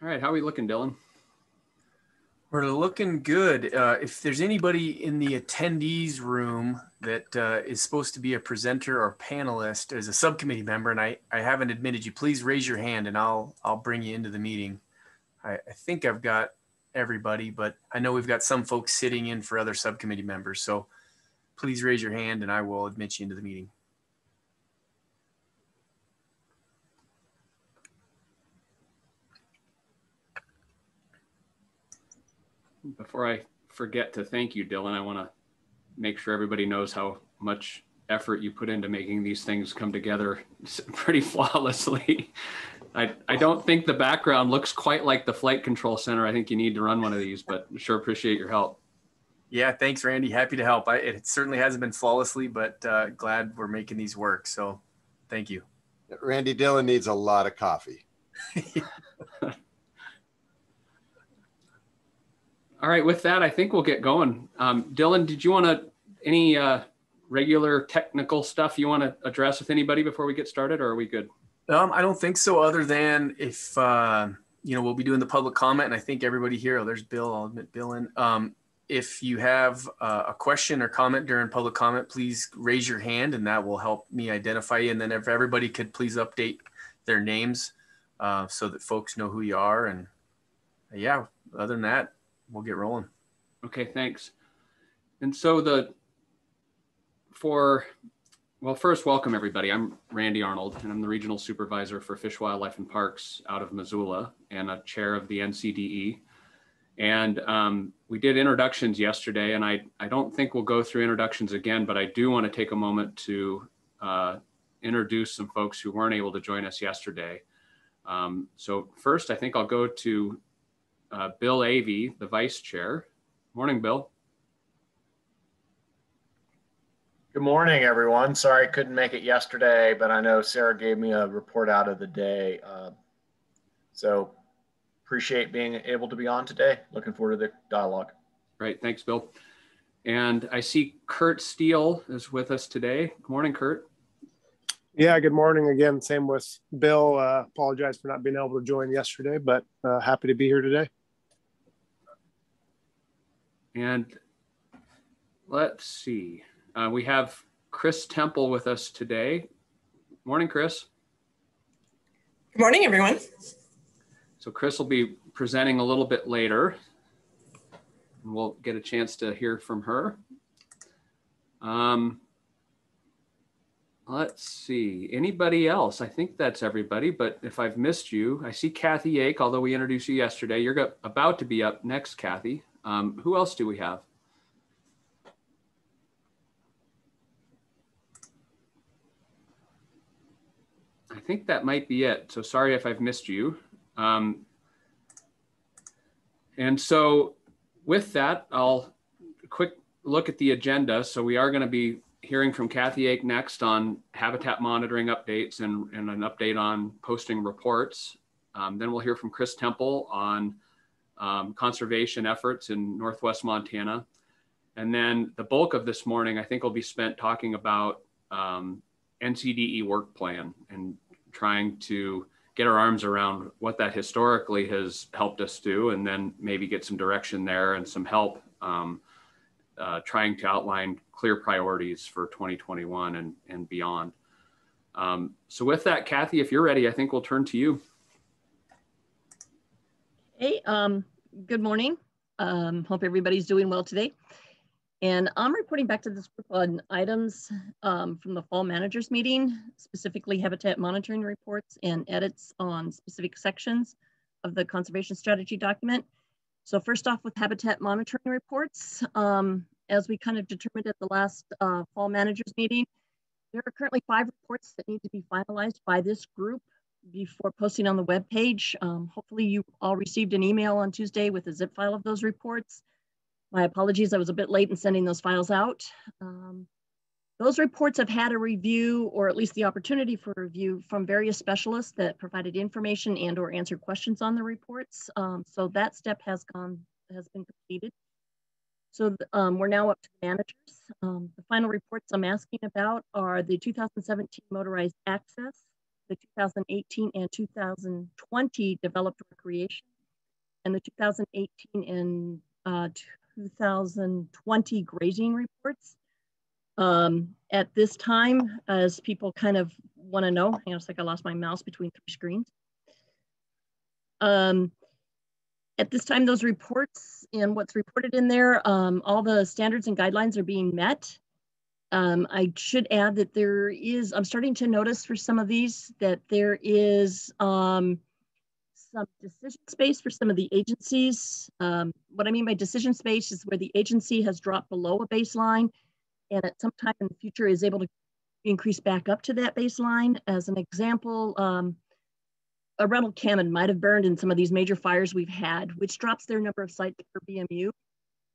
All right, how are we looking, Dylan? We're looking good. Uh, if there's anybody in the attendees room that uh, is supposed to be a presenter or panelist as a subcommittee member, and I, I haven't admitted you, please raise your hand and I'll I'll bring you into the meeting. I, I think I've got everybody, but I know we've got some folks sitting in for other subcommittee members. So please raise your hand and I will admit you into the meeting. Before I forget to thank you, Dylan, I want to make sure everybody knows how much effort you put into making these things come together pretty flawlessly. I, I don't think the background looks quite like the flight control center. I think you need to run one of these, but sure appreciate your help. Yeah, thanks, Randy. Happy to help. I, it certainly hasn't been flawlessly, but uh, glad we're making these work. So thank you. Randy Dylan needs a lot of coffee. All right, with that, I think we'll get going. Um, Dylan, did you want to any uh, regular technical stuff you want to address with anybody before we get started, or are we good? Um, I don't think so. Other than if uh, you know, we'll be doing the public comment, and I think everybody here. Oh, there's Bill. I'll admit Bill in. Um, if you have uh, a question or comment during public comment, please raise your hand, and that will help me identify you. And then if everybody could please update their names uh, so that folks know who you are. And yeah, other than that, we'll get rolling. Okay, thanks. And so the for well, first, welcome everybody. I'm Randy Arnold, and I'm the regional supervisor for Fish, Wildlife, and Parks out of Missoula, and a chair of the NCDE. And um, we did introductions yesterday, and I I don't think we'll go through introductions again, but I do want to take a moment to uh, introduce some folks who weren't able to join us yesterday. Um, so first, I think I'll go to uh, Bill Avey, the vice chair. Morning, Bill. Good morning, everyone. Sorry I couldn't make it yesterday, but I know Sarah gave me a report out of the day. Uh, so appreciate being able to be on today. Looking forward to the dialogue. Right. Thanks, Bill. And I see Kurt Steele is with us today. Good morning, Kurt. Yeah, good morning again. Same with Bill. Uh, apologize for not being able to join yesterday, but uh, happy to be here today. And let's see. Uh, we have Chris Temple with us today. Morning, Chris. Good morning, everyone. So Chris will be presenting a little bit later. And we'll get a chance to hear from her. Um, let's see. Anybody else? I think that's everybody. But if I've missed you, I see Kathy Ake, although we introduced you yesterday. You're about to be up next, Kathy. Um, who else do we have? I think that might be it. So sorry if I've missed you. Um, and so with that, I'll quick look at the agenda. So we are going to be hearing from Kathy Ake next on habitat monitoring updates and, and an update on posting reports. Um, then we'll hear from Chris Temple on um, conservation efforts in Northwest Montana. And then the bulk of this morning, I think, will be spent talking about um, NCDE work plan and trying to get our arms around what that historically has helped us do, and then maybe get some direction there and some help um, uh, trying to outline clear priorities for 2021 and, and beyond. Um, so with that, Kathy, if you're ready, I think we'll turn to you. Hey, um, good morning. Um, hope everybody's doing well today. And I'm reporting back to this group on items um, from the fall managers meeting, specifically habitat monitoring reports and edits on specific sections of the conservation strategy document. So first off with habitat monitoring reports, um, as we kind of determined at the last uh, fall managers meeting, there are currently five reports that need to be finalized by this group before posting on the web page. Um, hopefully you all received an email on Tuesday with a zip file of those reports. My apologies, I was a bit late in sending those files out. Um, those reports have had a review or at least the opportunity for review from various specialists that provided information and or answered questions on the reports. Um, so that step has gone, has been completed. So um, we're now up to managers. Um, the final reports I'm asking about are the 2017 motorized access the 2018 and 2020 developed recreation and the 2018 and uh, 2020 grazing reports. Um, at this time, as people kind of want to know, hang on a I lost my mouse between three screens. Um, at this time, those reports and what's reported in there, um, all the standards and guidelines are being met. Um, I should add that there is, I'm starting to notice for some of these that there is um, some decision space for some of the agencies. Um, what I mean by decision space is where the agency has dropped below a baseline and at some time in the future is able to increase back up to that baseline. As an example, um, a rental cabin might have burned in some of these major fires we've had, which drops their number of sites per BMU.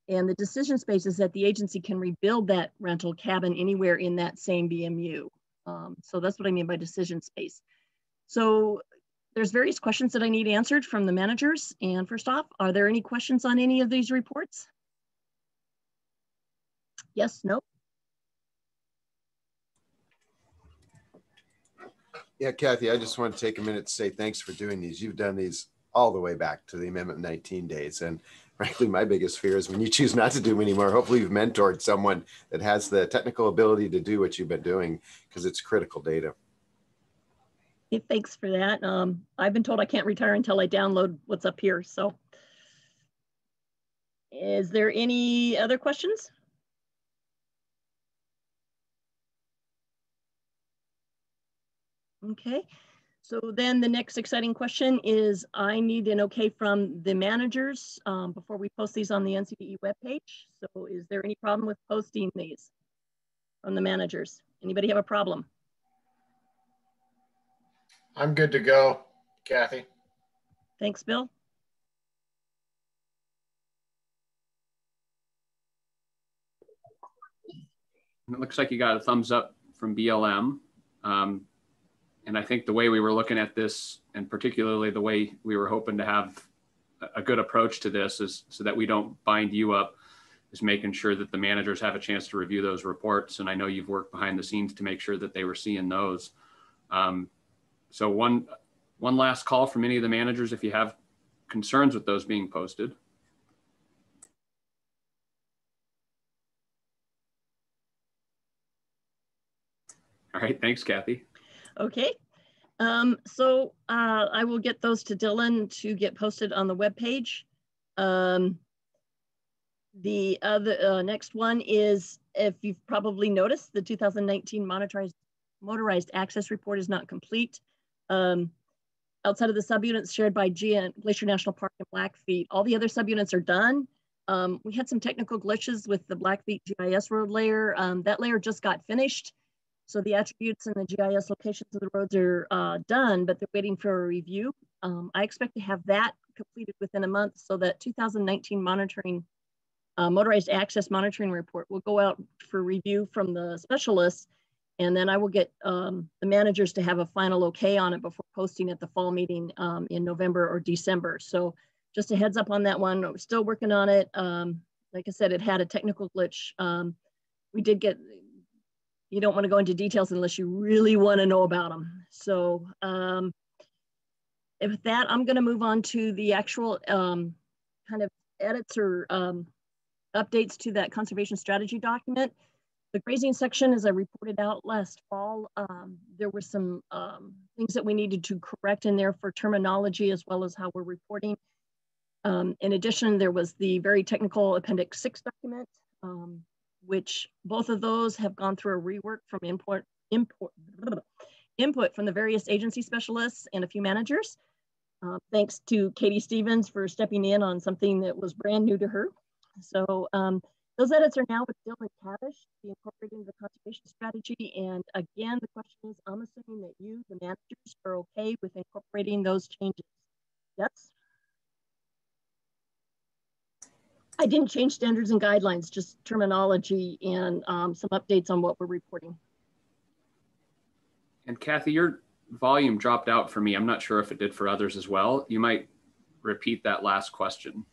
And the decision space is that the agency can rebuild that rental cabin anywhere in that same BMU. Um, so that's what I mean by decision space. So there's various questions that I need answered from the managers. And first off, are there any questions on any of these reports? Yes, no? Yeah, Kathy, I just want to take a minute to say thanks for doing these. You've done these all the way back to the Amendment 19 days. And frankly, my biggest fear is when you choose not to do them anymore, hopefully you've mentored someone that has the technical ability to do what you've been doing because it's critical data. Hey, thanks for that. Um, I've been told I can't retire until I download what's up here. So is there any other questions? Okay, so then the next exciting question is I need an okay from the managers um, before we post these on the NCDE webpage. So is there any problem with posting these from the managers? Anybody have a problem? I'm good to go, Kathy. Thanks, Bill. It looks like you got a thumbs up from BLM. Um, and I think the way we were looking at this, and particularly the way we were hoping to have a good approach to this, is so that we don't bind you up, is making sure that the managers have a chance to review those reports. And I know you've worked behind the scenes to make sure that they were seeing those. Um, so one one last call from any of the managers if you have concerns with those being posted. All right, thanks, Kathy. Okay. Um, so uh, I will get those to Dylan to get posted on the web page. Um, the other uh, next one is, if you've probably noticed, the 2019 motorized motorized access report is not complete. Um, outside of the subunits shared by Glacier National Park and Blackfeet, all the other subunits are done. Um, we had some technical glitches with the Blackfeet GIS road layer. Um, that layer just got finished. So the attributes and the GIS locations of the roads are uh, done, but they're waiting for a review. Um, I expect to have that completed within a month so that 2019 monitoring, uh, motorized access monitoring report will go out for review from the specialists. And then I will get um, the managers to have a final okay on it before posting at the fall meeting um, in November or December. So just a heads up on that one. We're still working on it. Um, like I said, it had a technical glitch. Um, we did get you don't want to go into details unless you really want to know about them. So um, with that, I'm going to move on to the actual um, kind of edits or um, updates to that conservation strategy document. The grazing section, as I reported out last fall, um, there were some um, things that we needed to correct in there for terminology as well as how we're reporting. Um, in addition, there was the very technical Appendix 6 document which both of those have gone through a rework from import, import, input from the various agency specialists and a few managers. Uh, thanks to Katie Stevens for stepping in on something that was brand new to her. So um, those edits are now with Dylan Tavish, the incorporated into the conservation strategy. And again, the question is, I'm assuming that you, the managers, are okay with incorporating those changes. Yes? I didn't change standards and guidelines, just terminology and um, some updates on what we're reporting. And Kathy, your volume dropped out for me. I'm not sure if it did for others as well. You might repeat that last question.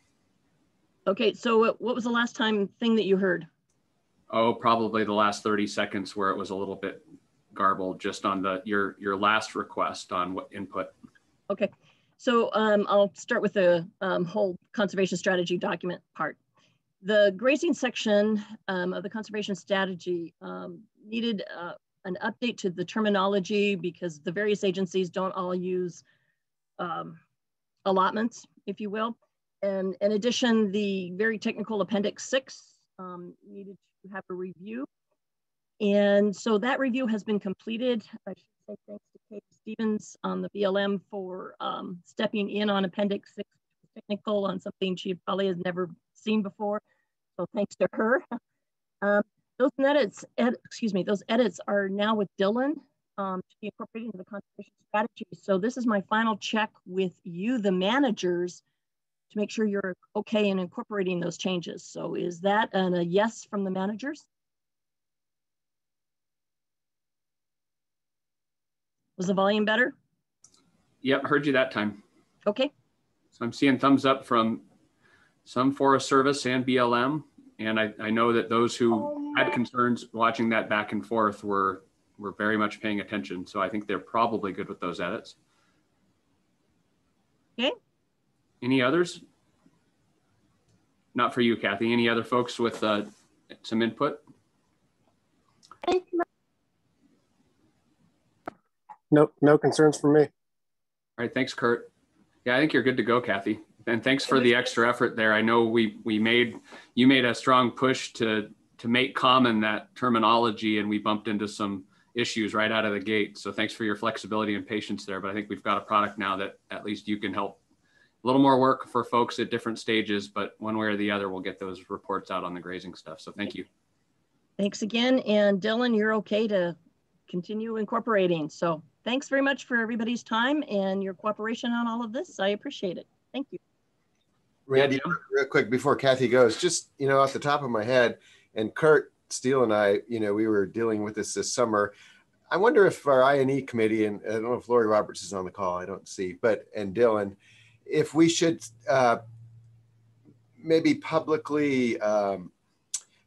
Okay, so what was the last time thing that you heard? Oh, probably the last 30 seconds where it was a little bit garbled just on the your your last request on what input. Okay. So um, I'll start with the um, whole conservation strategy document part. The grazing section um, of the conservation strategy um, needed uh, an update to the terminology because the various agencies don't all use um, allotments, if you will. And in addition, the very technical appendix six um, needed to have a review. And so that review has been completed. I should say thanks to Kate Stevens on the BLM for um, stepping in on appendix six technical on something she probably has never seen before. So thanks to her. Um, those edits, ed, excuse me, those edits are now with Dylan um, to be incorporated into the conservation strategy. So this is my final check with you, the managers, to make sure you're okay in incorporating those changes. So is that an, a yes from the managers? Was the volume better? Yep, heard you that time. Okay. So I'm seeing thumbs up from some Forest Service and BLM. And I, I know that those who had concerns watching that back and forth were were very much paying attention. So I think they're probably good with those edits. Okay. Any others? Not for you, Kathy. Any other folks with uh, some input? No, no concerns for me. All right, thanks, Kurt. Yeah, I think you're good to go, Kathy. And thanks for the extra effort there. I know we we made you made a strong push to to make common that terminology, and we bumped into some issues right out of the gate. So thanks for your flexibility and patience there. But I think we've got a product now that at least you can help. A little more work for folks at different stages, but one way or the other, we'll get those reports out on the grazing stuff. So thank you. Thanks again. And Dylan, you're okay to continue incorporating. So thanks very much for everybody's time and your cooperation on all of this. I appreciate it. Thank you. Randy, real quick before Kathy goes, just you know, off the top of my head, and Kurt Steele and I, you know, we were dealing with this this summer. I wonder if our I&E committee, and I don't know if Lori Roberts is on the call, I don't see, but and Dylan, if we should uh, maybe publicly um,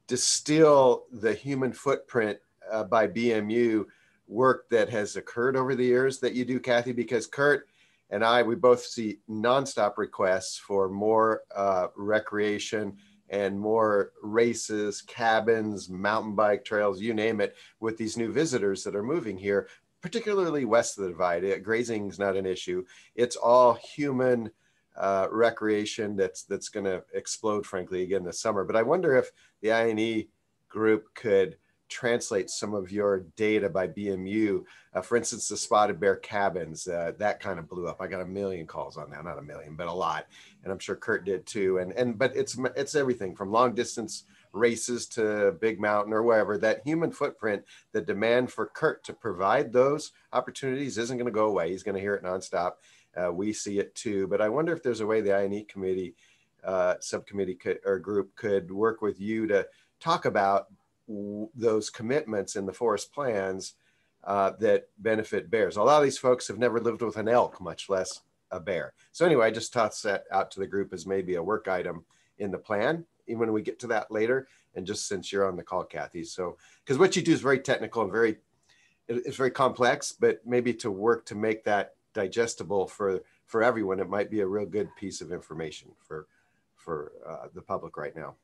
distill the human footprint uh, by BMU work that has occurred over the years that you do, Kathy, because Kurt and I, we both see nonstop requests for more uh, recreation and more races, cabins, mountain bike trails, you name it, with these new visitors that are moving here, particularly west of the divide. Grazing is not an issue. It's all human uh, recreation that's that's going to explode, frankly, again this summer. But I wonder if the I&E group could translate some of your data by BMU. Uh, for instance, the spotted bear cabins, uh, that kind of blew up. I got a million calls on that, not a million, but a lot. And I'm sure Kurt did too. And, and, but it's, it's everything from long distance races to big mountain or wherever that human footprint, the demand for Kurt to provide those opportunities isn't going to go away. He's going to hear it nonstop. Uh, we see it too, but I wonder if there's a way the I&E committee uh, subcommittee could, or group could work with you to talk about those commitments in the forest plans uh, that benefit bears. A lot of these folks have never lived with an elk, much less a bear. So anyway, I just tossed that out to the group as maybe a work item in the plan, even when we get to that later. And just since you're on the call, Kathy, so because what you do is very technical and very, it's very complex, but maybe to work to make that digestible for for everyone, it might be a real good piece of information for for uh, the public right now.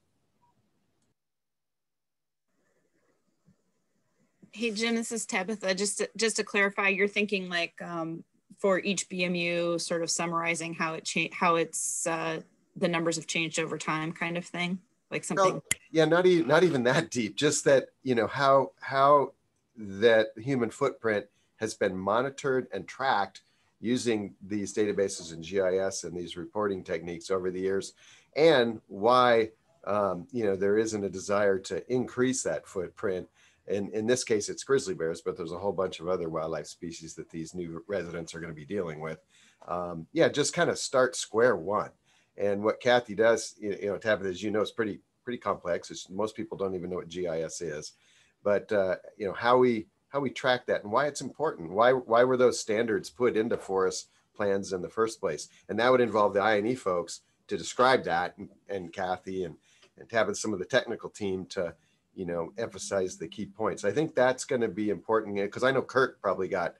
Hey, Jim, this is Tabitha. Just to, just to clarify, you're thinking like um, for each BMU, sort of summarizing how it cha- how it's uh, the numbers have changed over time, kind of thing, like something. No, yeah, not even not even that deep. Just that you know how how that human footprint has been monitored and tracked using these databases and GIS and these reporting techniques over the years, and why um, you know there isn't a desire to increase that footprint in, in this case, it's grizzly bears, but there's a whole bunch of other wildlife species that these new residents are going to be dealing with. Um, yeah, just kind of start square one. And what Kathy does, you know, Tabitha, as you know, is pretty pretty complex. It's, most people don't even know what GIS is, but uh, you know how we how we track that and why it's important. Why why were those standards put into forest plans in the first place? And that would involve the I&E folks to describe that, and, and Kathy and and Tabitha, some of the technical team to you know, emphasize the key points. I think that's going to be important because I know Kurt probably got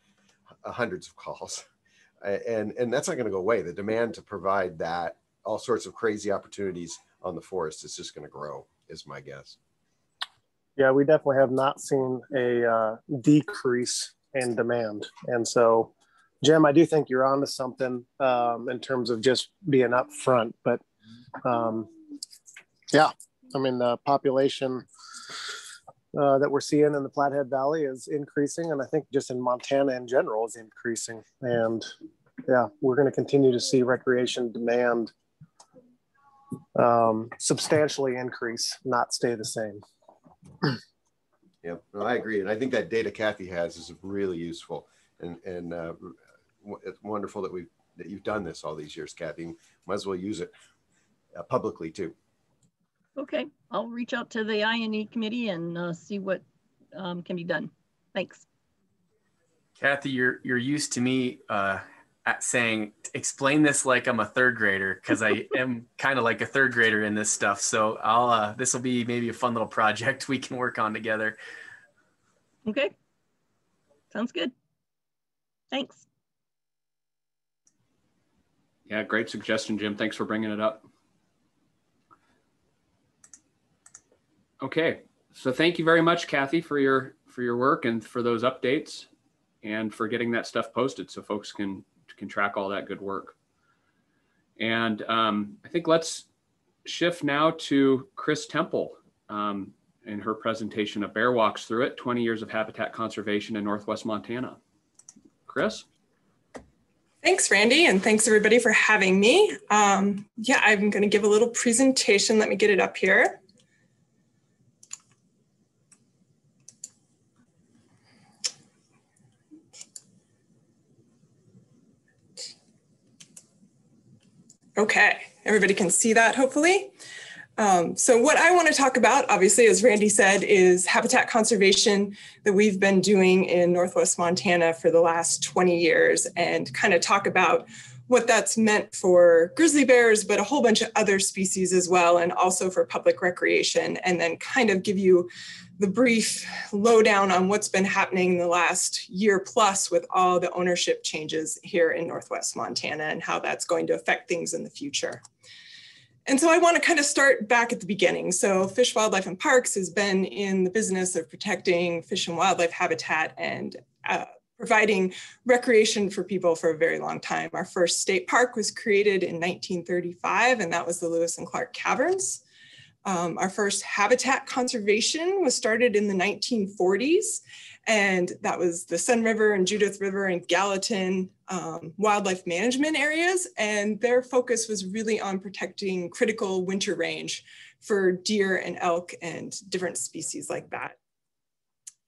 hundreds of calls and and that's not going to go away. The demand to provide that all sorts of crazy opportunities on the forest is just going to grow, is my guess. Yeah, we definitely have not seen a uh, decrease in demand, and so Jim, I do think you're onto something um, in terms of just being upfront. But um, yeah, I mean the population uh, that we're seeing in the Flathead Valley is increasing, and I think just in Montana in general is increasing. And yeah, we're going to continue to see recreation demand um, substantially increase, not stay the same. Yeah, no, I agree, and I think that data Kathy has is really useful, and and uh, it's wonderful that we that you've done this all these years, Kathy. Might as well use it uh, publicly too. Okay, I'll reach out to the I&E committee and uh, see what um, can be done. Thanks. Kathy, you're you're used to me uh, saying, "Explain this like I'm a third grader," because I am kind of like a third grader in this stuff. So I'll uh, this will be maybe a fun little project we can work on together. Okay, sounds good. Thanks. Yeah, great suggestion, Jim. Thanks for bringing it up. Okay, so thank you very much, Kathy, for your for your work and for those updates, and for getting that stuff posted so folks can can track all that good work. And um, I think let's shift now to Chris Temple um, in her presentation of Bear Walks Through It, 20 Years of Habitat Conservation in Northwest Montana. Chris? Thanks, Randy, and thanks everybody for having me. Um, yeah, I'm going to give a little presentation. Let me get it up here. Okay, everybody can see that hopefully. Um, so what I want to talk about, obviously, as Randy said, is habitat conservation that we've been doing in Northwest Montana for the last 20 years and kind of talk about what that's meant for grizzly bears, but a whole bunch of other species as well, and also for public recreation, and then kind of give you the brief lowdown on what's been happening in the last year plus with all the ownership changes here in Northwest Montana and how that's going to affect things in the future. And so I want to kind of start back at the beginning. So Fish, Wildlife, and Parks has been in the business of protecting fish and wildlife habitat and uh, providing recreation for people for a very long time. Our first state park was created in 1935, and that was the Lewis and Clark Caverns. Um, our first habitat conservation was started in the 1940s, and that was the Sun River and Judith River and Gallatin um, wildlife management areas. And their focus was really on protecting critical winter range for deer and elk and different species like that.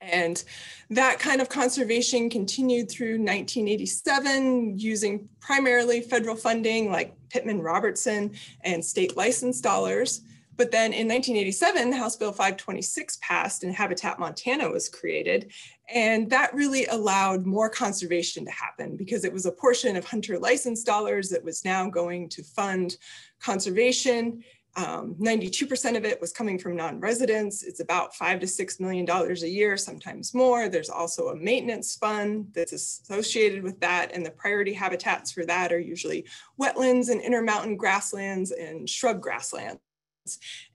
And that kind of conservation continued through 1987 using primarily federal funding like Pittman Robertson and state license dollars. But then in 1987, House Bill 526 passed and Habitat Montana was created. And that really allowed more conservation to happen because it was a portion of hunter license dollars that was now going to fund conservation. 92% um, of it was coming from non-residents. It's about five to six million dollars a year, sometimes more. There's also a maintenance fund that's associated with that. And the priority habitats for that are usually wetlands and intermountain grasslands and shrub grasslands.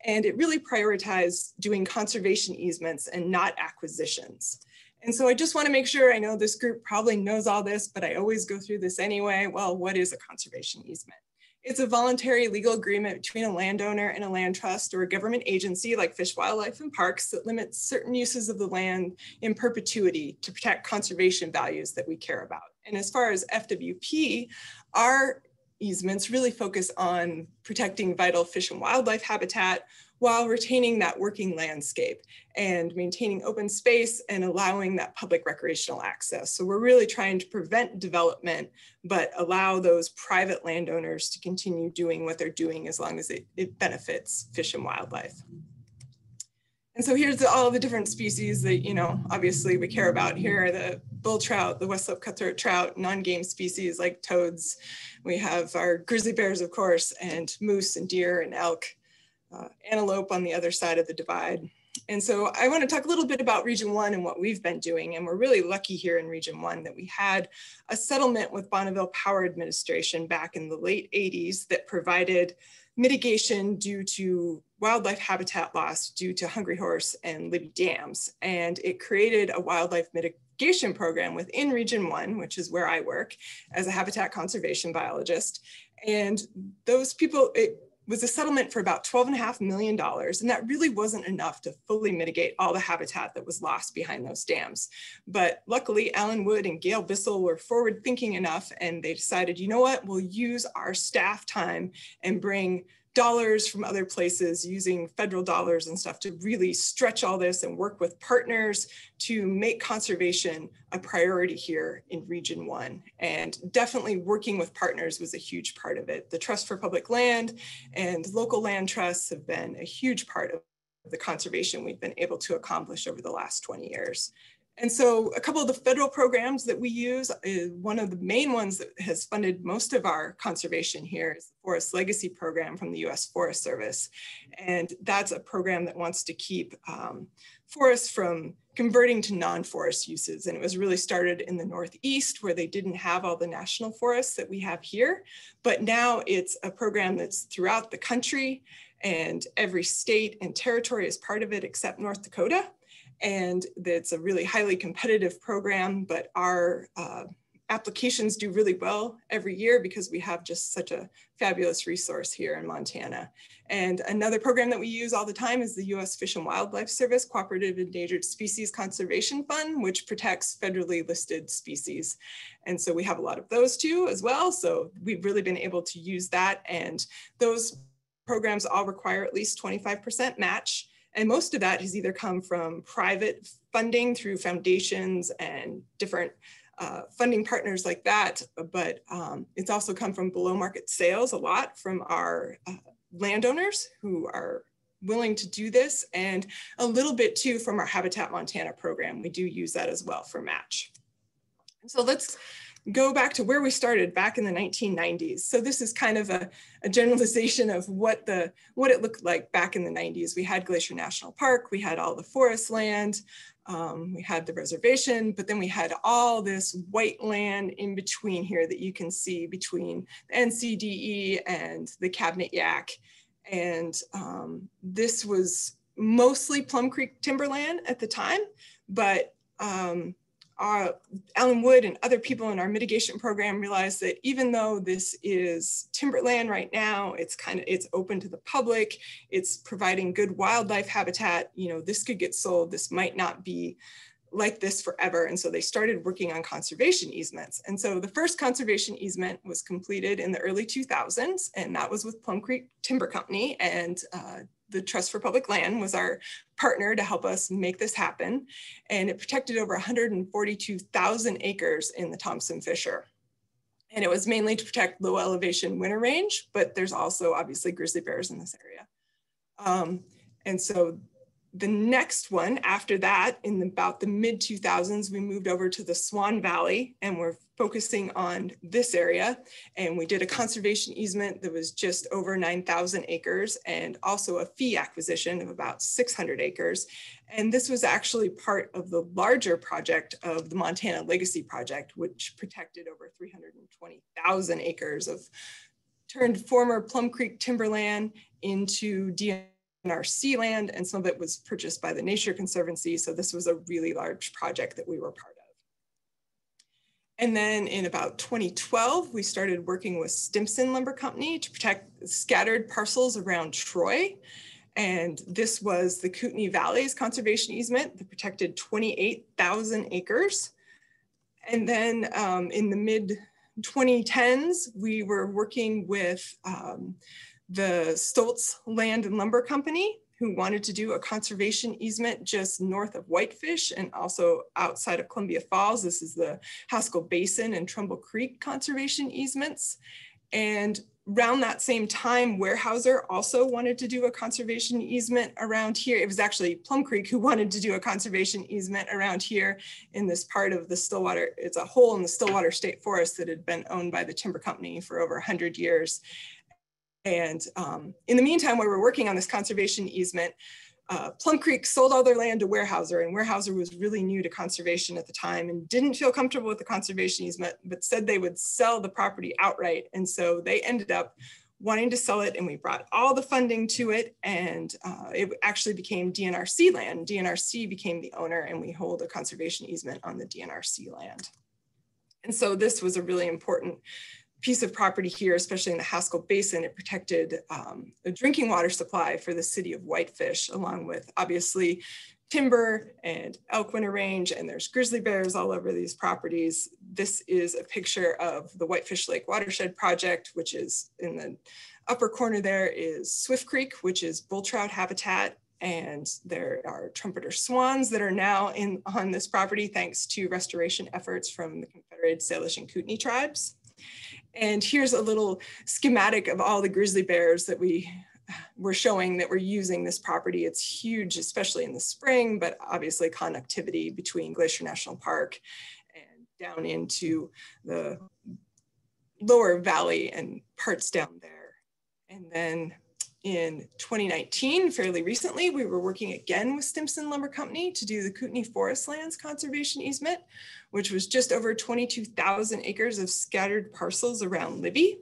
And it really prioritized doing conservation easements and not acquisitions. And so I just want to make sure, I know this group probably knows all this, but I always go through this anyway. Well, what is a conservation easement? It's a voluntary legal agreement between a landowner and a land trust or a government agency like Fish, Wildlife, and Parks that limits certain uses of the land in perpetuity to protect conservation values that we care about. And as far as FWP, our easements really focus on protecting vital fish and wildlife habitat while retaining that working landscape and maintaining open space and allowing that public recreational access. So we're really trying to prevent development, but allow those private landowners to continue doing what they're doing as long as it, it benefits fish and wildlife. And so here's all the different species that, you know, obviously we care about. Here are the bull trout, the West Slope cutthroat trout, non-game species like toads. We have our grizzly bears, of course, and moose and deer and elk, uh, antelope on the other side of the divide. And so I want to talk a little bit about Region 1 and what we've been doing. And we're really lucky here in Region 1 that we had a settlement with Bonneville Power Administration back in the late 80s that provided mitigation due to wildlife habitat loss due to Hungry Horse and Libby dams. And it created a wildlife mitigation program within Region 1, which is where I work as a habitat conservation biologist. And those people, it, was a settlement for about $12.5 million. And that really wasn't enough to fully mitigate all the habitat that was lost behind those dams. But luckily, Alan Wood and Gail Bissell were forward thinking enough and they decided, you know what, we'll use our staff time and bring dollars from other places using federal dollars and stuff to really stretch all this and work with partners to make conservation a priority here in region one. And definitely working with partners was a huge part of it. The trust for public land and local land trusts have been a huge part of the conservation we've been able to accomplish over the last 20 years and so a couple of the federal programs that we use, is one of the main ones that has funded most of our conservation here is the Forest Legacy Program from the US Forest Service. And that's a program that wants to keep um, forests from converting to non-forest uses. And it was really started in the Northeast where they didn't have all the national forests that we have here. But now it's a program that's throughout the country and every state and territory is part of it except North Dakota and it's a really highly competitive program, but our uh, applications do really well every year because we have just such a fabulous resource here in Montana. And another program that we use all the time is the US Fish and Wildlife Service Cooperative Endangered Species Conservation Fund, which protects federally listed species. And so we have a lot of those too as well. So we've really been able to use that and those programs all require at least 25% match and most of that has either come from private funding through foundations and different uh, funding partners like that, but um, it's also come from below market sales a lot from our uh, landowners who are willing to do this and a little bit too from our Habitat Montana program. We do use that as well for match. So let's go back to where we started back in the 1990s. So this is kind of a, a, generalization of what the what it looked like back in the 90s. We had Glacier National Park, we had all the forest land, um, we had the reservation, but then we had all this white land in between here that you can see between the NCDE and the Cabinet Yaak. And um, this was mostly Plum Creek timberland at the time, but um, uh, Alan Wood and other people in our mitigation program realized that even though this is timberland right now, it's kind of, it's open to the public, it's providing good wildlife habitat, you know, this could get sold, this might not be like this forever. And so they started working on conservation easements. And so the first conservation easement was completed in the early 2000s, and that was with Plum Creek Timber Company. And uh, the Trust for Public Land was our partner to help us make this happen. And it protected over 142,000 acres in the Thompson Fisher. And it was mainly to protect low elevation winter range, but there's also obviously grizzly bears in this area. Um, and so the next one after that, in about the mid 2000s, we moved over to the Swan Valley and we're focusing on this area. And we did a conservation easement that was just over 9,000 acres and also a fee acquisition of about 600 acres. And this was actually part of the larger project of the Montana Legacy Project, which protected over 320,000 acres of turned former Plum Creek timberland into DNR land, and some of it was purchased by the Nature Conservancy. So this was a really large project that we were part. And then in about 2012, we started working with Stimson Lumber Company to protect scattered parcels around Troy. And this was the Kootenai Valleys Conservation Easement that protected 28,000 acres. And then um, in the mid 2010s, we were working with um, the Stoltz Land and Lumber Company, who wanted to do a conservation easement just north of Whitefish and also outside of Columbia Falls. This is the Haskell Basin and Trumbull Creek conservation easements. And around that same time, Weyerhaeuser also wanted to do a conservation easement around here. It was actually Plum Creek who wanted to do a conservation easement around here in this part of the Stillwater. It's a hole in the Stillwater State Forest that had been owned by the timber company for over 100 years. And um, in the meantime, while we we're working on this conservation easement, uh, Plum Creek sold all their land to Weyerhaeuser, and Weyerhaeuser was really new to conservation at the time and didn't feel comfortable with the conservation easement, but said they would sell the property outright. And so they ended up wanting to sell it, and we brought all the funding to it, and uh, it actually became DNRC land. DNRC became the owner, and we hold a conservation easement on the DNRC land. And so this was a really important piece of property here, especially in the Haskell Basin, it protected um, a drinking water supply for the city of Whitefish, along with obviously timber and elk winter range, and there's grizzly bears all over these properties. This is a picture of the Whitefish Lake Watershed Project, which is in the upper corner there is Swift Creek, which is bull trout habitat. And there are trumpeter swans that are now in on this property thanks to restoration efforts from the Confederated Salish and Kootenai tribes. And here's a little schematic of all the grizzly bears that we were showing that we're using this property. It's huge, especially in the spring, but obviously connectivity between Glacier National Park and down into the lower valley and parts down there. And then in 2019, fairly recently, we were working again with Stimson Lumber Company to do the Kootenai Forest Lands Conservation Easement, which was just over 22,000 acres of scattered parcels around Libby.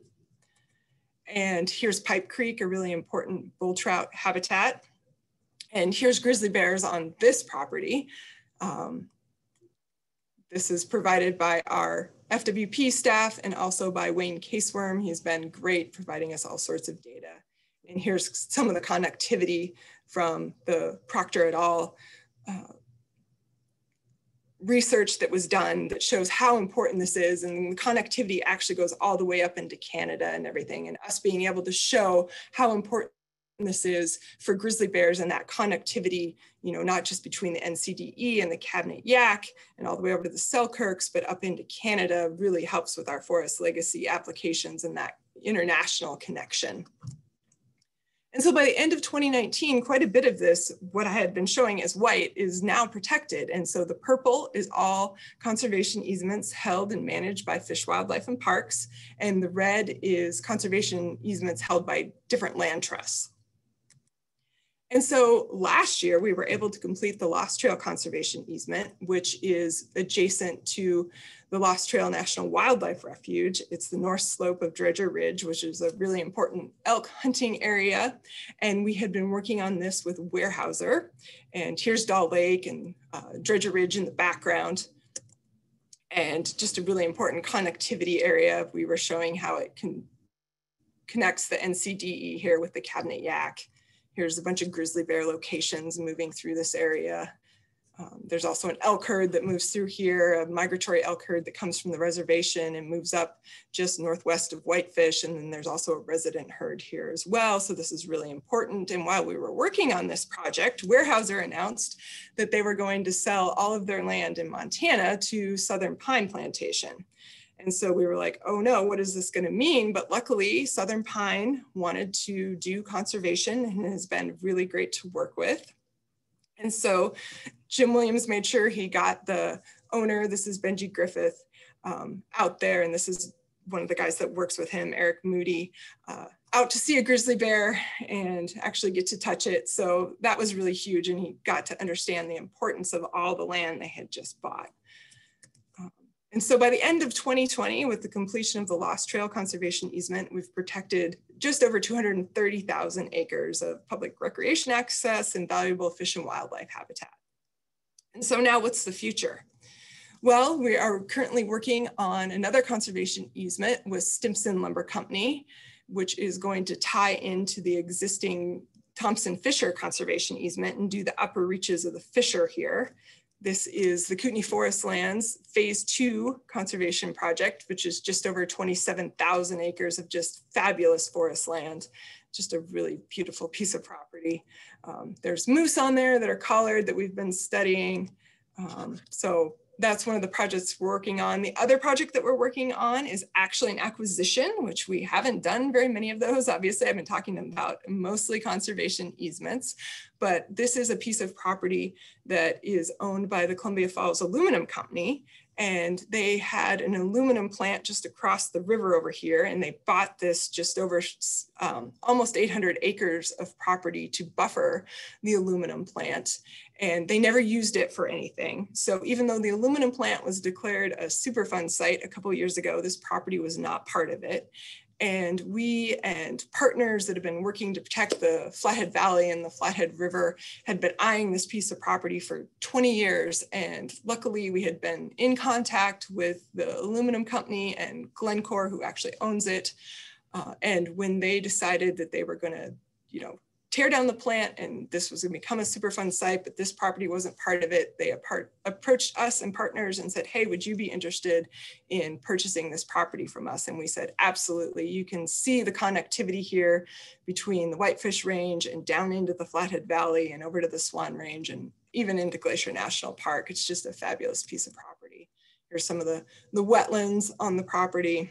And here's Pipe Creek, a really important bull trout habitat. And here's grizzly bears on this property. Um, this is provided by our FWP staff and also by Wayne Kasworm. He's been great providing us all sorts of data. And here's some of the connectivity from the Proctor et al. Uh, research that was done that shows how important this is and the connectivity actually goes all the way up into Canada and everything and us being able to show how important this is for grizzly bears and that connectivity, you know, not just between the NCDE and the Cabinet Yaak and all the way over to the Selkirks, but up into Canada really helps with our forest legacy applications and that international connection. And so by the end of 2019, quite a bit of this, what I had been showing as white is now protected. And so the purple is all conservation easements held and managed by Fish, Wildlife and Parks. And the red is conservation easements held by different land trusts. And so last year we were able to complete the Lost Trail Conservation Easement, which is adjacent to the Lost Trail National Wildlife Refuge. It's the north slope of Dredger Ridge, which is a really important elk hunting area. And we had been working on this with Weyerhaeuser. And here's Dahl Lake and uh, Dredger Ridge in the background. And just a really important connectivity area. We were showing how it can connects the NCDE here with the Cabinet Yaak. Here's a bunch of grizzly bear locations moving through this area. Um, there's also an elk herd that moves through here, a migratory elk herd that comes from the reservation and moves up just northwest of Whitefish. And then there's also a resident herd here as well. So this is really important. And while we were working on this project, Weyerhaeuser announced that they were going to sell all of their land in Montana to Southern Pine Plantation. And so we were like, oh no, what is this going to mean? But luckily, Southern Pine wanted to do conservation and has been really great to work with. And so Jim Williams made sure he got the owner, this is Benji Griffith, um, out there. And this is one of the guys that works with him, Eric Moody, uh, out to see a grizzly bear and actually get to touch it. So that was really huge. And he got to understand the importance of all the land they had just bought. And so by the end of 2020, with the completion of the Lost Trail Conservation Easement, we've protected just over 230,000 acres of public recreation access and valuable fish and wildlife habitat. And so now what's the future? Well, we are currently working on another conservation easement with Stimson Lumber Company, which is going to tie into the existing Thompson Fisher conservation easement and do the upper reaches of the Fisher here. This is the Kootenai Forest Lands Phase 2 conservation project, which is just over 27,000 acres of just fabulous forest land. Just a really beautiful piece of property. Um, there's moose on there that are collared that we've been studying. Um, so that's one of the projects we're working on. The other project that we're working on is actually an acquisition, which we haven't done very many of those. Obviously, I've been talking about mostly conservation easements, but this is a piece of property that is owned by the Columbia Falls Aluminum Company. and they had an aluminum plant just across the river over here and they bought this just over um, almost 800 acres of property to buffer the aluminum plant and they never used it for anything so even though the aluminum plant was declared a superfund site a couple years ago this property was not part of it and we and partners that have been working to protect the Flathead Valley and the Flathead River had been eyeing this piece of property for 20 years. And luckily, we had been in contact with the aluminum company and Glencore, who actually owns it. Uh, and when they decided that they were going to, you know, tear down the plant and this was going to become a Superfund site, but this property wasn't part of it. They apart, approached us and partners and said, hey, would you be interested in purchasing this property from us? And we said, absolutely. You can see the connectivity here between the Whitefish Range and down into the Flathead Valley and over to the Swan Range and even into Glacier National Park. It's just a fabulous piece of property. Here's some of the, the wetlands on the property.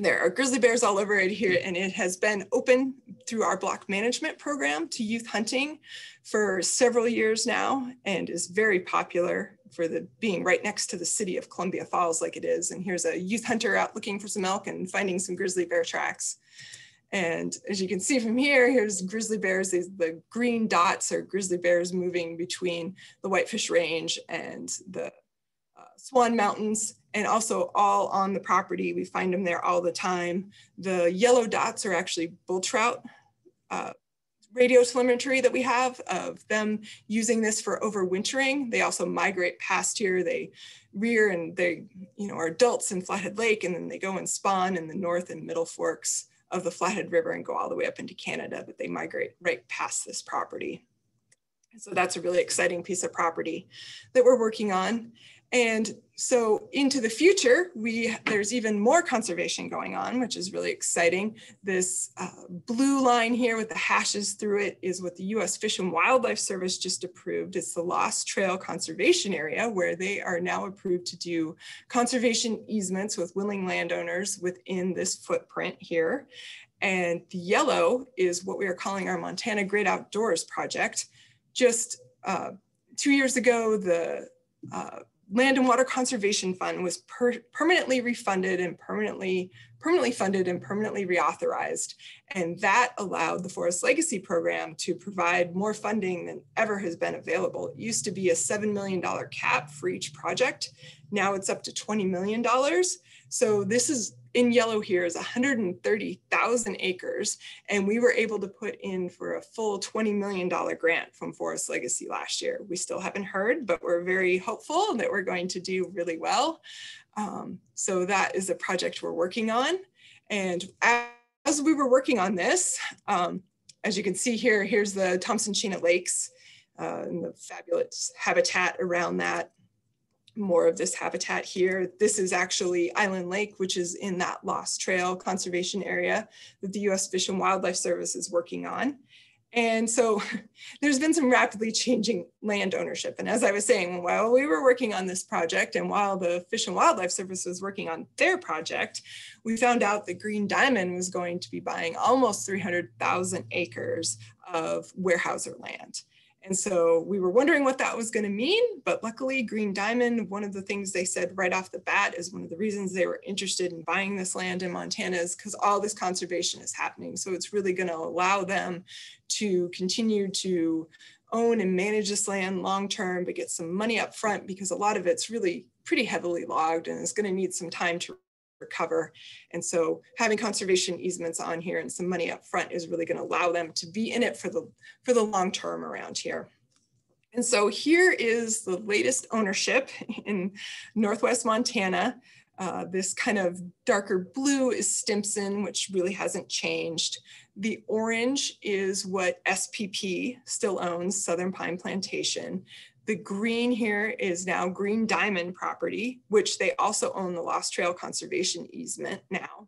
There are grizzly bears all over it here, and it has been open through our block management program to youth hunting for several years now and is very popular for the being right next to the city of Columbia Falls like it is. And here's a youth hunter out looking for some elk and finding some grizzly bear tracks. And as you can see from here, here's grizzly bears. These, the green dots are grizzly bears moving between the Whitefish Range and the uh, Swan Mountains and also all on the property. We find them there all the time. The yellow dots are actually bull trout uh, radio telemetry that we have of them using this for overwintering. They also migrate past here. They rear and they, you know, are adults in Flathead Lake and then they go and spawn in the north and middle forks of the Flathead River and go all the way up into Canada, but they migrate right past this property. So that's a really exciting piece of property that we're working on. And so into the future, we there's even more conservation going on, which is really exciting. This uh, blue line here with the hashes through it is what the U.S. Fish and Wildlife Service just approved. It's the Lost Trail Conservation Area, where they are now approved to do conservation easements with willing landowners within this footprint here. And the yellow is what we are calling our Montana Great Outdoors Project. Just uh, two years ago, the uh, Land and Water Conservation Fund was per permanently refunded and permanently permanently funded and permanently reauthorized. And that allowed the Forest Legacy Program to provide more funding than ever has been available. It used to be a $7 million cap for each project. Now it's up to $20 million. So this is in yellow here is 130,000 acres. And we were able to put in for a full $20 million grant from Forest Legacy last year. We still haven't heard, but we're very hopeful that we're going to do really well. Um, so that is a project we're working on. And as we were working on this, um, as you can see here, here's the Thompson Chain Lakes uh, and the fabulous habitat around that more of this habitat here. This is actually Island Lake, which is in that Lost Trail conservation area that the US Fish and Wildlife Service is working on. And so there's been some rapidly changing land ownership. And as I was saying, while we were working on this project and while the Fish and Wildlife Service was working on their project, we found out that Green Diamond was going to be buying almost 300,000 acres of Weyerhaeuser land. And so we were wondering what that was going to mean, but luckily Green Diamond, one of the things they said right off the bat is one of the reasons they were interested in buying this land in Montana is because all this conservation is happening. So it's really going to allow them to continue to own and manage this land long term, but get some money up front because a lot of it's really pretty heavily logged and it's going to need some time to recover. And so having conservation easements on here and some money up front is really going to allow them to be in it for the, for the long term around here. And so here is the latest ownership in Northwest Montana. Uh, this kind of darker blue is Stimson, which really hasn't changed. The orange is what SPP still owns, Southern Pine Plantation. The green here is now Green Diamond property, which they also own the Lost Trail Conservation easement now.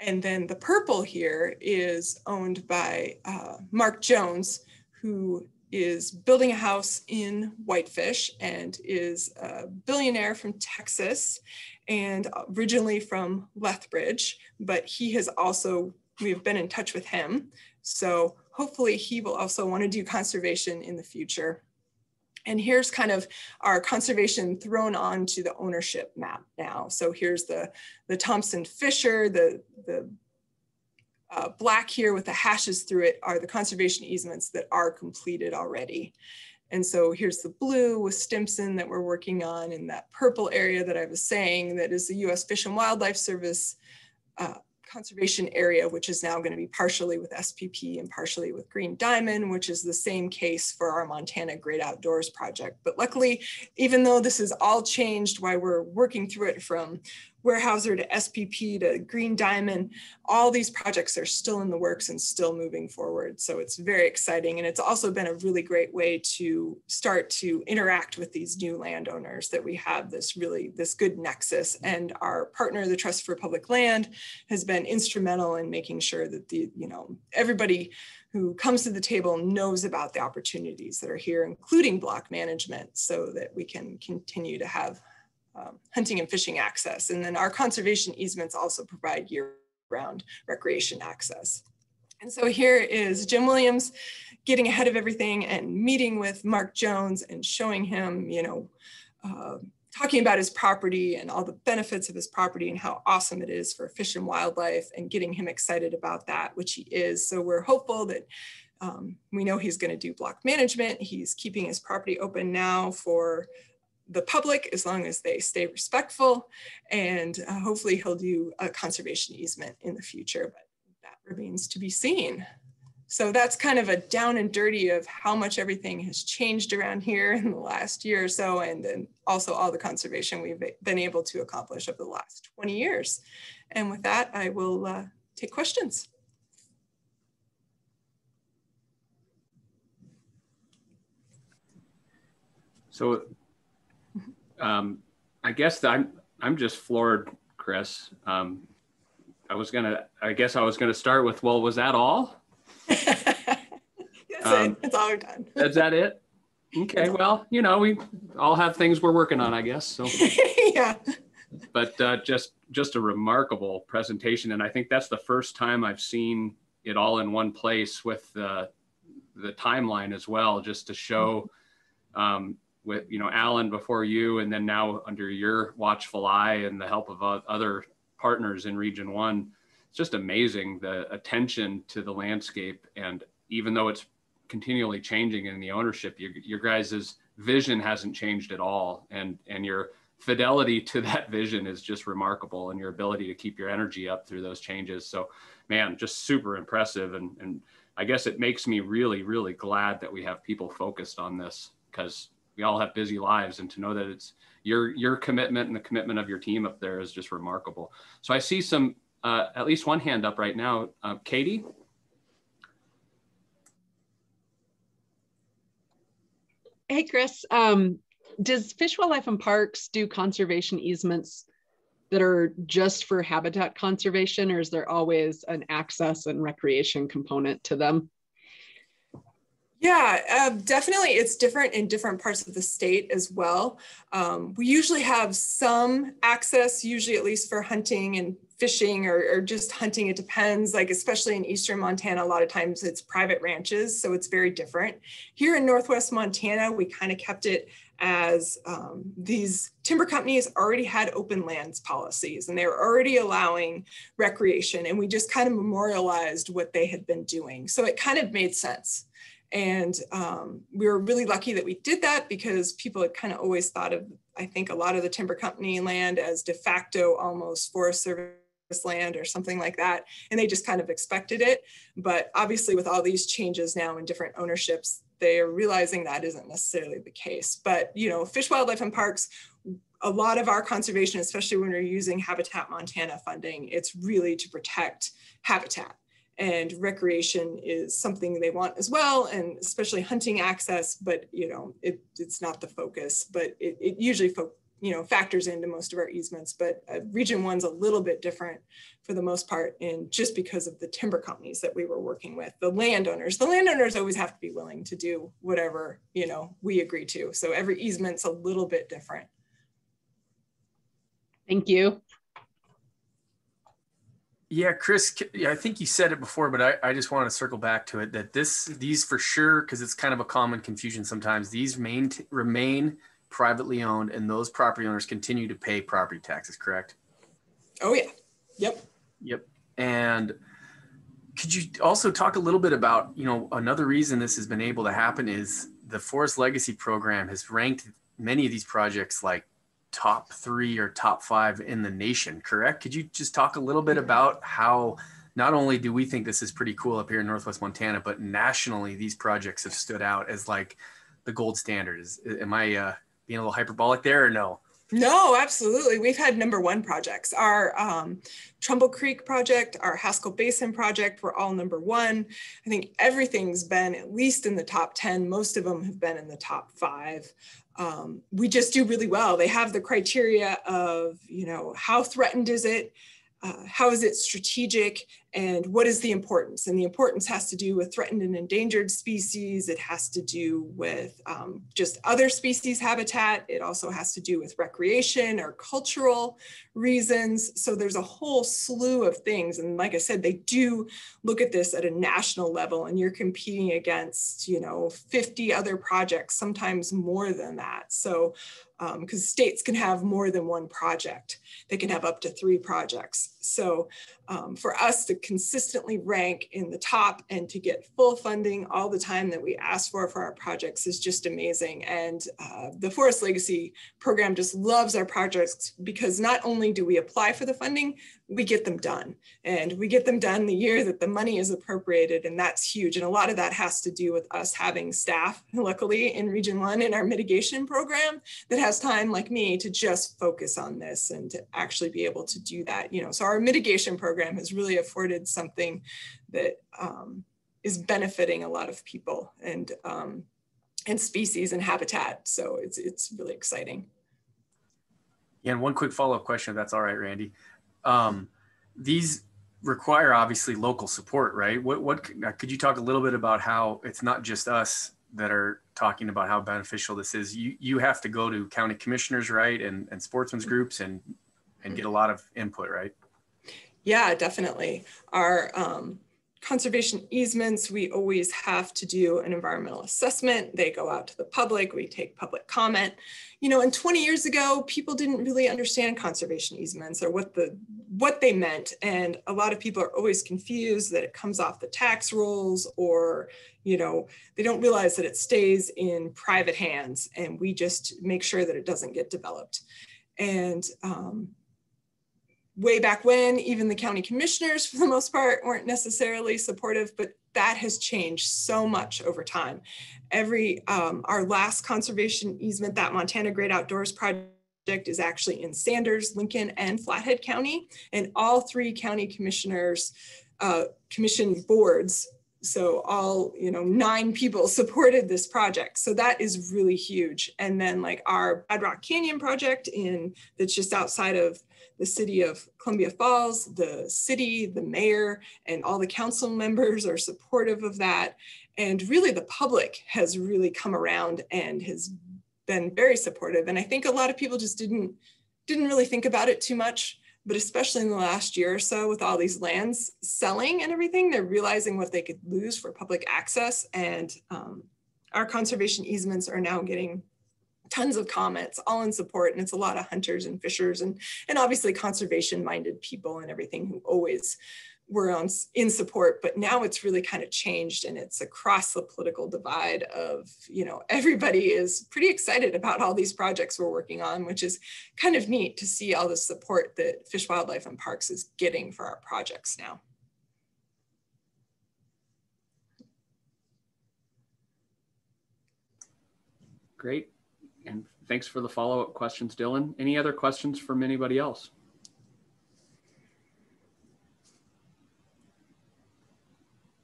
And then the purple here is owned by uh, Mark Jones, who is building a house in Whitefish and is a billionaire from Texas and originally from Lethbridge, but he has also, we've been in touch with him. So hopefully he will also want to do conservation in the future And here's kind of our conservation thrown onto the ownership map now. So here's the, the Thompson Fisher, the, the uh, black here with the hashes through it are the conservation easements that are completed already. And so here's the blue with Stimson that we're working on and that purple area that I was saying that is the US Fish and Wildlife Service uh, conservation area, which is now going to be partially with SPP and partially with Green Diamond, which is the same case for our Montana Great Outdoors project. But luckily, even though this is all changed while we're working through it from Weyerhaeuser to SPP to Green Diamond, all these projects are still in the works and still moving forward. So it's very exciting. And it's also been a really great way to start to interact with these new landowners that we have this really, this good nexus. And our partner, the Trust for Public Land, has been instrumental in making sure that the, you know, everybody who comes to the table knows about the opportunities that are here, including block management, so that we can continue to have um, hunting and fishing access. And then our conservation easements also provide year-round recreation access. And so here is Jim Williams getting ahead of everything and meeting with Mark Jones and showing him, you know, uh, talking about his property and all the benefits of his property and how awesome it is for fish and wildlife and getting him excited about that, which he is. So we're hopeful that um, we know he's going to do block management. He's keeping his property open now for the public as long as they stay respectful. And uh, hopefully he'll do a conservation easement in the future, but that remains to be seen. So that's kind of a down and dirty of how much everything has changed around here in the last year or so, and then also all the conservation we've been able to accomplish over the last 20 years. And with that, I will uh, take questions. So um, I guess I'm I'm just floored, Chris. Um, I was gonna. I guess I was gonna start with. Well, was that all? That's um, it. That's all we're done. is that it? Okay. Well, you know, we all have things we're working on, I guess. So. yeah. But uh, just just a remarkable presentation, and I think that's the first time I've seen it all in one place with the the timeline as well, just to show um, with you know Alan before you, and then now under your watchful eye and the help of other partners in Region One. It's just amazing the attention to the landscape, and even though it's continually changing in the ownership, your, your guys' vision hasn't changed at all, and and your fidelity to that vision is just remarkable, and your ability to keep your energy up through those changes. So, man, just super impressive, and and I guess it makes me really really glad that we have people focused on this because we all have busy lives and to know that it's your your commitment and the commitment of your team up there is just remarkable. So i see some uh, at least one hand up right now. Uh, katie? Hey chris. Um, does fish wildlife and parks do conservation easements that are just for habitat conservation or is there always an access and recreation component to them yeah, uh, definitely. It's different in different parts of the state as well. Um, we usually have some access, usually at least for hunting and fishing or, or, just hunting. It depends, like especially in Eastern Montana, a lot of times it's private ranches, so it's very different. Here in Northwest Montana, we kind of kept it as um, these timber companies already had open lands policies and they were already allowing recreation and we just kind of memorialized what they had been doing. So it kind of made sense. And um, we were really lucky that we did that because people had kind of always thought of, I think, a lot of the timber company land as de facto almost Forest Service land or something like that. And they just kind of expected it. But obviously, with all these changes now in different ownerships, they are realizing that isn't necessarily the case. But, you know, Fish, Wildlife, and Parks, a lot of our conservation, especially when we're using Habitat Montana funding, it's really to protect habitat and recreation is something they want as well and especially hunting access but you know it, it's not the focus but it, it usually fo- you know factors into most of our easements but uh, region one's a little bit different for the most part in just because of the timber companies that we were working with the landowners. The landowners always have to be willing to do whatever you know we agree to so every easement's a little bit different. Thank you Yeah, Chris, yeah, I think you said it before, but I, I just want to circle back to it that this, these for sure, because it's kind of a common confusion sometimes, these main, remain privately owned and those property owners continue to pay property taxes, correct? Oh, yeah. Yep. Yep. And could you also talk a little bit about, you know, another reason this has been able to happen is the Forest Legacy Program has ranked many of these projects like top three or top five in the nation, correct? Could you just talk a little bit about how not only do we think this is pretty cool up here in Northwest Montana, but nationally these projects have stood out as like the gold standard. Is, am I uh, being a little hyperbolic there or no? No, absolutely. We've had number one projects. Our um, Trumbull Creek project, our Haskell Basin project were all number one. I think everything's been at least in the top 10. Most of them have been in the top five um, we just do really well. They have the criteria of, you know, how threatened is it? Uh, how is it strategic? And what is the importance? And the importance has to do with threatened and endangered species. It has to do with um, just other species habitat. It also has to do with recreation or cultural reasons. So there's a whole slew of things. And like I said, they do look at this at a national level and you're competing against, you know, 50 other projects, sometimes more than that. So because um, states can have more than one project. They can have up to three projects. So um, for us to consistently rank in the top and to get full funding all the time that we ask for for our projects is just amazing. And uh, the Forest Legacy program just loves our projects because not only do we apply for the funding, we get them done. And we get them done the year that the money is appropriated, and that's huge. And a lot of that has to do with us having staff, luckily, in Region 1 in our mitigation program that has time, like me, to just focus on this and to actually be able to do that. You know, so our mitigation program has really afforded something that um, is benefiting a lot of people and um, and species and habitat. So it's it's really exciting. Yeah, and one quick follow-up question, if that's all right, Randy um, these require obviously local support, right? What what could you talk a little bit about how it's not just us that are talking about how beneficial this is? You you have to go to county commissioners, right, and and sportsmen's groups and and get a lot of input, right? Yeah, definitely. Our um, conservation easements, we always have to do an environmental assessment. They go out to the public, we take public comment. You know, and 20 years ago, people didn't really understand conservation easements or what the what they meant. And a lot of people are always confused that it comes off the tax rolls or, you know, they don't realize that it stays in private hands and we just make sure that it doesn't get developed. And um, way back when, even the county commissioners, for the most part, weren't necessarily supportive, but that has changed so much over time. Every, um, our last conservation easement, that Montana Great Outdoors Project is actually in Sanders, Lincoln, and Flathead County. And all three county commissioners, uh, commission boards so all you know nine people supported this project so that is really huge and then like our Badrock Canyon project in that's just outside of the city of Columbia Falls, the city, the mayor, and all the council members are supportive of that. And really the public has really come around and has been very supportive. And I think a lot of people just didn't, didn't really think about it too much, but especially in the last year or so with all these lands selling and everything, they're realizing what they could lose for public access. And um, our conservation easements are now getting tons of comments, all in support. And it's a lot of hunters and fishers and, and obviously conservation minded people and everything who always were on, in support. But now it's really kind of changed and it's across the political divide of, you know, everybody is pretty excited about all these projects we're working on, which is kind of neat to see all the support that Fish, Wildlife and Parks is getting for our projects now. Great. Thanks for the follow-up questions, Dylan. Any other questions from anybody else?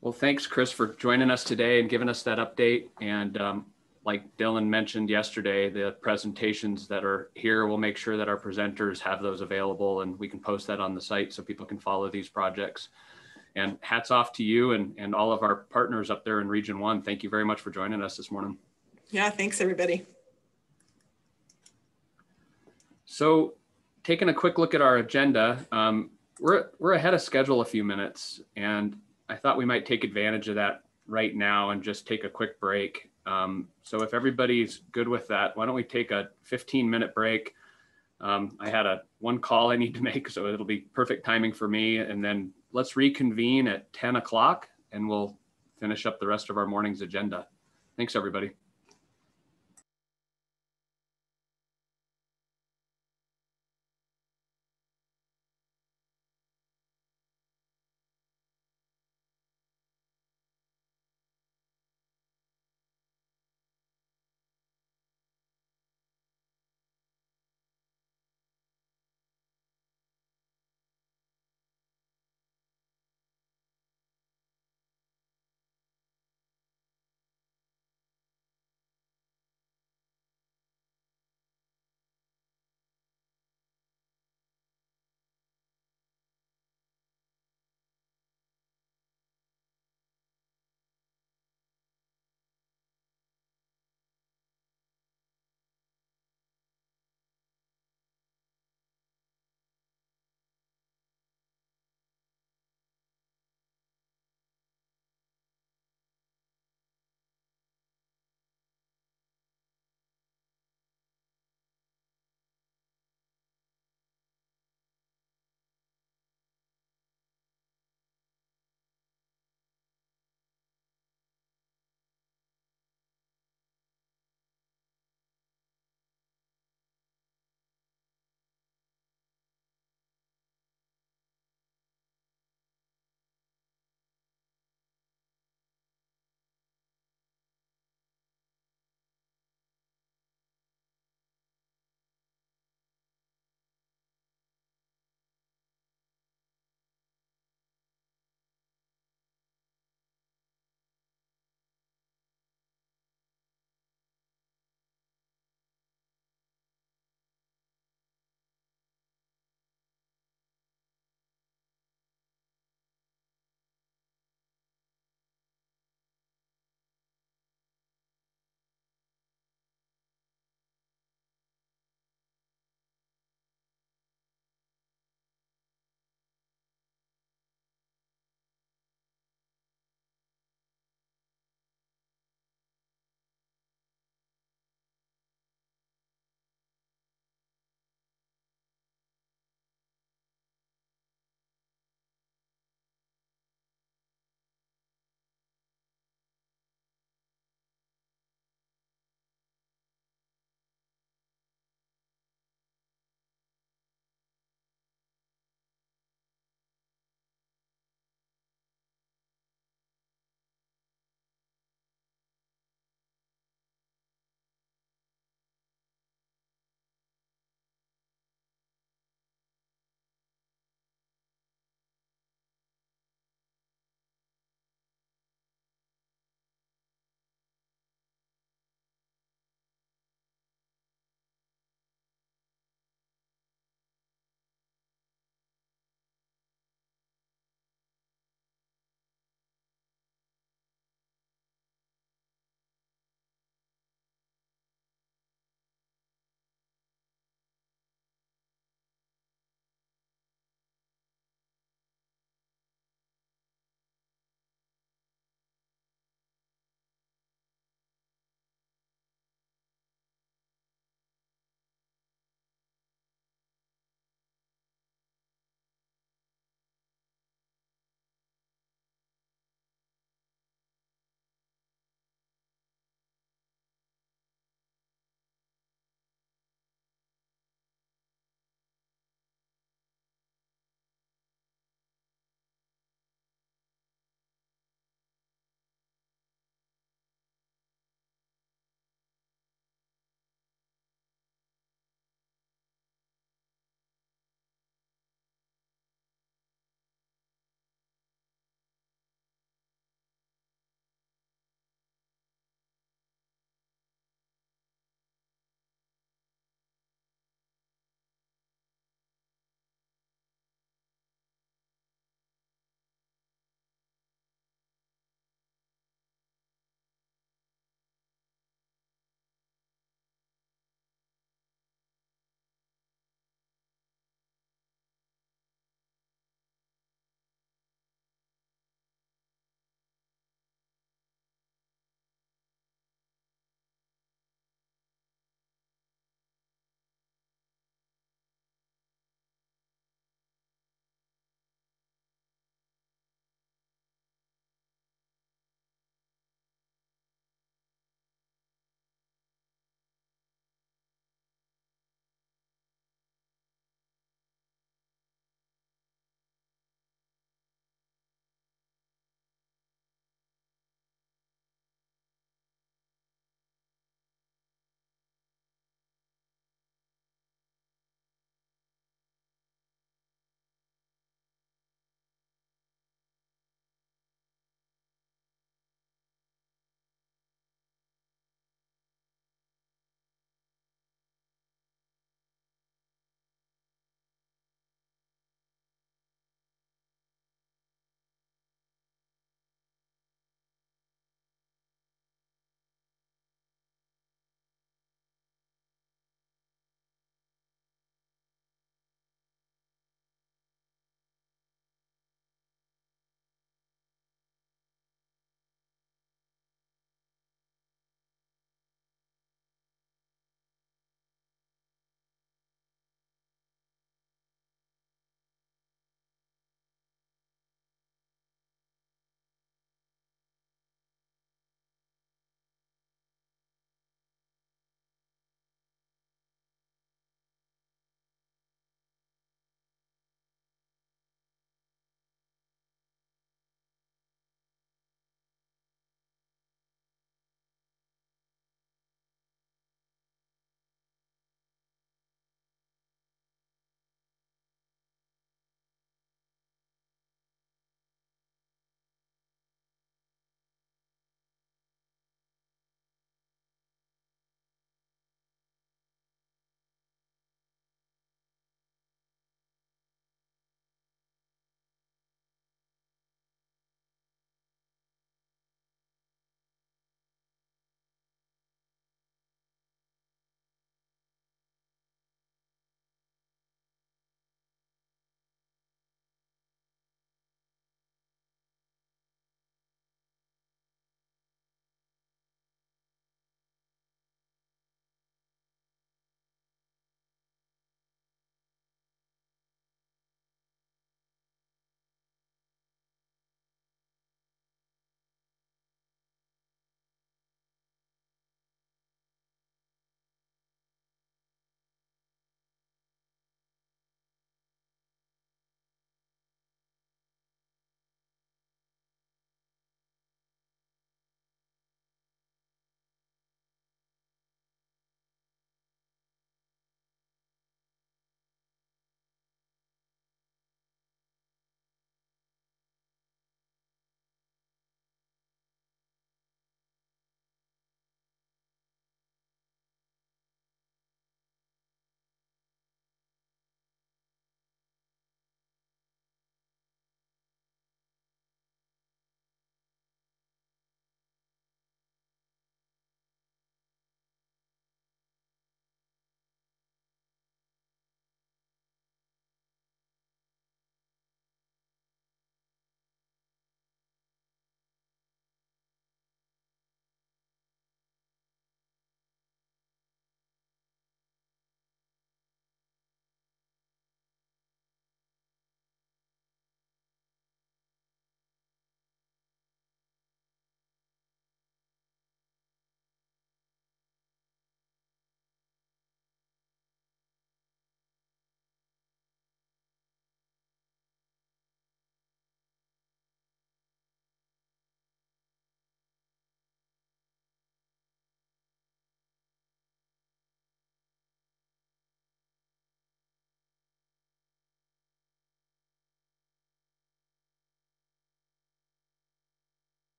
Well, thanks, Chris, for joining us today and giving us that update. And um, like Dylan mentioned yesterday, the presentations that are here, we'll make sure that our presenters have those available and we can post that on the site so people can follow these projects. And hats off to you and, and all of our partners up there in Region 1. Thank you very much for joining us this morning. Yeah, thanks, everybody. So taking a quick look at our agenda, um, we're we're ahead of schedule a few minutes, and I thought we might take advantage of that right now and just take a quick break. Um, so if everybody's good with that, why don't we take a 15 minute break? Um, I had a one call I need to make, so it'll be perfect timing for me. And then let's reconvene at 10 o'clock and we'll finish up the rest of our morning's agenda. Thanks, everybody.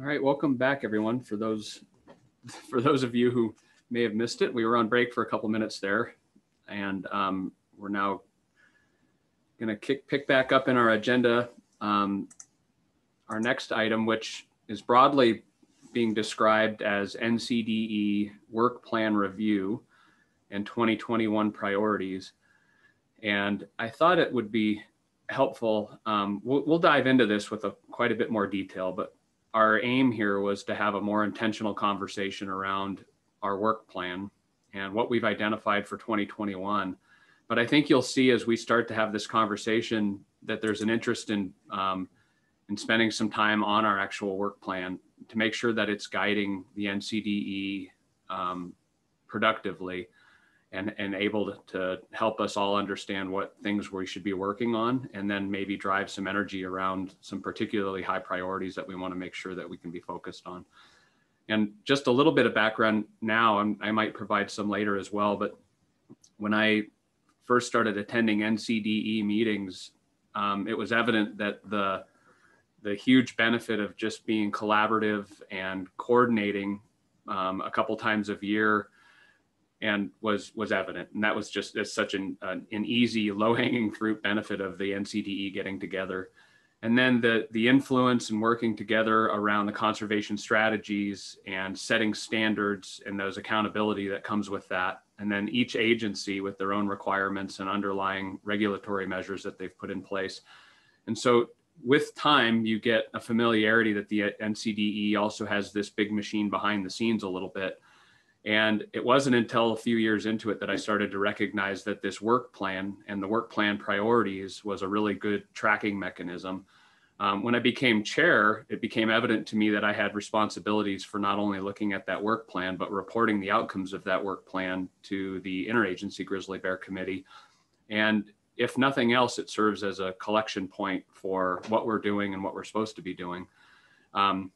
All right, welcome back, everyone. For those for those of you who may have missed it, we were on break for a couple minutes there, and um, we're now going to kick pick back up in our agenda. Um, our next item, which is broadly being described as NCDE work plan review and 2021 priorities. And I thought it would be helpful. Um, we'll, we'll, dive into this with a, quite a bit more detail, but our aim here was to have a more intentional conversation around our work plan and what we've identified for 2021. But I think you'll see as we start to have this conversation that there's an interest in um, in spending some time on our actual work plan to make sure that it's guiding the NCDE um, productively and, and able to, help us all understand what things we should be working on and then maybe drive some energy around some particularly high priorities that we want to make sure that we can be focused on. And just a little bit of background now, I'm, i might provide some later as well, but when I first started attending NCDE meetings, um, it was evident that the the huge benefit of just being collaborative and coordinating um, a couple times a year and was was evident. And that was just such an, an, an easy low hanging fruit benefit of the ncde getting together. And then the the influence and working together around the conservation strategies and setting standards and those accountability that comes with that. And then each agency with their own requirements and underlying regulatory measures that they've put in place. And so with time you get a familiarity that the ncde also has this big machine behind the scenes a little bit and it wasn't until a few years into it that I started to recognize that this work plan and the work plan priorities was a really good tracking mechanism. Um, when I became chair, it became evident to me that I had responsibilities for not only looking at that work plan, but reporting the outcomes of that work plan to the interagency Grizzly Bear Committee. And if nothing else, it serves as a collection point for what we're doing and what we're supposed to be doing. Um,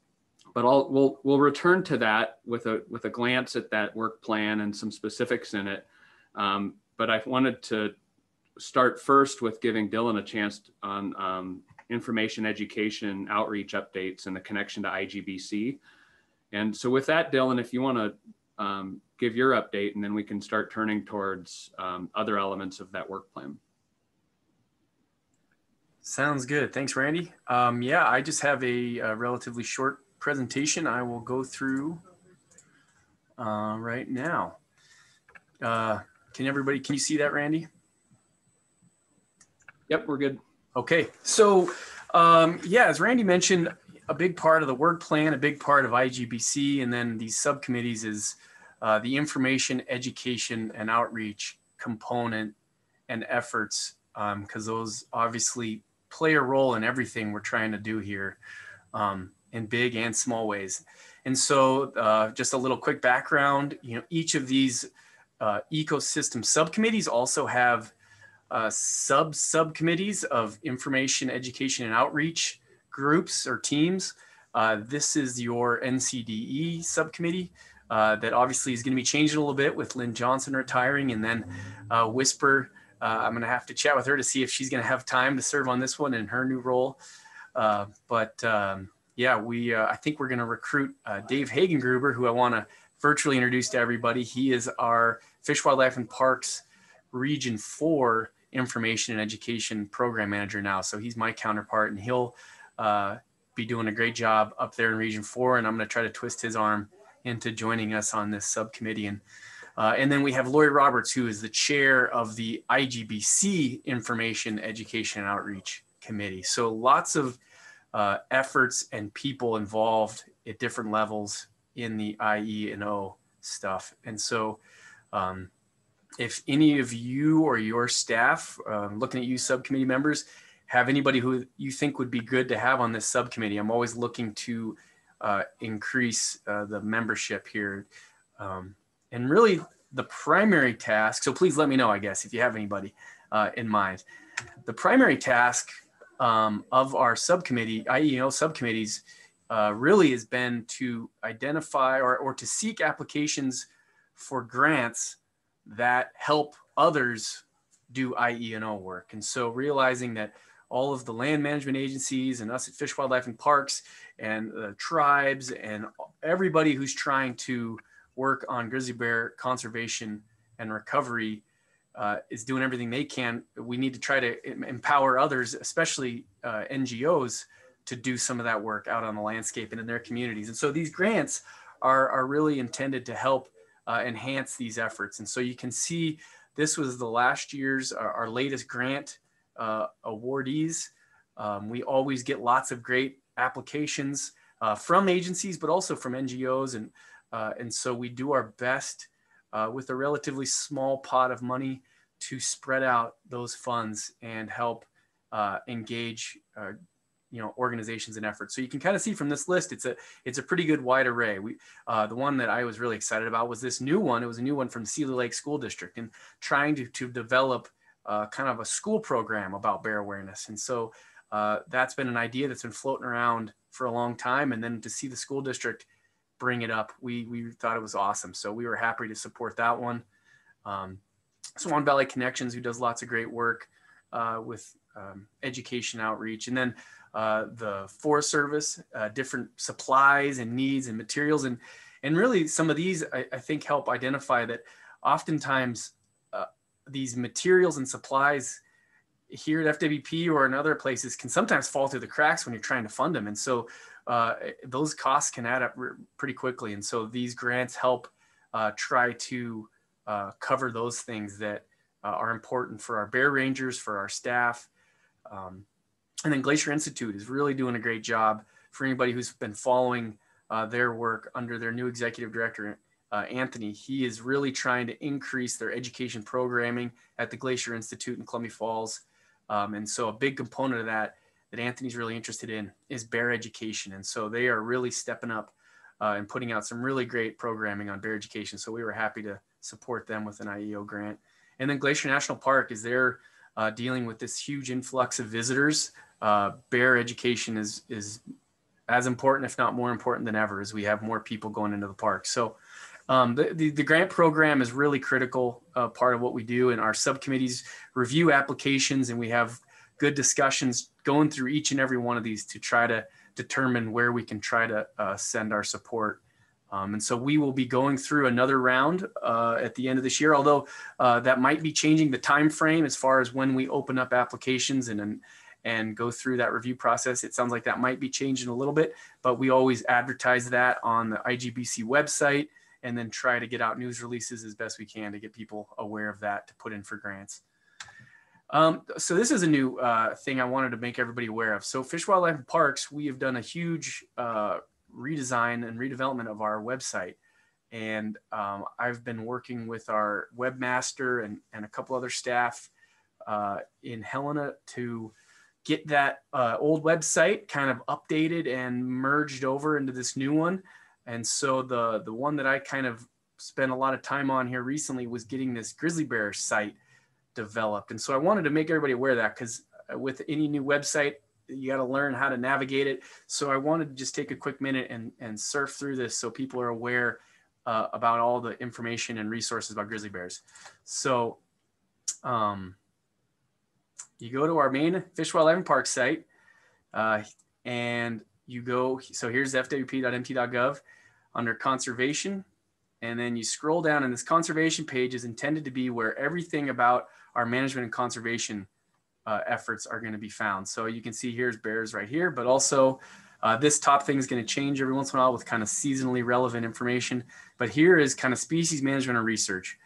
but I'll we'll we'll return to that with a with a glance at that work plan and some specifics in it. Um, but I wanted to start first with giving Dylan a chance on um, information education outreach updates and the connection to IGBC. And so with that, Dylan, if you want to um, give your update and then we can start turning towards um, other elements of that work plan. Sounds good. Thanks, Randy. Um, yeah, I just have a, a relatively short presentation I will go through uh, right now. Uh, can everybody, can you see that, Randy? Yep, we're good. Okay, so um, yeah, as Randy mentioned, a big part of the work plan, a big part of IGBC, and then these subcommittees is uh, the information, education, and outreach component and efforts, because um, those obviously play a role in everything we're trying to do here. Um, in big and small ways. And so uh, just a little quick background, you know, each of these uh, ecosystem subcommittees also have uh, sub subcommittees of information, education, and outreach groups or teams. Uh, this is your NCDE subcommittee uh, that obviously is going to be changing a little bit with Lynn Johnson retiring and then uh, Whisper. I'm going to have to chat with her to see if she's going to have time to serve on this one in her new role. but um, yeah, we uh, I think we're going to recruit uh, Dave Hagengruber, who I want to virtually introduce to everybody. He is our Fish, Wildlife, and Parks Region 4 Information and Education Program Manager now. So he's my counterpart, and he'll uh, be doing a great job up there in Region 4. And I'm going to try to twist his arm into joining us on this subcommittee. And, uh, and then we have Lori Roberts, who is the chair of the IGBC Information, Education, and Outreach Committee. So lots of uh, efforts and people involved at different levels in the IE and O stuff. And so, um, if any of you or your staff, um, looking at you subcommittee members, have anybody who you think would be good to have on this subcommittee, I'm always looking to uh, increase uh, the membership here. Um, and really, the primary task, so please let me know, I guess, if you have anybody uh, in mind. The primary task um, of our subcommittee, IEO subcommittees, uh, really has been to identify or, or to seek applications for grants that help others do IE&O work. And so realizing that all of the land management agencies and us at Fish, Wildlife, and Parks and the tribes and everybody who's trying to work on grizzly bear conservation and recovery uh, is doing everything they can. We need to try to empower others, especially uh, NGOs, to do some of that work out on the landscape and in their communities. And so these grants are, are really intended to help uh, enhance these efforts. And so you can see this was the last year's, our, our latest grant uh, awardees. Um, we always get lots of great applications uh, from agencies, but also from NGOs. And, uh, and so we do our best uh, with a relatively small pot of money to spread out those funds and help uh, engage uh, you know organizations and efforts. So you can kind of see from this list it's a it's a pretty good wide array. We uh, the one that i was really excited about was this new one. It was a new one from Seeley Lake school district and trying to, to develop uh, kind of a school program about bear awareness. And so uh, that's been an idea that's been floating around for a long time. And then to see the school district bring it up we we thought it was awesome so we were happy to support that one um, swan valley connections who does lots of great work uh, with um, education outreach and then uh, the Forest Service, uh, different supplies and needs and materials. And, and really some of these, I, I think help identify that oftentimes uh, these materials and supplies here at FWP or in other places can sometimes fall through the cracks when you're trying to fund them. And so uh, those costs can add up pretty quickly. And so these grants help uh, try to cover those things that are important for our bear rangers, for our staff, um, and then Glacier Institute is really doing a great job for anybody who's been following uh, their work under their new executive director, uh, Anthony. He is really trying to increase their education programming at the Glacier Institute in Columbia Falls. Um, and so a big component of that that Anthony's really interested in is bear education. And so they are really stepping up uh, and putting out some really great programming on bear education. So we were happy to support them with an IEO grant. And then Glacier National Park is there uh, dealing with this huge influx of visitors uh, bear education is is as important, if not more important than ever, as we have more people going into the park. So um, the, the, the, grant program is really critical uh, part of what we do and our subcommittees review applications and we have good discussions going through each and every one of these to try to determine where we can try to uh, send our support. Um, and so we will be going through another round uh, at the end of this year, although uh, that might be changing the time frame as far as when we open up applications and, and and go through that review process. It sounds like that might be changing a little bit, but we always advertise that on the IGBC website and then try to get out news releases as best we can to get people aware of that to put in for grants. Um, so this is a new uh, thing I wanted to make everybody aware of. So Fish, Wildlife, and Parks, we have done a huge uh, redesign and redevelopment of our website. And um, I've been working with our webmaster and, and a couple other staff uh, in Helena to get that uh, old website kind of updated and merged over into this new one. And so the the one that I kind of spent a lot of time on here recently was getting this grizzly bear site developed. And so I wanted to make everybody aware of that because uh, with any new website, you got to learn how to navigate it. So I wanted to just take a quick minute and, and surf through this so people are aware uh, about all the information and resources about grizzly bears. So um, you go to our main Fish Wildlife Park site, uh, and you go. So here's fwp.mt.gov under conservation, and then you scroll down, and this conservation page is intended to be where everything about our management and conservation uh, efforts are going to be found. So you can see here's bears right here, but also uh, this top thing is going to change every once in a while with kind of seasonally relevant information. But here is kind of species management and research.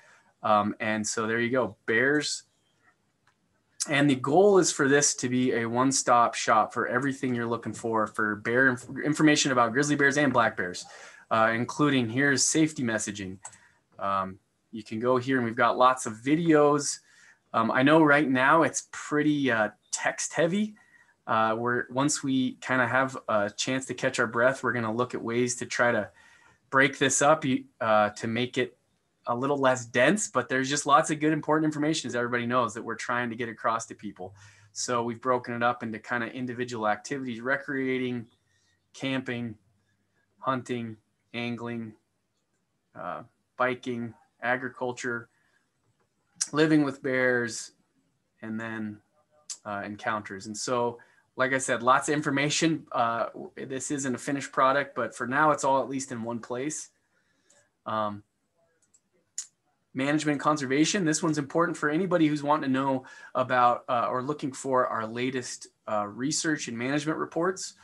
Um, and so there you go, bears and the goal is for this to be a one-stop shop for everything you're looking for for bear inf information about grizzly bears and black bears, uh, including here's safety messaging. Um, you can go here and we've got lots of videos. Um, I know right now it's pretty uh, text heavy. Uh, where once we kind of have a chance to catch our breath, we're going to look at ways to try to break this up uh, to make it a little less dense, but there's just lots of good important information, as everybody knows, that we're trying to get across to people. So we've broken it up into kind of individual activities, recreating, camping, hunting, angling, uh, biking, agriculture, living with bears, and then uh, encounters. And so, like I said, lots of information. Uh, this isn't a finished product, but for now, it's all at least in one place. Um, management conservation. This one's important for anybody who's wanting to know about uh, or looking for our latest uh, research and management reports.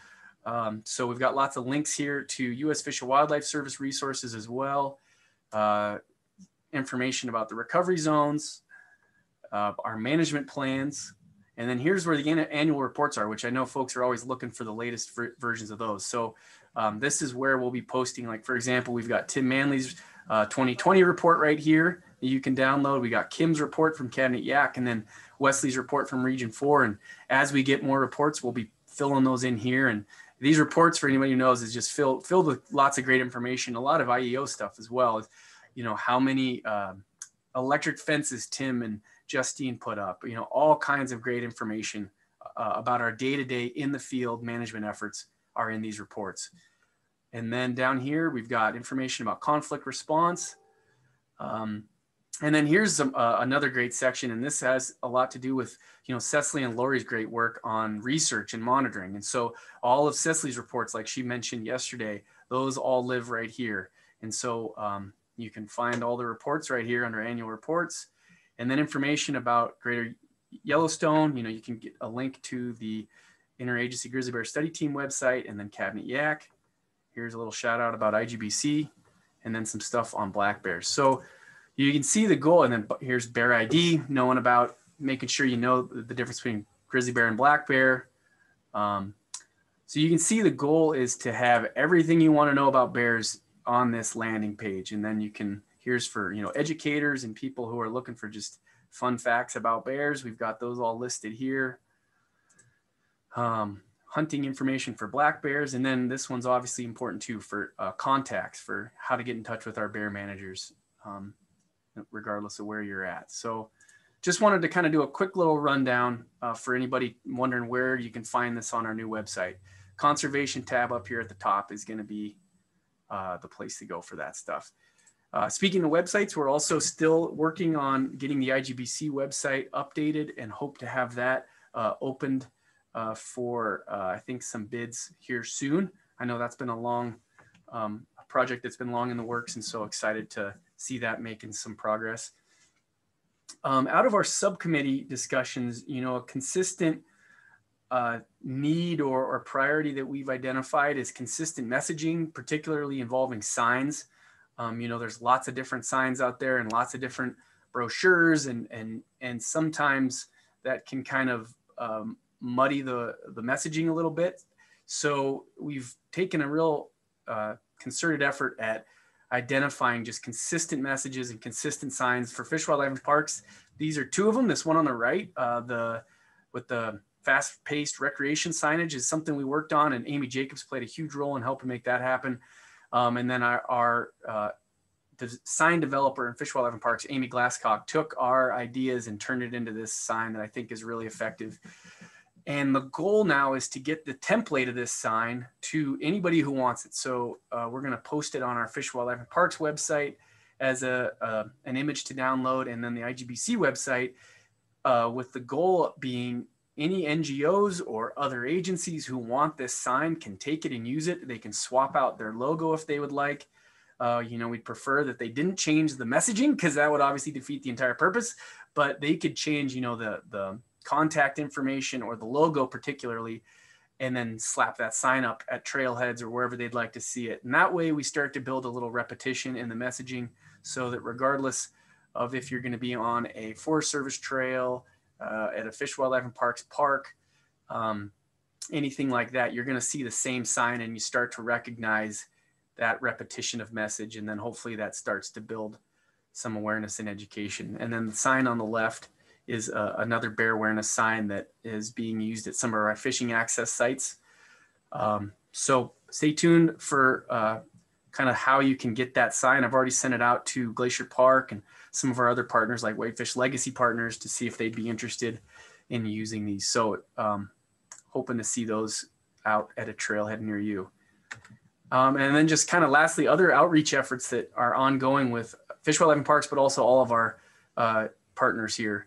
Um, so we've got lots of links here to U.S. Fish and Wildlife Service resources as well, uh, information about the recovery zones, uh, our management plans, and then here's where the annual reports are, which I know folks are always looking for the latest versions of those. So um, this is where we'll be posting, like for example, we've got Tim Manley's uh, 2020 report right here that you can download. We got Kim's report from Cabinet Yaak and then Wesley's report from Region 4. And as we get more reports, we'll be filling those in here. And these reports, for anybody who knows, is just filled filled with lots of great information, a lot of IEO stuff as well. You know, how many uh, electric fences Tim and Justine put up, you know, all kinds of great information uh, about our day to day in the field management efforts are in these reports. And then down here, we've got information about conflict response. Um, and then here's some, uh, another great section, and this has a lot to do with you know Cecily and Lori's great work on research and monitoring. And so all of Cecily's reports, like she mentioned yesterday, those all live right here. And so um, you can find all the reports right here under annual reports, and then information about Greater Yellowstone. You know, you can get a link to the Interagency Grizzly Bear Study Team website, and then Cabinet Yaak. Here's a little shout out about IGBC, and then some stuff on black bears. So you can see the goal. And then here's bear ID, knowing about making sure you know the difference between grizzly bear and black bear. Um, so you can see the goal is to have everything you want to know about bears on this landing page. And then you can, here's for, you know, educators and people who are looking for just fun facts about bears. We've got those all listed here. Um, hunting information for black bears. And then this one's obviously important too for uh, contacts for how to get in touch with our bear managers. Um, regardless of where you're at. So just wanted to kind of do a quick little rundown uh, for anybody wondering where you can find this on our new website. Conservation tab up here at the top is going to be uh, the place to go for that stuff. Uh, speaking of websites, we're also still working on getting the IGBC website updated and hope to have that uh, opened uh, for, uh, I think, some bids here soon. I know that's been a long um, project that's been long in the works and so excited to see that making some progress. Um, out of our subcommittee discussions, you know, a consistent uh, need or, or, priority that we've identified is consistent messaging, particularly involving signs. Um, you know, there's lots of different signs out there and lots of different brochures, and and and sometimes that can kind of um, muddy the the messaging a little bit. So we've taken a real uh, concerted effort at identifying just consistent messages and consistent signs for fish, wildlife, and parks. These are two of them. This one on the right, uh, the with the fast-paced recreation signage is something we worked on, and Amy Jacobs played a huge role in helping make that happen. Um, and then our, our uh, the sign developer in Fish, Wildlife, and Parks, Amy Glasscock, took our ideas and turned it into this sign that I think is really effective. And the goal now is to get the template of this sign to anybody who wants it. So uh, we're going to post it on our Fish, Wildlife, and Parks website as a, uh, an image to download, and then the IGBC website, uh, with the goal being any NGOs or other agencies who want this sign can take it and use it. They can swap out their logo if they would like. Uh, you know, we'd prefer that they didn't change the messaging because that would obviously defeat the entire purpose. But they could change, you know, the the contact information or the logo particularly and then slap that sign up at trailheads or wherever they'd like to see it. And that way we start to build a little repetition in the messaging so that regardless of if you're going to be on a forest service trail uh, at a fish wildlife and parks park um, anything like that you're going to see the same sign and you start to recognize that repetition of message. And then hopefully that starts to build some awareness and education. And then the sign on the left is uh, another bear awareness sign that is being used at some of our fishing access sites. Um, so stay tuned for uh, kind of how you can get that sign. I've already sent it out to Glacier Park and some of our other partners like Whitefish Legacy Partners to see if they'd be interested in using these. So um, hoping to see those out at a trailhead near you. Um, and then just kind of lastly, other outreach efforts that are ongoing with Fish Wildlife and Parks, but also all of our uh, partners here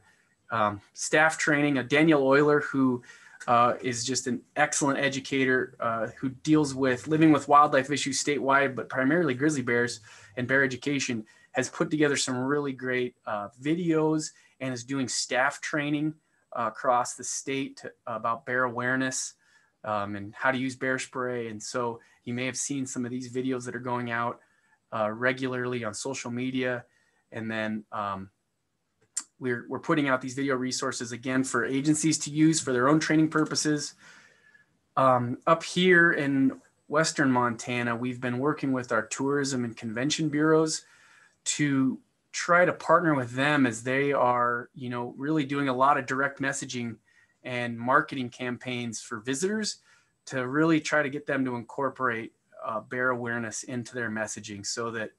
um, staff training. Uh, Daniel Euler, who uh, is just an excellent educator uh, who deals with living with wildlife issues statewide, but primarily grizzly bears and bear education, has put together some really great uh, videos and is doing staff training uh, across the state to, about bear awareness um, and how to use bear spray. And so you may have seen some of these videos that are going out regularly on social media. And then um, we're, we're putting out these video resources again for agencies to use for their own training purposes. Um, up here in Western Montana, we've been working with our tourism and convention bureaus to try to partner with them as they are, you know, really doing a lot of direct messaging and marketing campaigns for visitors to really try to get them to incorporate uh, bear awareness into their messaging so that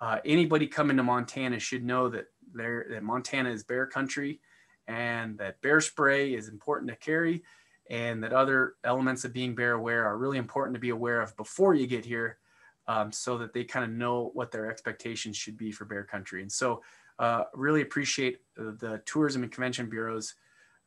uh, anybody coming to Montana should know that there that Montana is bear country and that bear spray is important to carry and that other elements of being bear aware are really important to be aware of before you get here um, so that they kind of know what their expectations should be for bear country. And so uh, really appreciate the tourism and convention bureaus,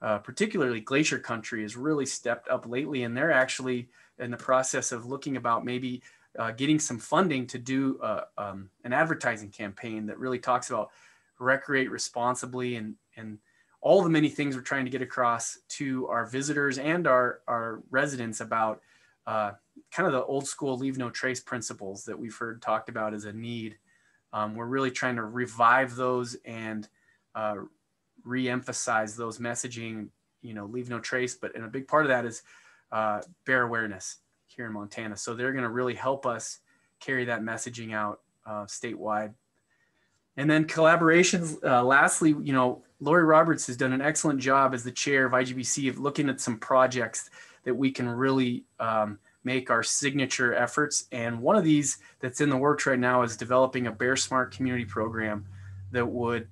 uh, particularly Glacier Country has really stepped up lately and they're actually in the process of looking about maybe uh, getting some funding to do uh, um, an advertising campaign that really talks about recreate responsibly and and all the many things we're trying to get across to our visitors and our our residents about uh, kind of the old school leave no trace principles that we've heard talked about as a need. Um, we're really trying to revive those and uh, re-emphasize those messaging. You know, leave no trace, but and a big part of that is uh, bear awareness here in Montana. So they're going to really help us carry that messaging out uh, statewide and then collaborations, uh, lastly, you know, Lori Roberts has done an excellent job as the chair of IGBC of looking at some projects that we can really um, make our signature efforts. And one of these that's in the works right now is developing a Bear Smart community program that would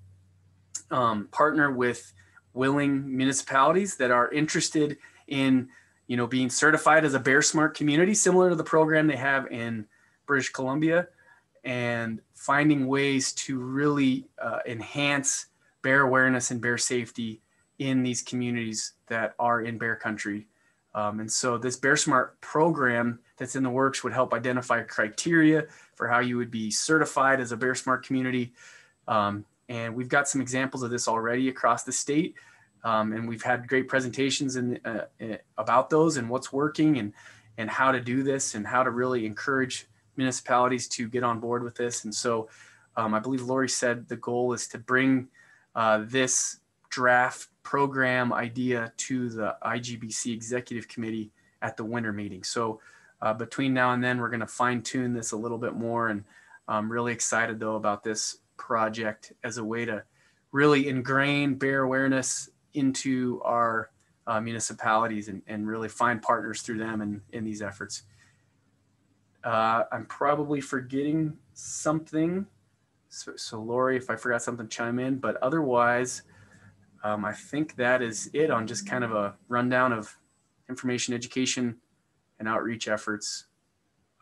um, partner with willing municipalities that are interested in, you know, being certified as a Bear Smart community, similar to the program they have in British Columbia and finding ways to really uh, enhance bear awareness and bear safety in these communities that are in bear country. Um, and so this Bear Smart program that's in the works would help identify criteria for how you would be certified as a Bear Smart community. Um, and we've got some examples of this already across the state. Um, and we've had great presentations in, uh, uh about those and what's working and, and how to do this and how to really encourage municipalities to get on board with this. And so um, I believe Lori said the goal is to bring uh, this draft program idea to the IGBC Executive Committee at the winter meeting. So uh, between now and then, we're going to fine tune this a little bit more. And I'm really excited though about this project as a way to really ingrain bear awareness into our uh, municipalities and, and really find partners through them in, in these efforts. Uh, I'm probably forgetting something. So, so, Lori, if I forgot something, chime in. But otherwise, um, I think that is it on just kind of a rundown of information education and outreach efforts.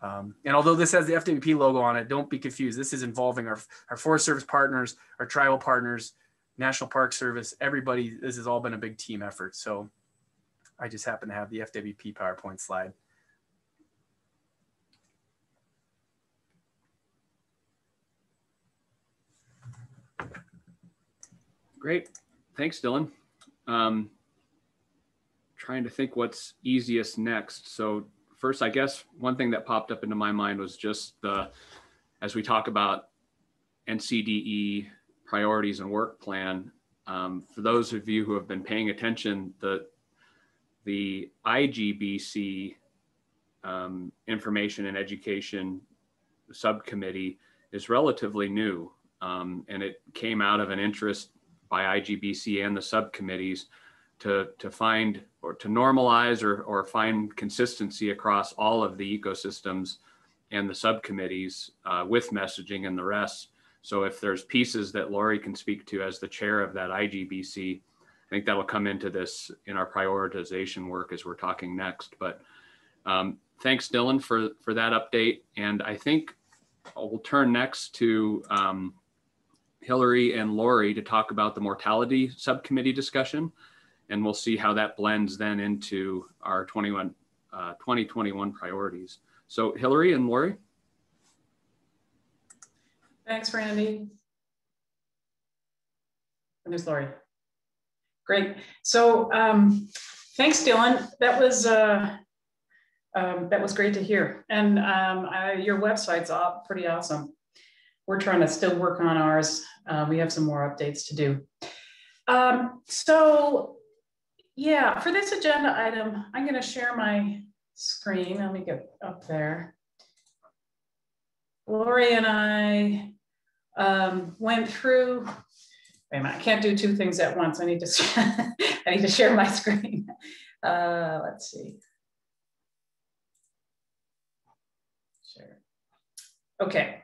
Um, and although this has the FWP logo on it, don't be confused. This is involving our, our Forest Service partners, our tribal partners, National Park Service, everybody. This has all been a big team effort. So I just happen to have the FWP PowerPoint slide. Great. Thanks, Dylan. Um, trying to think what's easiest next. So first, I guess one thing that popped up into my mind was just the, as we talk about NCDE priorities and work plan, um, for those of you who have been paying attention, the, the IGBC um, information and education subcommittee is relatively new. Um, and it came out of an interest by IGBC and the subcommittees to, to find or to normalize or, or find consistency across all of the ecosystems and the subcommittees uh, with messaging and the rest. So if there's pieces that Lori can speak to as the chair of that IGBC, I think that'll come into this in our prioritization work as we're talking next. But um, thanks, Dylan, for, for that update. And I think we'll turn next to um, Hilary and Lori to talk about the mortality subcommittee discussion. And we'll see how that blends then into our 21, uh, 2021 priorities. So Hilary and Lori. Thanks, Randy. And there's Lori. Great. So um, thanks, Dylan. That was uh, um, that was great to hear. And um, I, your website's pretty awesome. We're trying to still work on ours. Uh, we have some more updates to do. Um, so yeah, for this agenda item, I'm going to share my screen. Let me get up there. Lori and I um, went through wait a minute, I can't do two things at once. I need to, I need to share my screen. Uh, let's see. Share. Okay.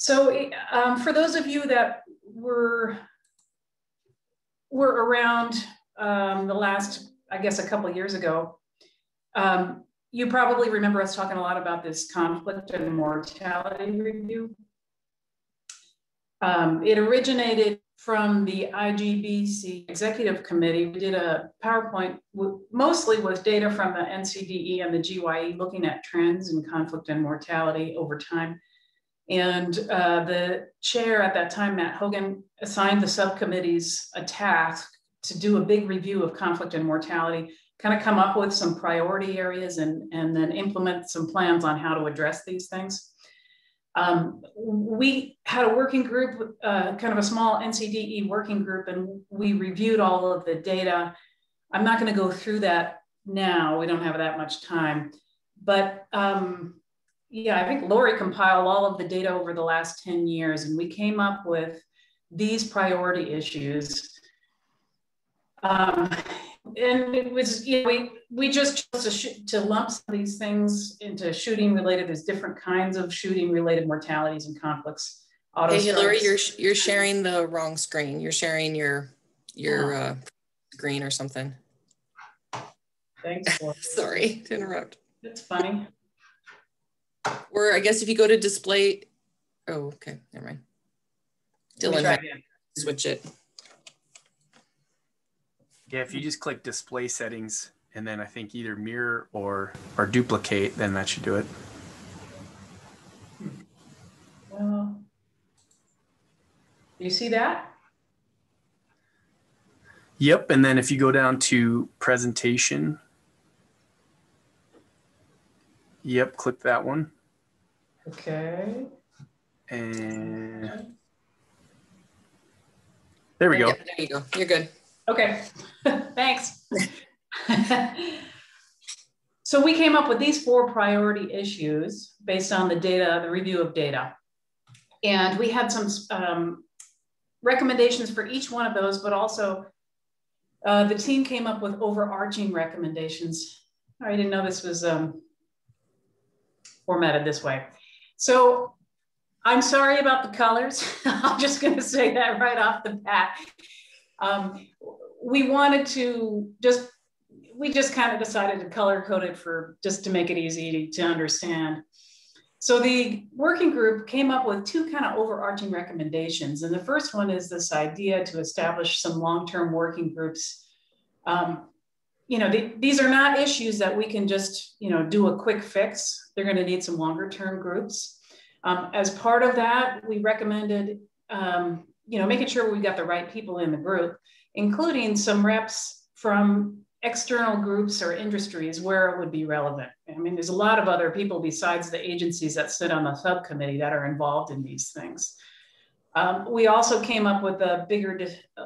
So um, for those of you that were, were around um, the last, I guess, a couple years ago, um, you probably remember us talking a lot about this conflict and mortality review um, it originated from the IGBC Executive Committee. We did a PowerPoint mostly with data from the NCDE and the GYE looking at trends in conflict and mortality over time. And uh, the chair at that time, Matt Hogan, assigned the subcommittees a task to do a big review of conflict and mortality, kind of come up with some priority areas and, and then implement some plans on how to address these things. Um, we had a working group, uh, kind of a small NCDE working group, and we reviewed all of the data. I'm not going to go through that now. We don't have that much time. But um, yeah, I think Lori compiled all of the data over the last 10 years, and we came up with these priority issues. Um, and it was you know, we we just chose to, sh- to lump some of these things into shooting related. There's different kinds of shooting related mortalities and conflicts. Auto hey Hilary, you're you're sharing the wrong screen. You're sharing your your oh. uh, screen or something. Thanks. Sorry to interrupt. That's funny. Or I guess if you go to display, oh okay, never mind. Dylan, switch it. Yeah, if you just click display settings and then I think either mirror or or duplicate, then that should do it. Well, you see that? Yep, and then if you go down to presentation, yep, click that one. Okay. And there we go. there you go. You're good. Okay, thanks. so we came up with these four priority issues based on the data, the review of data. And we had some um, recommendations for each one of those, but also uh, the team came up with overarching recommendations. I didn't know this was um, formatted this way. So I'm sorry about the colors. I'm just going to say that right off the bat. Um, we wanted to just, we just kind of decided to color code it for just to make it easy to, to understand. So the working group came up with two kind of overarching recommendations. And the first one is this idea to establish some long-term working groups. Um, you know, the, these are not issues that we can just, you know, do a quick fix. They're going to need some longer term groups. Um, as part of that, we recommended, um, you know, making sure we got the right people in the group including some reps from external groups or industries where it would be relevant. I mean, there's a lot of other people besides the agencies that sit on the subcommittee that are involved in these things. Um, we also came up with a bigger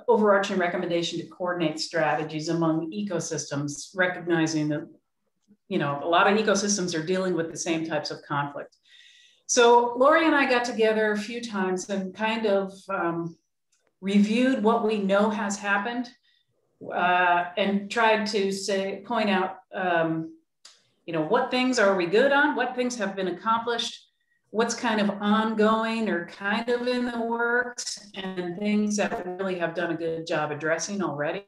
overarching recommendation to coordinate strategies among ecosystems, recognizing that, you know, a lot of ecosystems are dealing with the same types of conflict. So Lori and I got together a few times and kind of um, reviewed what we know has happened uh, and tried to say point out um, you know what things are we good on? What things have been accomplished? What's kind of ongoing or kind of in the works? And things that really have done a good job addressing already.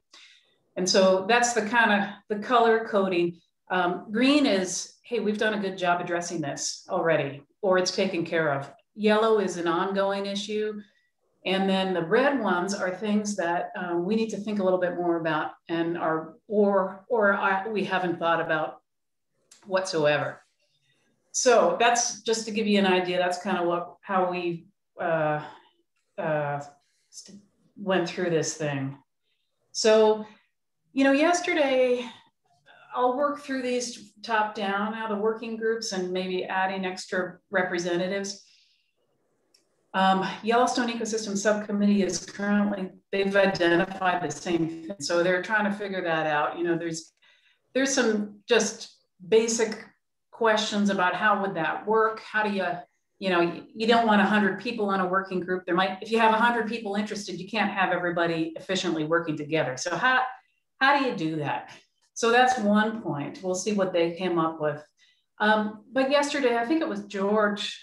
And so that's the kind of the color coding um, green is hey we've done a good job addressing this already or it's taken care of yellow is an ongoing issue. And then the red ones are things that um, we need to think a little bit more about and are, or, or I, we haven't thought about whatsoever. So that's just to give you an idea. That's kind of what, how we uh, uh, went through this thing. So, you know, yesterday I'll work through these top down now, the working groups and maybe adding extra representatives. Um, Yellowstone Ecosystem Subcommittee is currently, they've identified the same thing. So they're trying to figure that out. You know, there's, there's some just basic questions about how would that work? How do you, you know, you don't want 100 people on a working group. There might, if you have 100 people interested, you can't have everybody efficiently working together. So how, how do you do that? So that's one point. We'll see what they came up with. Um, but yesterday, I think it was George,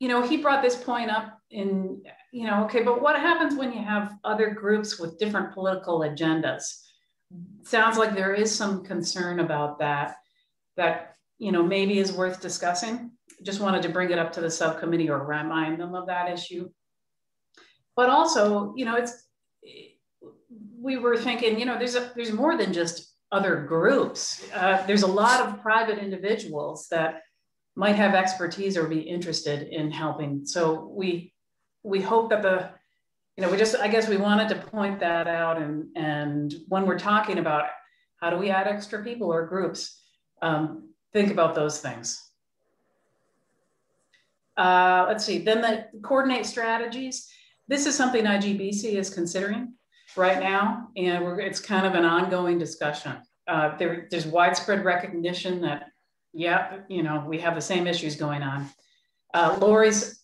you know, he brought this point up in, you know, okay, but what happens when you have other groups with different political agendas? Sounds like there is some concern about that, that, you know, maybe is worth discussing. Just wanted to bring it up to the subcommittee or remind them of that issue. But also, you know, it's, we were thinking, you know, there's a, there's more than just other groups. Uh, there's a lot of private individuals that might have expertise or be interested in helping. So we we hope that the you know we just I guess we wanted to point that out and and when we're talking about how do we add extra people or groups, um, think about those things. Uh, let's see. Then the coordinate strategies. This is something IGBC is considering right now, and it's kind of an ongoing discussion. Uh, there, there's widespread recognition that, yeah, you know, we have the same issues going on. Uh, Lori's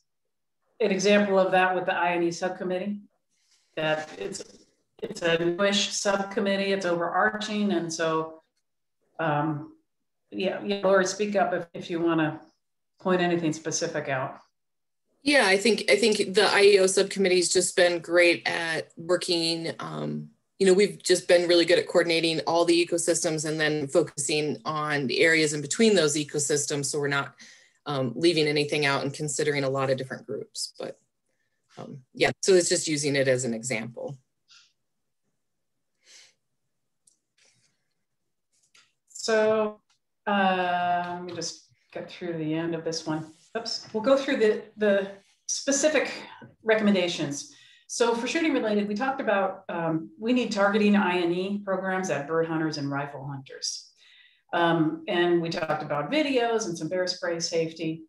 an example of that with the I&E subcommittee, that it's it's a newish subcommittee, it's overarching, and so, um, yeah, yeah, Lori, speak up if, if you want to point anything specific out. Yeah, I think I think the IEO subcommittee's just been great at working. Um, you know, we've just been really good at coordinating all the ecosystems and then focusing on the areas in between those ecosystems, so we're not um, leaving anything out and considering a lot of different groups. But um, yeah, so it's just using it as an example. So uh, let me just get through the end of this one oops, we'll go through the, the specific recommendations. So for shooting related, we talked about um, we need targeting I&E programs at bird hunters and rifle hunters. Um, and we talked about videos and some bear spray safety.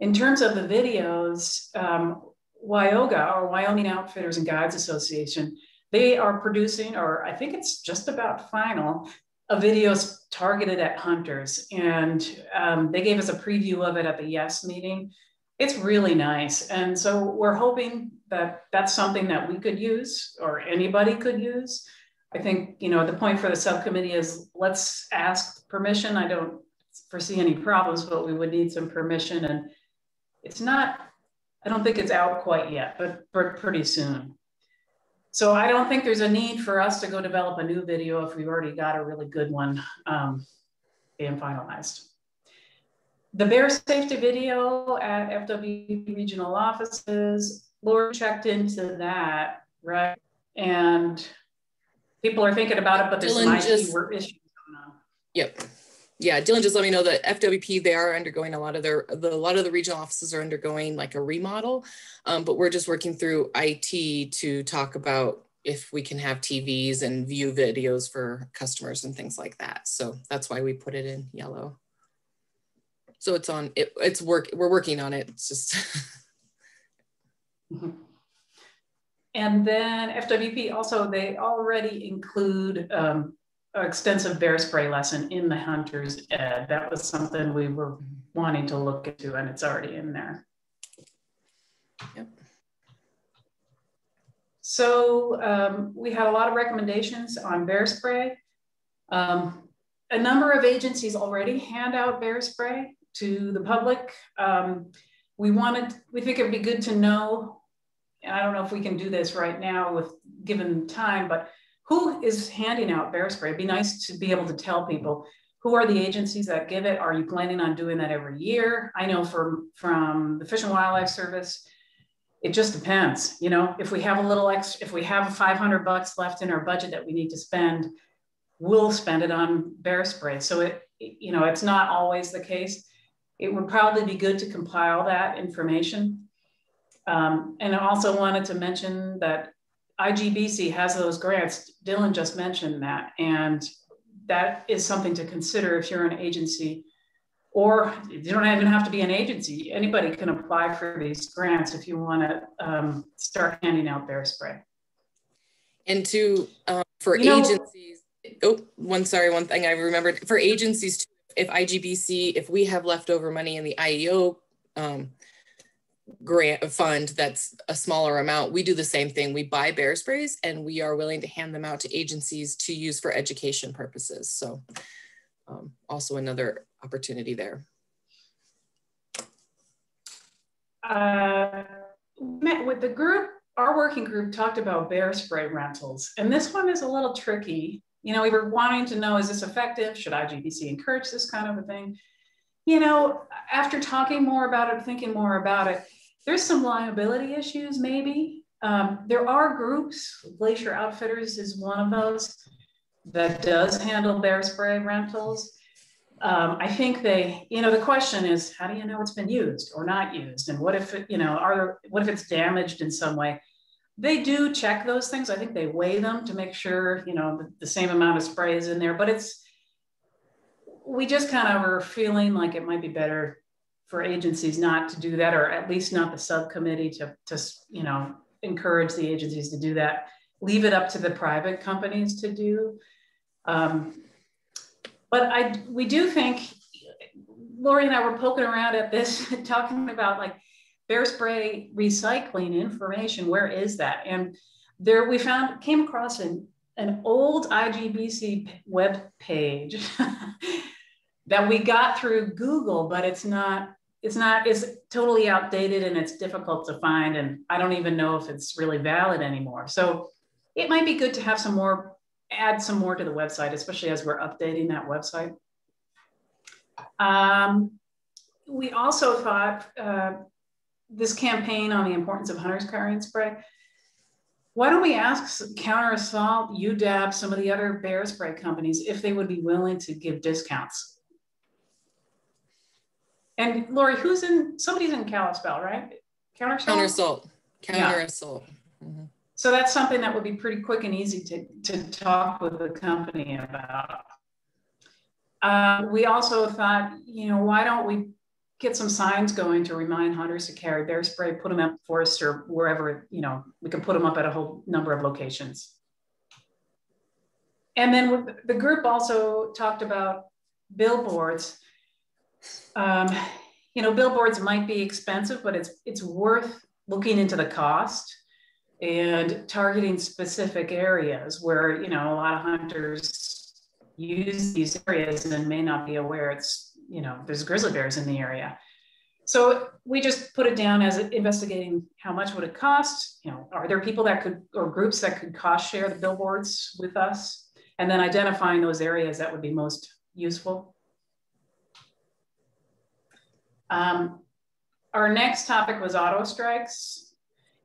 In terms of the videos, um, WYOGA or Wyoming Outfitters and Guides Association, they are producing, or I think it's just about final, a video targeted at hunters. And um, they gave us a preview of it at the YES meeting. It's really nice. And so we're hoping that that's something that we could use or anybody could use. I think, you know, the point for the subcommittee is let's ask permission. I don't foresee any problems, but we would need some permission. And it's not, I don't think it's out quite yet, but pretty soon. So I don't think there's a need for us to go develop a new video if we've already got a really good one um, being finalized. The bear safety video at FW regional offices, Laura checked into that, right? And people are thinking about it, but there's Dylan some just, IT issues going on. Yep yeah, Dylan just let me know that FWP they are undergoing a lot of their the, a lot of the regional offices are undergoing like a remodel, um, but we're just working through IT to talk about if we can have TVs and view videos for customers and things like that. So that's why we put it in yellow. So it's on it, it's work we're working on it. It's just. and then FWP also they already include um, extensive bear spray lesson in the hunter's ed. That was something we were wanting to look into and it's already in there. Yep. So um, we had a lot of recommendations on bear spray. Um, a number of agencies already hand out bear spray to the public. Um, we wanted, we think it'd be good to know, and I don't know if we can do this right now with given time, but who is handing out bear spray? It'd be nice to be able to tell people who are the agencies that give it? Are you planning on doing that every year? I know from, from the Fish and Wildlife Service, it just depends. You know, if we have a little extra, if we have 500 bucks left in our budget that we need to spend, we'll spend it on bear spray. So it, you know, it's not always the case. It would probably be good to compile that information. Um, and I also wanted to mention that IGBC has those grants. Dylan just mentioned that. And that is something to consider if you're an agency or you don't even have to be an agency. Anybody can apply for these grants if you want to um, start handing out bear spray. And to um, for you agencies, know, oh, one sorry, one thing I remembered for agencies too, if IGBC, if we have leftover money in the IEO um, grant fund that's a smaller amount, we do the same thing. We buy bear sprays and we are willing to hand them out to agencies to use for education purposes. So um, also another opportunity there. Uh, met with the group, our working group talked about bear spray rentals. And this one is a little tricky. You know, we were wanting to know, is this effective? Should IGBC encourage this kind of a thing? You know, after talking more about it, thinking more about it, there's some liability issues, maybe. Um, there are groups, Glacier Outfitters is one of those that does handle bear spray rentals. Um, I think they, you know, the question is, how do you know it's been used or not used? And what if, it, you know, are what if it's damaged in some way? They do check those things. I think they weigh them to make sure, you know, the, the same amount of spray is in there, but it's, we just kind of are feeling like it might be better for agencies not to do that, or at least not the subcommittee to, to you know, encourage the agencies to do that. Leave it up to the private companies to do. Um, but I, we do think, Lori and I were poking around at this, talking about like bear spray recycling information. Where is that? And there we found, came across an, an old IGBC web page that we got through Google, but it's not it's not it's totally outdated and it's difficult to find and i don't even know if it's really valid anymore. So it might be good to have some more add some more to the website especially as we're updating that website. Um, we also thought uh, this campaign on the importance of hunters carrying spray. Why don't we ask counter assault udap some of the other bear spray companies if they would be willing to give discounts and Lori, who's in, somebody's in Kalispell, right? Counter assault? Counter assault. Counter assault. Mm-hmm. So that's something that would be pretty quick and easy to, to talk with the company about. Uh, we also thought, you know, why don't we get some signs going to remind hunters to carry bear spray, put them up forest or wherever, you know, we can put them up at a whole number of locations. And then the group also talked about billboards um, you know, billboards might be expensive, but it's it's worth looking into the cost and targeting specific areas where you know a lot of hunters use these areas and may not be aware it's you know there's grizzly bears in the area. So we just put it down as investigating how much would it cost. You know are there people that could or groups that could cost share the billboards with us? And then identifying those areas that would be most useful um, our next topic was auto strikes.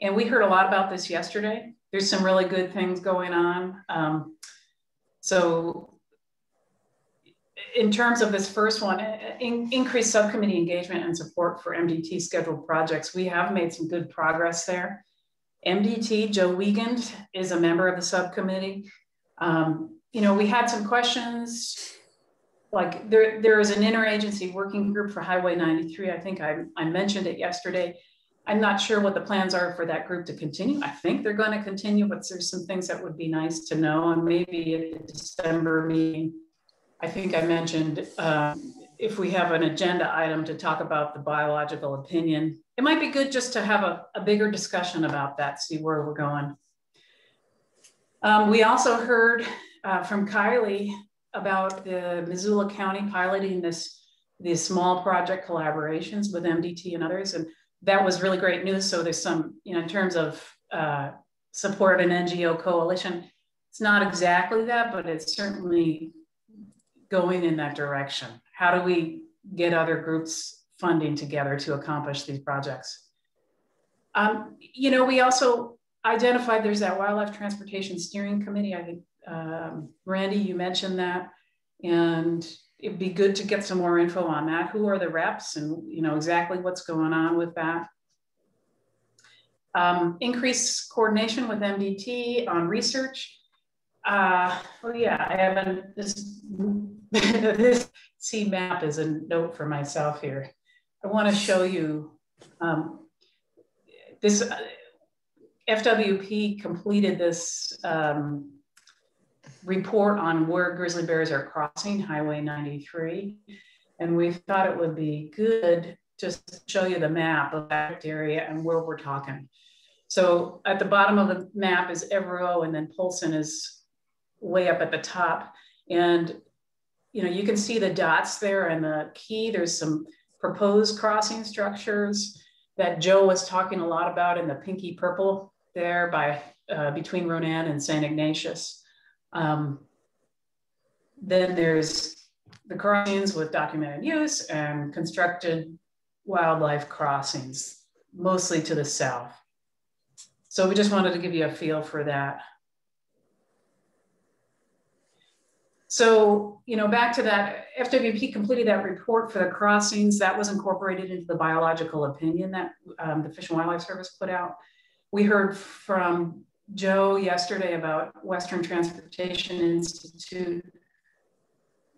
And we heard a lot about this yesterday. There's some really good things going on. Um, so in terms of this first one, in, increased subcommittee engagement and support for MDT scheduled projects, we have made some good progress there. MDT, Joe Wiegand, is a member of the subcommittee. Um, you know, we had some questions like there, there is an interagency working group for Highway 93. I think I, I mentioned it yesterday. I'm not sure what the plans are for that group to continue. I think they're going to continue, but there's some things that would be nice to know. And maybe at the December meeting, I think I mentioned uh, if we have an agenda item to talk about the biological opinion, it might be good just to have a, a bigger discussion about that, see where we're going. Um, we also heard uh, from Kylie about the Missoula County piloting this these small project collaborations with MDT and others, and that was really great news. So there's some, you know, in terms of uh, support an NGO coalition, it's not exactly that, but it's certainly going in that direction? How do we get other groups funding together to accomplish these projects? Um, you know, we also identified there's that Wildlife Transportation Steering Committee. I think, um, Randy, you mentioned that. And it'd be good to get some more info on that. Who are the reps and, you know, exactly what's going on with that. Um, increase coordination with MDT on research. Uh, well, yeah, I haven't, this, this C map is a note for myself here. I want to show you um, this uh, FWP completed this um, report on where grizzly bears are crossing Highway 93. And we thought it would be good to show you the map of that area and where we're talking. So at the bottom of the map is Evaro and then Polson is way up at the top. And you know, you can see the dots there and the key, there's some proposed crossing structures that Joe was talking a lot about in the pinky purple there by uh, between Ronan and St. Ignatius. Um, then there's the crossings with documented use and constructed wildlife crossings, mostly to the south. So we just wanted to give you a feel for that. So, you know, back to that, FWP completed that report for the crossings that was incorporated into the biological opinion that um, the Fish and Wildlife Service put out. We heard from Joe yesterday about Western Transportation Institute.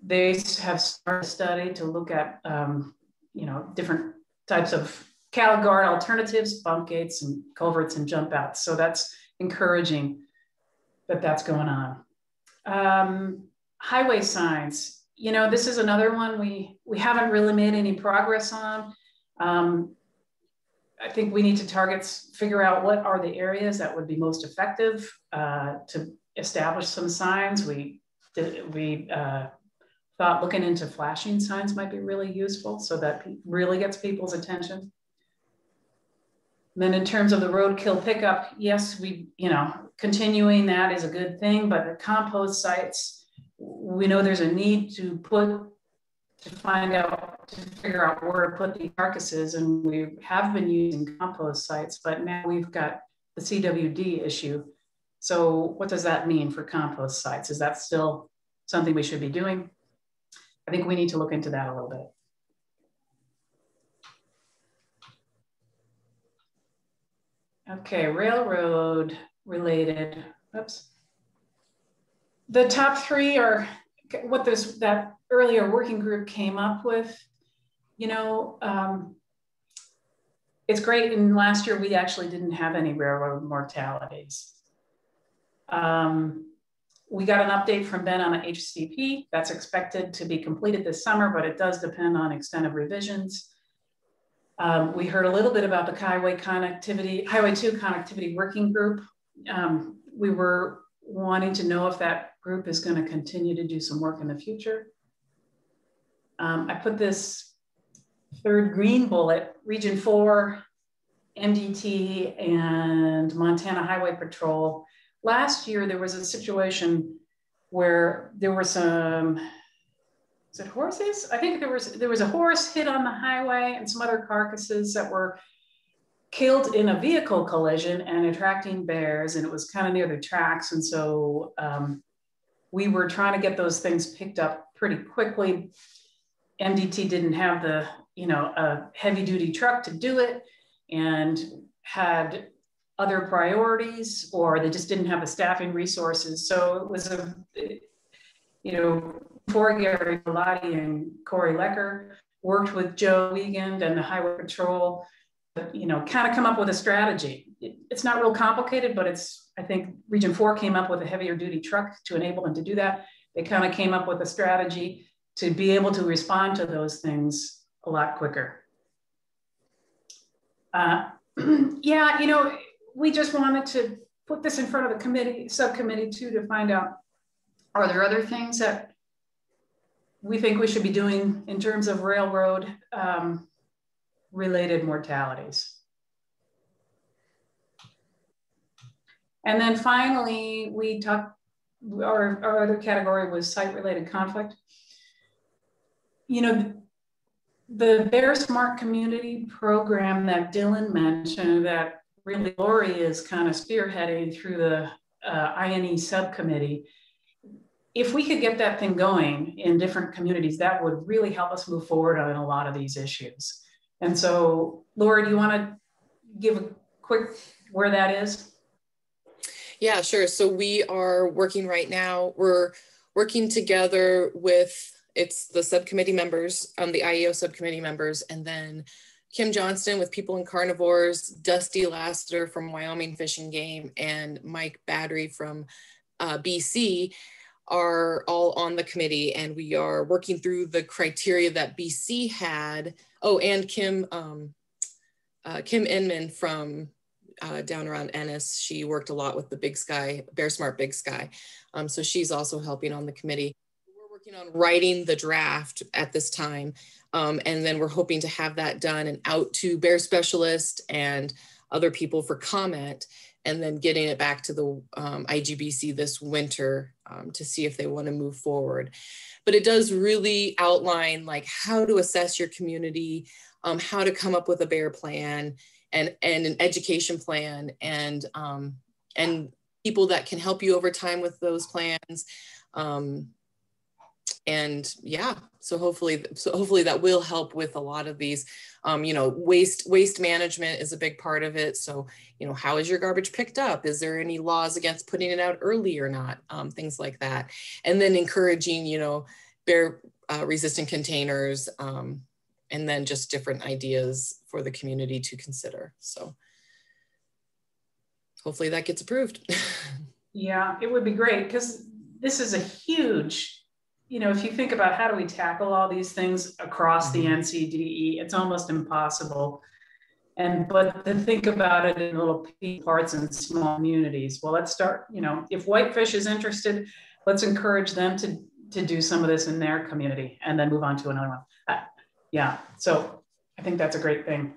They have started a study to look at, um, you know, different types of cattle guard alternatives, bump gates and culverts and jump outs. So that's encouraging that that's going on. Um, highway signs. You know, this is another one we, we haven't really made any progress on. Um, I think we need to target, figure out what are the areas that would be most effective uh, to establish some signs. We, we uh, thought looking into flashing signs might be really useful so that really gets people's attention. Then in terms of the roadkill pickup, yes, we, you know, continuing that is a good thing, but the compost sites, we know there's a need to put to find out to figure out where to put the carcasses and we have been using compost sites but now we've got the cwd issue. So what does that mean for compost sites? Is that still something we should be doing? I think we need to look into that a little bit. Okay railroad related oops. The top three are what this that earlier working group came up with. You know, um, it's great. And last year we actually didn't have any railroad mortalities. Um, we got an update from Ben on the HCP. That's expected to be completed this summer, but it does depend on extent of revisions. Um, we heard a little bit about the Highway Connectivity, Highway 2 Connectivity Working Group. Um, we were wanting to know if that group is going to continue to do some work in the future. Um, I put this third green bullet, Region 4, MDT, and Montana Highway Patrol. Last year, there was a situation where there were some, is it horses? I think there was, there was a horse hit on the highway and some other carcasses that were killed in a vehicle collision and attracting bears, and it was kind of near the tracks. And so um, we were trying to get those things picked up pretty quickly. MDT didn't have the, you know, a heavy duty truck to do it and had other priorities, or they just didn't have the staffing resources. So it was a, you know, for Gary Bellotti and Corey Lecker worked with Joe Wiegand and the Highway Patrol you know, kind of come up with a strategy. It, it's not real complicated, but it's, I think Region 4 came up with a heavier duty truck to enable them to do that. They kind of came up with a strategy to be able to respond to those things a lot quicker. Uh, yeah, you know, we just wanted to put this in front of the committee, subcommittee too, to find out, are there other things that we think we should be doing in terms of railroad um, related mortalities. And then finally, we talked, our, our other category was site related conflict. you know, the Bear Smart Community Program that Dylan mentioned, that really Lori is kind of spearheading through the uh, I&E subcommittee. If we could get that thing going in different communities, that would really help us move forward on a lot of these issues. And so, Laura, do you want to give a quick where that is? Yeah, sure. So we are working right now. We're working together with it's the subcommittee members, um, the IEO subcommittee members, and then Kim Johnston with People and Carnivores, Dusty Lassiter from Wyoming Fishing Game, and Mike Badry from uh, BC are all on the committee, and we are working through the criteria that BC had. Oh, and Kim um, uh, Kim Inman from uh, down around Ennis. She worked a lot with the Big Sky, Bear Smart Big Sky. Um, so she's also helping on the committee. We're working on writing the draft at this time. Um, and then we're hoping to have that done and out to bear specialist and other people for comment and then getting it back to the um, IGBC this winter um, to see if they want to move forward. But it does really outline like how to assess your community, um, how to come up with a bear plan and, and an education plan and, um, and people that can help you over time with those plans. Um, and yeah so hopefully so hopefully that will help with a lot of these. Um, you know waste waste management is a big part of it. So you know how is your garbage picked up? Is there any laws against putting it out early or not? Um, things like that. And then encouraging you know bear uh, resistant containers um, and then just different ideas for the community to consider. So hopefully that gets approved. Yeah it would be great because this is a huge you know, if you think about how do we tackle all these things across the mm-hmm. NCDE, it's almost impossible. And but to think about it in little parts and small communities. Well, let's start. You know, if Whitefish is interested, let's encourage them to to do some of this in their community, and then move on to another one. Uh, yeah. So I think that's a great thing.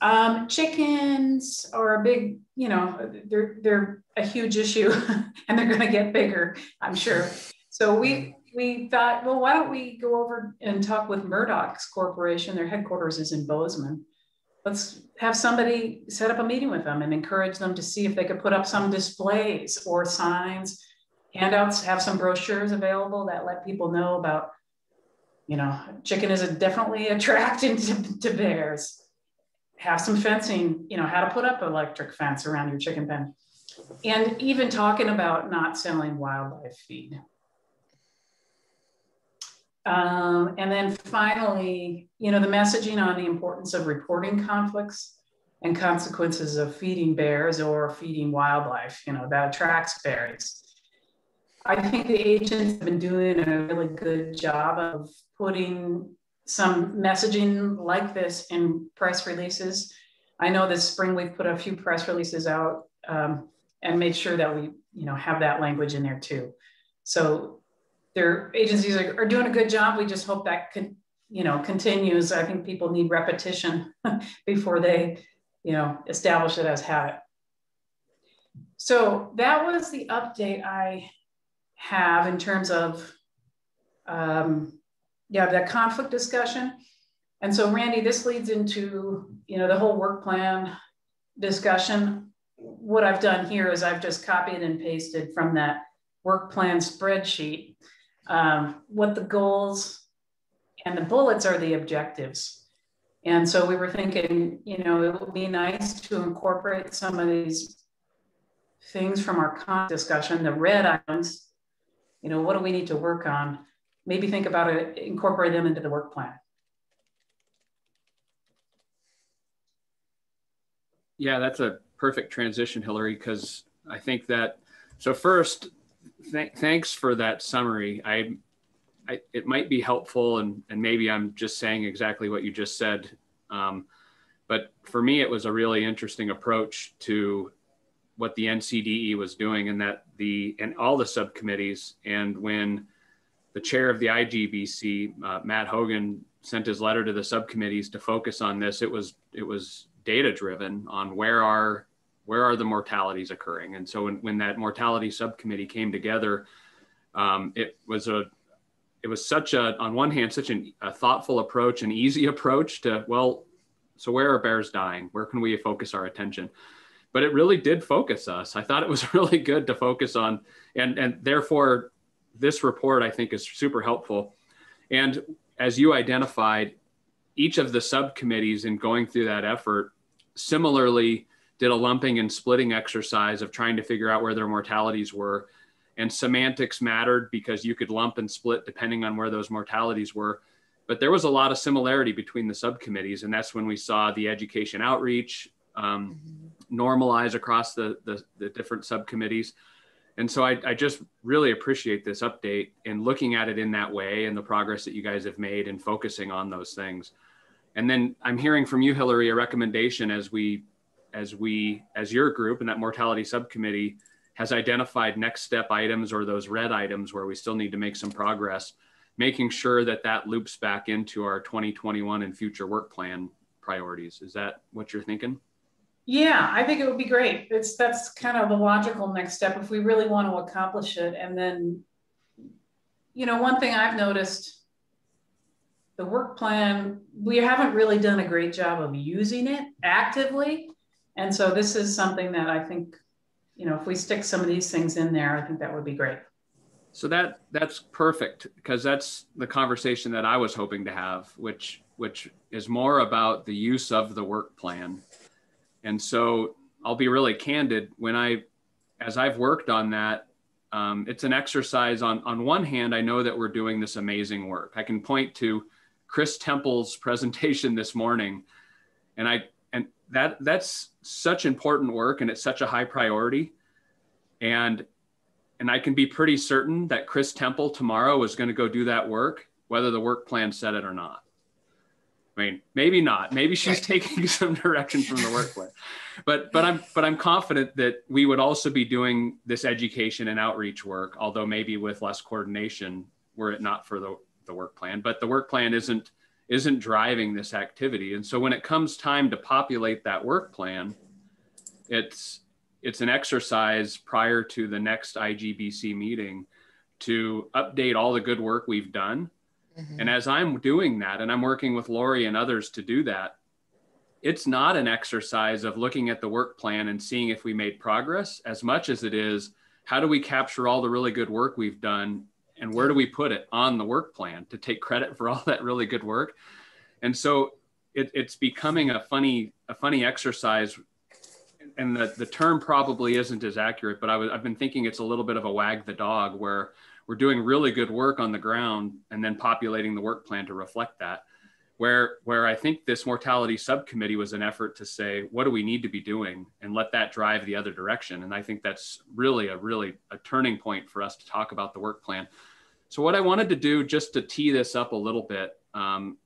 Um, chickens are a big, you know, they're they're a huge issue, and they're going to get bigger, I'm sure. So we we thought, well, why don't we go over and talk with Murdoch's Corporation? Their headquarters is in Bozeman. Let's have somebody set up a meeting with them and encourage them to see if they could put up some displays or signs, handouts, have some brochures available that let people know about, you know, chicken is definitely attracting to, to bears. Have some fencing, you know, how to put up electric fence around your chicken pen. And even talking about not selling wildlife feed. Um, and then finally, you know, the messaging on the importance of reporting conflicts and consequences of feeding bears or feeding wildlife, you know, that attracts bears. I think the agents have been doing a really good job of putting some messaging like this in press releases. I know this spring we've put a few press releases out um, and made sure that we, you know, have that language in there too. So their agencies are, are doing a good job. We just hope that can, you know, continues. I think people need repetition before they, you know, establish it as habit. So that was the update I have in terms of, um, yeah, that conflict discussion. And so, Randy, this leads into, you know, the whole work plan discussion. What I've done here is I've just copied and pasted from that work plan spreadsheet um, what the goals and the bullets are the objectives. And so we were thinking, you know, it would be nice to incorporate some of these things from our discussion, the red items, you know, what do we need to work on? Maybe think about it, incorporate them into the work plan. Yeah, that's a perfect transition, Hilary, because I think that, so first, th- thanks for that summary. I, I, it might be helpful, and, and maybe I'm just saying exactly what you just said. Um, but for me, it was a really interesting approach to what the NCDE was doing, and that the and all the subcommittees, and when the chair of the IGBC, uh, Matt Hogan, sent his letter to the subcommittees to focus on this, it was it was data driven on where are where are the mortalities occurring? And so when, when that mortality subcommittee came together, um, it was a it was such a, on one hand, such an, a thoughtful approach, an easy approach to, well, so where are bears dying? Where can we focus our attention? But it really did focus us. I thought it was really good to focus on, and and therefore, this report I think is super helpful. And as you identified, each of the subcommittees in going through that effort similarly did a lumping and splitting exercise of trying to figure out where their mortalities were. And semantics mattered because you could lump and split depending on where those mortalities were. But there was a lot of similarity between the subcommittees. And that's when we saw the education outreach um, normalize across the, the, the, different subcommittees. And so I, I just really appreciate this update and looking at it in that way and the progress that you guys have made and focusing on those things. And then I'm hearing from you, Hilary, a recommendation as we, as we, as your group and that mortality subcommittee has identified next step items or those red items where we still need to make some progress, making sure that that loops back into our 2021 and future work plan priorities. Is that what you're thinking? Yeah, I think it would be great. It's that's kind of the logical next step if we really want to accomplish it. And then, you know, one thing I've noticed the work plan, we haven't really done a great job of using it actively. And so this is something that I think, you know, if we stick some of these things in there, I think that would be great. So that that's perfect because that's the conversation that I was hoping to have, which which is more about the use of the work plan. And so I'll be really candid when I, as I've worked on that, um, it's an exercise on on one hand. I know that we're doing this amazing work. I can point to Chris Temple's presentation this morning, and I that that's such important work and it's such a high priority, and and I can be pretty certain that Chris Temple tomorrow is going to go do that work, whether the work plan said it or not. I mean, maybe not. Maybe she's right. taking some direction from the work plan, but but I'm but I'm confident that we would also be doing this education and outreach work, although maybe with less coordination, were it not for the the work plan, but the work plan isn't isn't driving this activity. And so when it comes time to populate that work plan, it's it's an exercise prior to the next IGBC meeting to update all the good work we've done. Mm-hmm. And as I'm doing that, and I'm working with Lori and others to do that, it's not an exercise of looking at the work plan and seeing if we made progress as much as it is how do we capture all the really good work we've done and where do we put it on the work plan to take credit for all that really good work? And so it, it's becoming a funny a funny exercise and the, the term probably isn't as accurate but I was, i've been thinking it's a little bit of a wag the dog where we're doing really good work on the ground and then populating the work plan to reflect that where where I think this mortality subcommittee was an effort to say what do we need to be doing and let that drive the other direction and I think that's really a really a turning point for us to talk about the work plan. So what I wanted to do just to tee this up a little bit, um,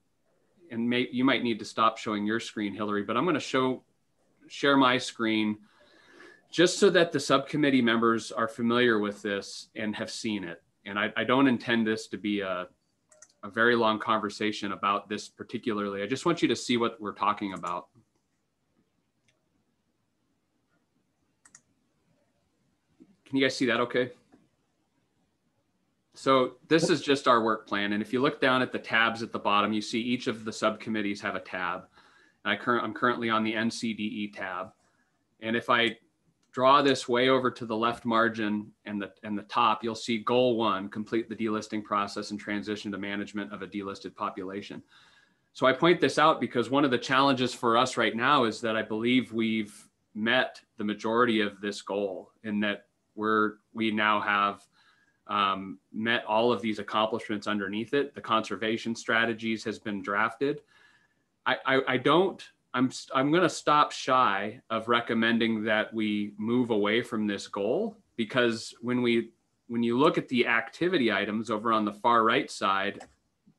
and may, you might need to stop showing your screen, Hilary, but I'm going to show share my screen just so that the subcommittee members are familiar with this and have seen it. And I, I don't intend this to be a a very long conversation about this particularly. I just want you to see what we're talking about. Can you guys see that okay? So this is just our work plan. And if you look down at the tabs at the bottom, you see each of the subcommittees have a tab. I cur I'm currently on the NCDE tab. And if I draw this way over to the left margin and the, and the top, you'll see goal one, complete the delisting process and transition to management of a delisted population. So I point this out because one of the challenges for us right now is that I believe we've met the majority of this goal in that we're, we now have um, met all of these accomplishments underneath it. The conservation strategies has been drafted. I, I, I don't I'm I'm going to stop shy of recommending that we move away from this goal because when we when you look at the activity items over on the far right side,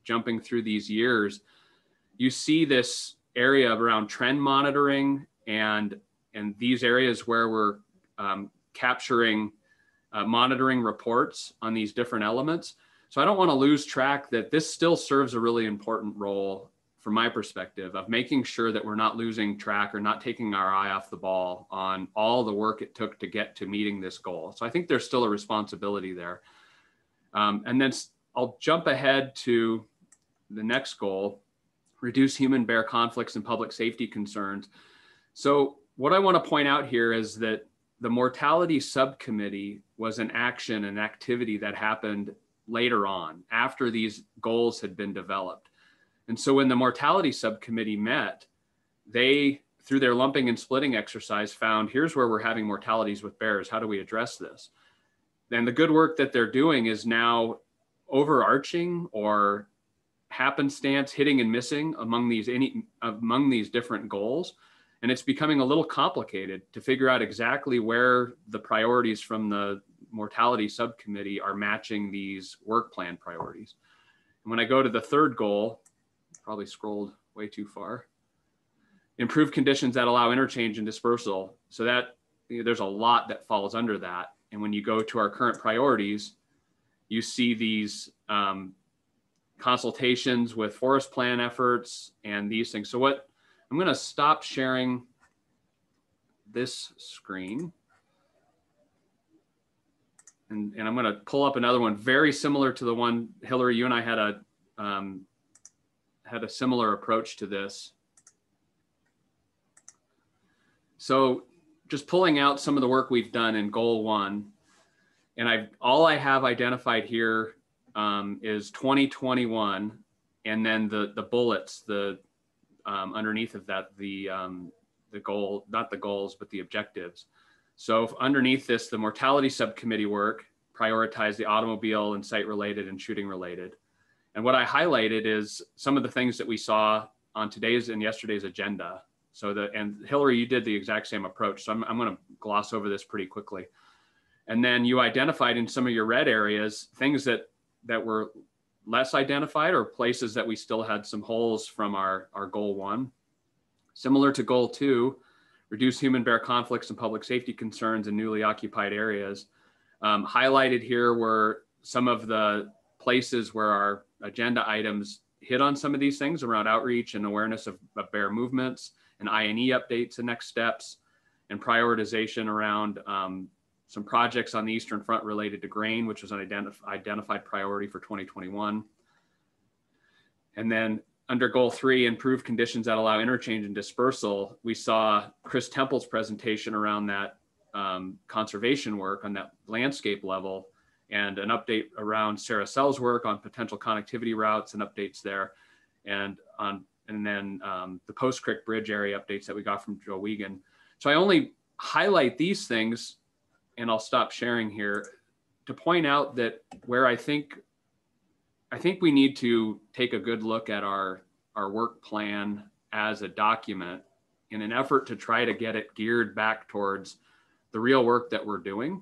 jumping through these years, you see this area around trend monitoring and and these areas where we're um, capturing uh, monitoring reports on these different elements. So I don't want to lose track that this still serves a really important role from my perspective of making sure that we're not losing track or not taking our eye off the ball on all the work it took to get to meeting this goal. So I think there's still a responsibility there. Um, and then I'll jump ahead to the next goal, reduce human bear conflicts and public safety concerns. So what I want to point out here is that the mortality subcommittee was an action, an activity that happened later on after these goals had been developed. And so when the mortality subcommittee met, they, through their lumping and splitting exercise, found here's where we're having mortalities with bears. How do we address this? And the good work that they're doing is now overarching or happenstance hitting and missing among these any among these different goals and it's becoming a little complicated to figure out exactly where the priorities from the mortality subcommittee are matching these work plan priorities. And when I go to the third goal, probably scrolled way too far, improve conditions that allow interchange and dispersal. So that you know, there's a lot that falls under that. And when you go to our current priorities, you see these um, consultations with forest plan efforts and these things. So what I'm going to stop sharing this screen. And, and I'm going to pull up another one very similar to the one Hilary, you and I had a um, had a similar approach to this. So just pulling out some of the work we've done in goal one, and I've, all I have identified here um, is 2021, and then the the bullets, the um, underneath of that the um, the goal, not the goals, but the objectives. So underneath this, the mortality subcommittee work prioritized the automobile and site related and shooting related. And what I highlighted is some of the things that we saw on today's and yesterday's agenda. So the and Hilary, you did the exact same approach. So I'm, I'm going to gloss over this pretty quickly. And then you identified in some of your red areas things that that were less identified or places that we still had some holes from our, our goal one. Similar to goal two, reduce human bear conflicts and public safety concerns in newly occupied areas. Um, highlighted here were some of the places where our agenda items hit on some of these things around outreach and awareness of, of bear movements and I&E updates and next steps and prioritization around um, some projects on the Eastern Front related to grain, which was an identif identified priority for 2021. And then under goal three, improve conditions that allow interchange and dispersal, we saw Chris Temple's presentation around that um, conservation work on that landscape level and an update around Sarah Sells' work on potential connectivity routes and updates there. And on and then um, the Post Creek Bridge area updates that we got from Joe Wiegand. So I only highlight these things and I'll stop sharing here to point out that where I think I think we need to take a good look at our our work plan as a document in an effort to try to get it geared back towards the real work that we're doing.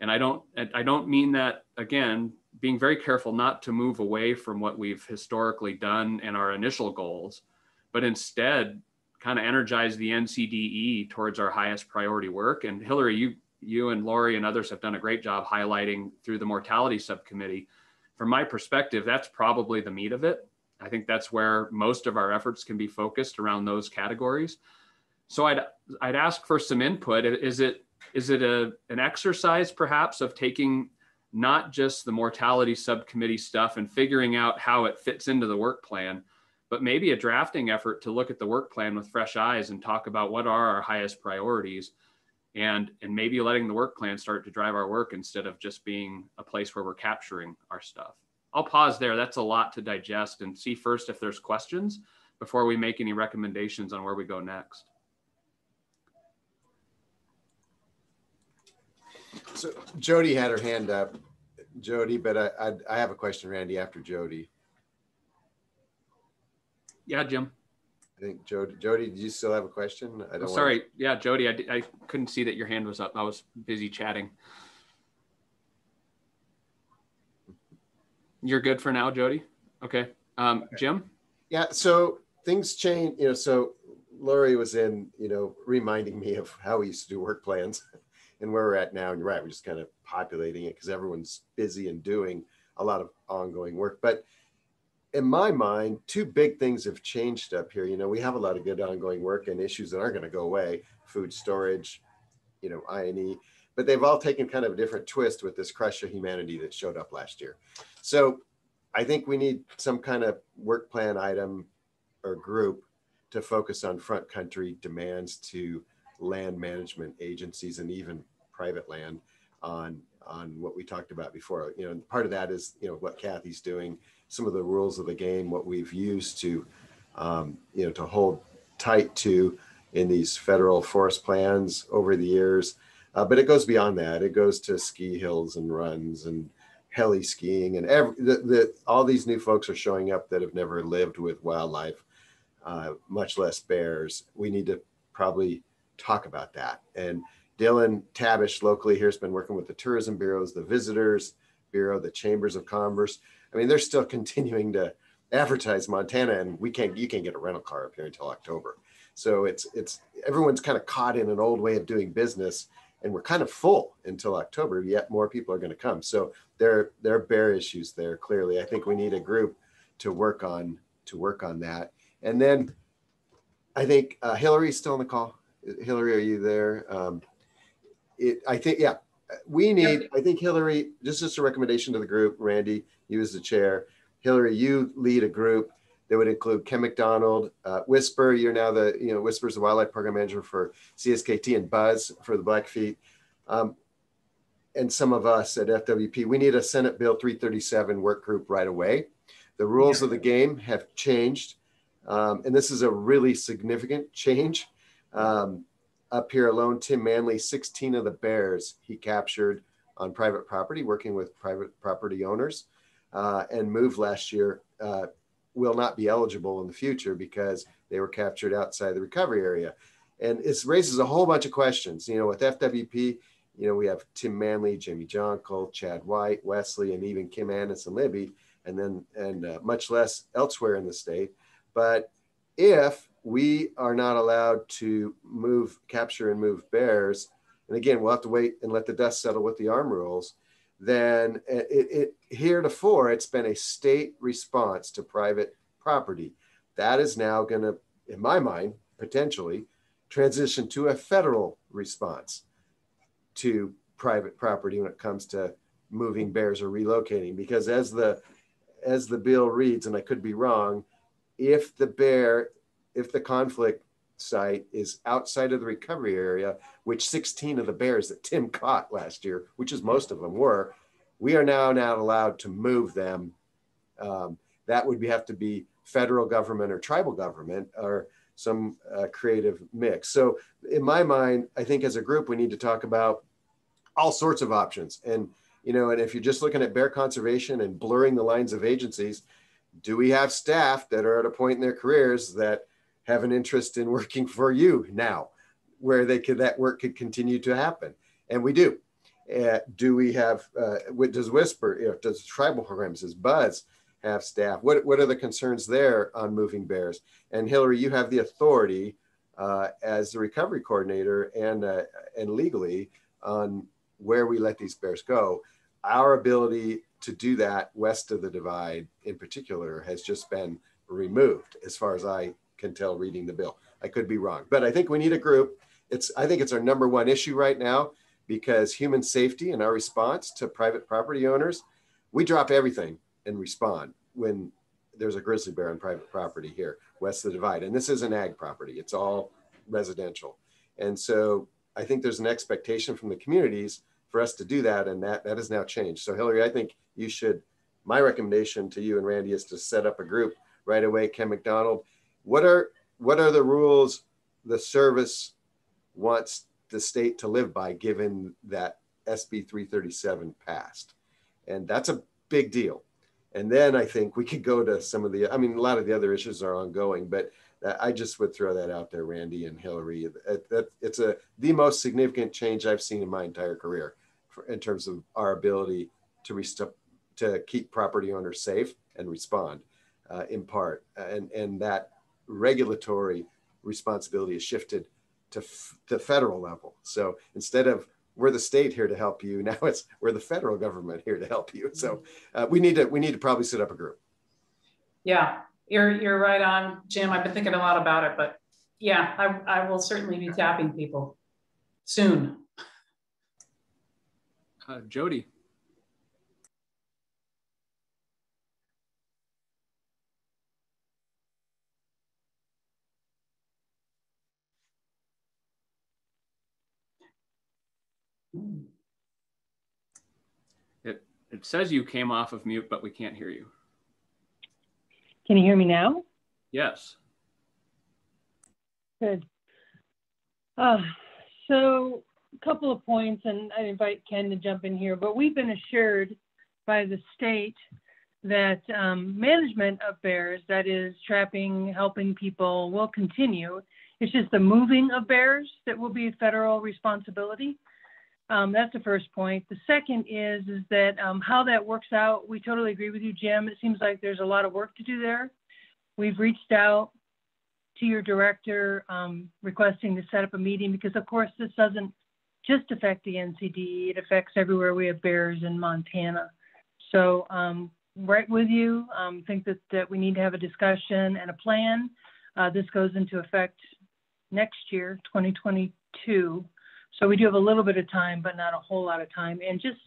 And I don't I don't mean that again being very careful not to move away from what we've historically done and our initial goals, but instead kind of energize the NCDE towards our highest priority work. And Hilary, you you and Lori and others have done a great job highlighting through the mortality subcommittee. From my perspective, that's probably the meat of it. I think that's where most of our efforts can be focused around those categories. So I'd I'd ask for some input. Is it is it a an exercise perhaps of taking not just the mortality subcommittee stuff and figuring out how it fits into the work plan, but maybe a drafting effort to look at the work plan with fresh eyes and talk about what are our highest priorities and and maybe letting the work plan start to drive our work instead of just being a place where we're capturing our stuff? I'll pause there. That's a lot to digest and see first if there's questions before we make any recommendations on where we go next so jody had her hand up jody but i i, I have a question randy after jody yeah jim I think Jody, Jody, do you still have a question? I don't. Oh, sorry, yeah, Jody, I, I couldn't see that your hand was up. I was busy chatting. You're good for now, Jody. Okay, um, okay. Jim. Yeah. So things change. You know. So Lori was in. You know, reminding me of how we used to do work plans, and where we're at now. And you're right. We're just kind of populating it because everyone's busy and doing a lot of ongoing work, but in my mind, two big things have changed up here. You know, we have a lot of good ongoing work and issues that aren't going to go away, food storage, you know, I&E, but they've all taken kind of a different twist with this crush of humanity that showed up last year. So I think we need some kind of work plan item or group to focus on front country demands to land management agencies and even private land on on what we talked about before. You know, part of that is you know what Kathy's doing, some of the rules of the game, what we've used to um, you know to hold tight to in these federal forest plans over the years. Uh, but it goes beyond that. It goes to ski hills and runs and heli skiing and every, the, the, all these new folks are showing up that have never lived with wildlife, uh, much less bears. We need to probably talk about that. And Dylan Tabish locally here has been working with the tourism bureaus, the visitors bureau, the chambers of commerce. I mean, they're still continuing to advertise Montana, and we can't. You can't get a rental car up here until October. So it's it's everyone's kind of caught in an old way of doing business, and we're kind of full until October. Yet more people are going to come. So there there are bear issues there. Clearly, I think we need a group to work on to work on that. And then I think uh, Hilary's still on the call. Hilary, are you there? Um, it, I think, yeah, we need, I think Hilary, just as a recommendation to the group, Randy, you as the chair, Hilary, you lead a group that would include Ken McDonald, uh, Whisper, you're now the, you know, Whisper's the wildlife program manager for CSKT and Buzz for the Blackfeet. Um, and some of us at FWP, we need a Senate Bill 337 work group right away. The rules yeah. of the game have changed. Um, and this is a really significant change. Um, up here alone, Tim Manley, 16 of the bears he captured on private property, working with private property owners, uh, and moved last year, uh, will not be eligible in the future because they were captured outside the recovery area. And it raises a whole bunch of questions. You know, with FWP, you know, we have Tim Manley, Jamie Jonkel, Chad White, Wesley, and even Kim Annis and Libby, and then and uh, much less elsewhere in the state. But if we are not allowed to move, capture and move bears, and again, we'll have to wait and let the dust settle with the arm rules, then uh, it, it heretofore, it's been a state response to private property. That is now going to, in my mind, potentially transition to a federal response to private property when it comes to moving bears or relocating. Because as the as the bill reads and i could be wrong if the bear if the conflict site is outside of the recovery area, which 16 of the bears that Tim caught last year, which is most of them were, we are now not allowed to move them. Um, that would be, have to be federal government or tribal government or some uh, creative mix. So in my mind, I think as a group, we need to talk about all sorts of options. And, you know, and if you're just looking at bear conservation and blurring the lines of agencies, do we have staff that are at a point in their careers that have an interest in working for you now, where they could that work could continue to happen, and we do. Uh, do we have? Uh, does Whisper? You know, does tribal programs? Does Buzz have staff? What What are the concerns there on moving bears? And Hilary, you have the authority uh, as the recovery coordinator and uh, and legally on where we let these bears go. Our ability to do that west of the divide, in particular, has just been removed, as far as I can tell reading the bill. I could be wrong, but I think we need a group. It's I think it's our number one issue right now because human safety and our response to private property owners, we drop everything and respond when there's a grizzly bear on private property here west of the divide. And this is an ag property. It's all residential. And so I think there's an expectation from the communities for us to do that. And that, that has now changed. So Hilary, I think you should, my recommendation to you and Randy is to set up a group right away. Ken McDonald, what are what are the rules the service wants the state to live by given that SB 337 passed? And that's a big deal. And then I think we could go to some of the, I mean, a lot of the other issues are ongoing, but I just would throw that out there, Randy and Hilary. It's a the most significant change I've seen in my entire career in terms of our ability to rest- to keep property owners safe and respond uh, in part. And, and that regulatory responsibility is shifted to the federal level. So instead of we're the state here to help you, now it's we're the federal government here to help you. So uh, we need to we need to probably set up a group. Yeah, you're you're right on, Jim. I've been thinking a lot about it, but yeah, I, I will certainly be tapping people soon. Uh, Jody. It, it says you came off of mute, but we can't hear you. Can you hear me now? Yes. Good. Uh, so a couple of points, and I invite Ken to jump in here, but we've been assured by the state that um, management of bears, that is trapping, helping people, will continue. It's just the moving of bears that will be federal responsibility. Um, that's the first point. The second is is that um, how that works out. We totally agree with you, Jim. It seems like there's a lot of work to do there. We've reached out to your director um, requesting to set up a meeting because, of course, this doesn't just affect the NCD. It affects everywhere we have bears in Montana. So, um, right with you. Um, think that that we need to have a discussion and a plan. Uh, this goes into effect next year, 2022. So we do have a little bit of time, but not a whole lot of time. And just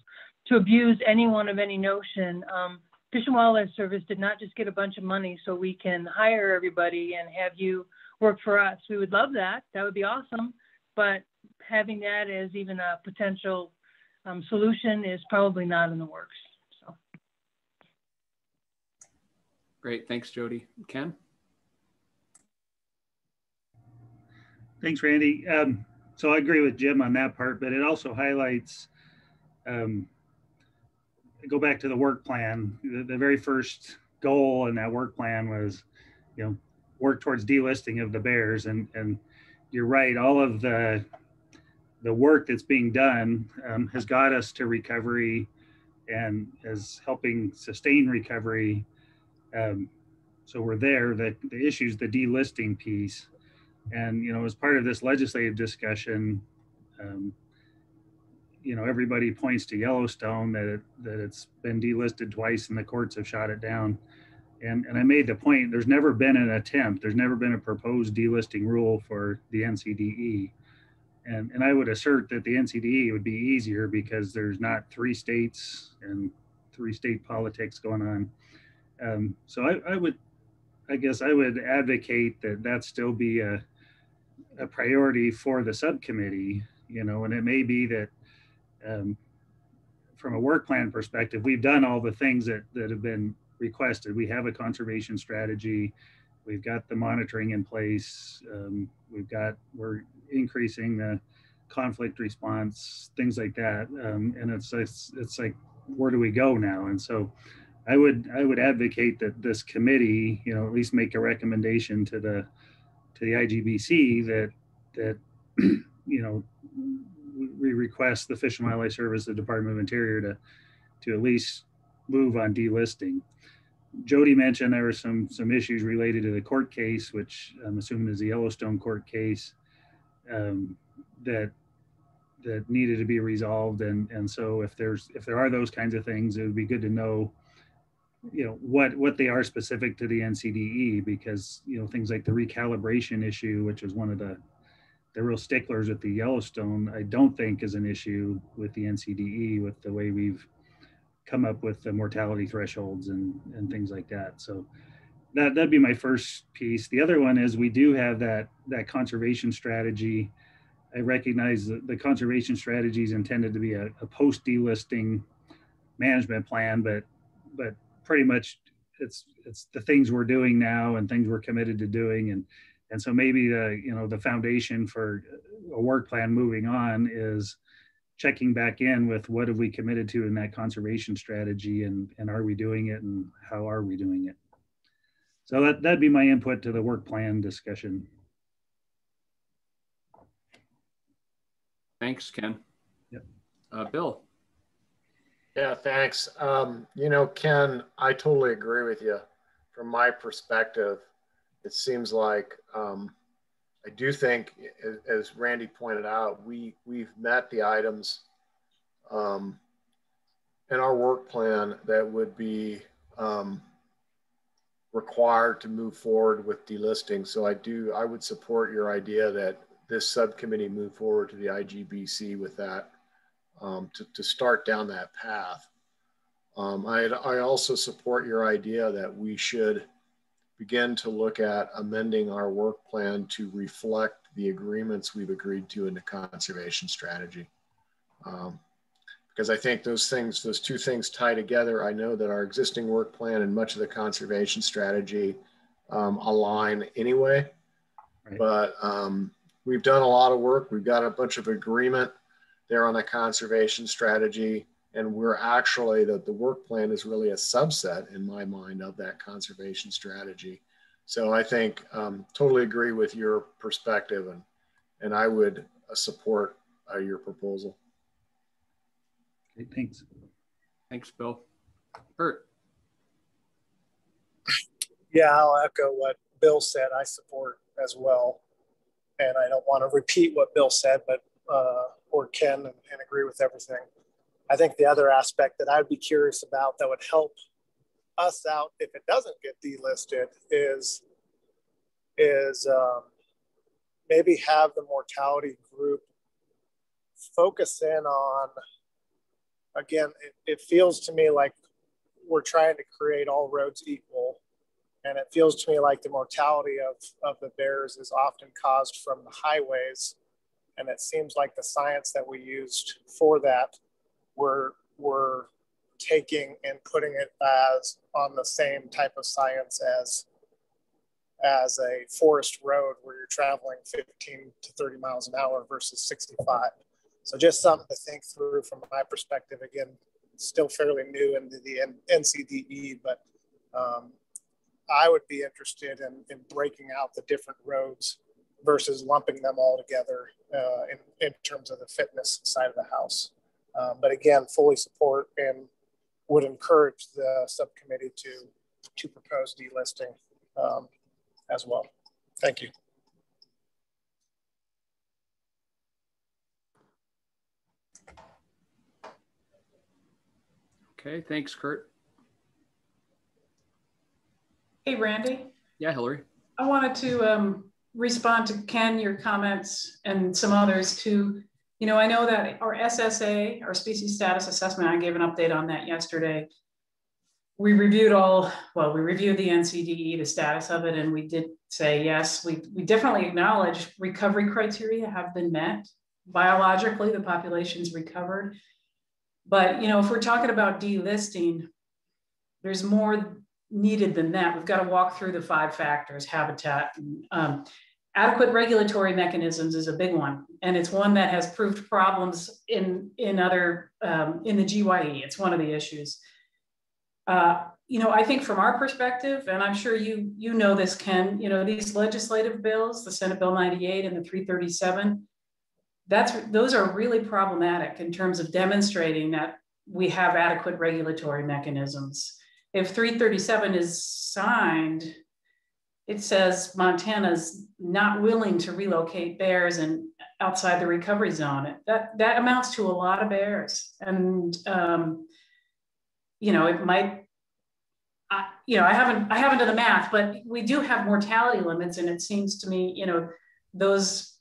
to abuse anyone of any notion, um, Fish and Wildlife Service did not just get a bunch of money so we can hire everybody and have you work for us. We would love that. That would be awesome. But having that as even a potential um, solution is probably not in the works. So. Great. Thanks, Jody. Ken? Thanks, Randy. Um, so I agree with Jim on that part, but it also highlights, um, go back to the work plan. The, the, very first goal in that work plan was, you know, work towards delisting of the bears. And, and you're right, all of the, the work that's being done um, has got us to recovery and is helping sustain recovery. Um, so we're there. The, the issues, the delisting piece. And, you know, as part of this legislative discussion, um, you know, everybody points to Yellowstone that it, that it's been delisted twice and the courts have shot it down. And, and I made the point, there's never been an attempt, there's never been a proposed delisting rule for the NCDE. And, and I would assert that the NCDE would be easier because there's not three states and three state politics going on. Um, so I, I would, I guess I would advocate that that still be a, a priority for the subcommittee, you know, and it may be that um, from a work plan perspective, we've done all the things that, that have been requested. We have a conservation strategy. We've got the monitoring in place. Um, we've got, we're increasing the conflict response, things like that. Um, and it's, it's, it's like, where do we go now? And so I would, I would advocate that this committee, you know, at least make a recommendation to the, to the IGBC that that you know we request the Fish and Wildlife Service, the Department of Interior to to at least move on delisting. Jody mentioned there were some some issues related to the court case, which I'm assuming is the Yellowstone court case um, that that needed to be resolved. And and so if there's if there are those kinds of things, it would be good to know you know what what they are specific to the NCDE because you know things like the recalibration issue, which is one of the the real sticklers with the Yellowstone, I don't think is an issue with the NCDE with the way we've come up with the mortality thresholds and and things like that. So that that'd be my first piece. The other one is we do have that that conservation strategy. I recognize that the conservation strategy is intended to be a, a post delisting management plan, but but pretty much it's it's the things we're doing now and things we're committed to doing. And and so maybe the you know the foundation for a work plan moving on is checking back in with what have we committed to in that conservation strategy and and are we doing it and how are we doing it? So that that'd be my input to the work plan discussion. Thanks ken. Yep. Uh, bill yeah, thanks. Um, you know, Ken, I totally agree with you. From my perspective, it seems like um, I do think, as Randy pointed out, we we've met the items um, in our work plan that would be um, required to move forward with delisting. So I do, I would support your idea that this subcommittee move forward to the IGBC with that um, to, to start down that path. Um, I, I also support your idea that we should begin to look at amending our work plan to reflect the agreements we've agreed to in the conservation strategy. Um, because I think those things, those two things tie together. I know that our existing work plan and much of the conservation strategy um, align anyway. Right. But um, we've done a lot of work. We've got a bunch of agreement there on a conservation strategy. And we're actually, that the work plan is really a subset in my mind of that conservation strategy. So I think um, totally agree with your perspective and, and I would uh, support uh, your proposal. Okay, thanks. Thanks, Bill. Bert. Yeah, I'll echo what Bill said. I support as well. And I don't want to repeat what Bill said, but uh, or Ken and, and agree with everything. I think the other aspect that I'd be curious about that would help us out if it doesn't get delisted is is um, maybe have the mortality group focus in on again it, it feels to me like we're trying to create all roads equal and it feels to me like the mortality of, of the bears is often caused from the highways and it seems like the science that we used for that we're we're taking and putting it as on the same type of science as as a forest road where you're traveling 15 to 30 miles an hour versus 65 so just something to think through from my perspective. Again still fairly new into the ncde but um, i would be interested in, in breaking out the different roads versus lumping them all together uh, in, in terms of the fitness side of the house um, but again fully support and would encourage the subcommittee to to propose delisting um, as well. Thank you. Okay, thanks, Kurt. Hey, Randy. Yeah, Hilary. I wanted to um, respond to Ken, your comments, and some others too. You know, I know that our SSA, our species status assessment, I gave an update on that yesterday. We reviewed all, well, we reviewed the NCDE, the status of it, and we did say, yes, we, we definitely acknowledge recovery criteria have been met. Biologically, the population's recovered. But, you know, if we're talking about delisting, there's more needed than that. We've got to walk through the five factors, habitat, um, adequate regulatory mechanisms is a big one and it's one that has proved problems in in other um, in the gye it's one of the issues. Uh, you know i think from our perspective and i'm sure you you know this ken you know these legislative bills the senate bill 98 and the 337 that's those are really problematic in terms of demonstrating that we have adequate regulatory mechanisms. If 337 is signed it says Montana's not willing to relocate bears and outside the recovery zone. That that amounts to a lot of bears, and um, you know it might. I, you know, I haven't I haven't done the math, but we do have mortality limits, and it seems to me, you know, those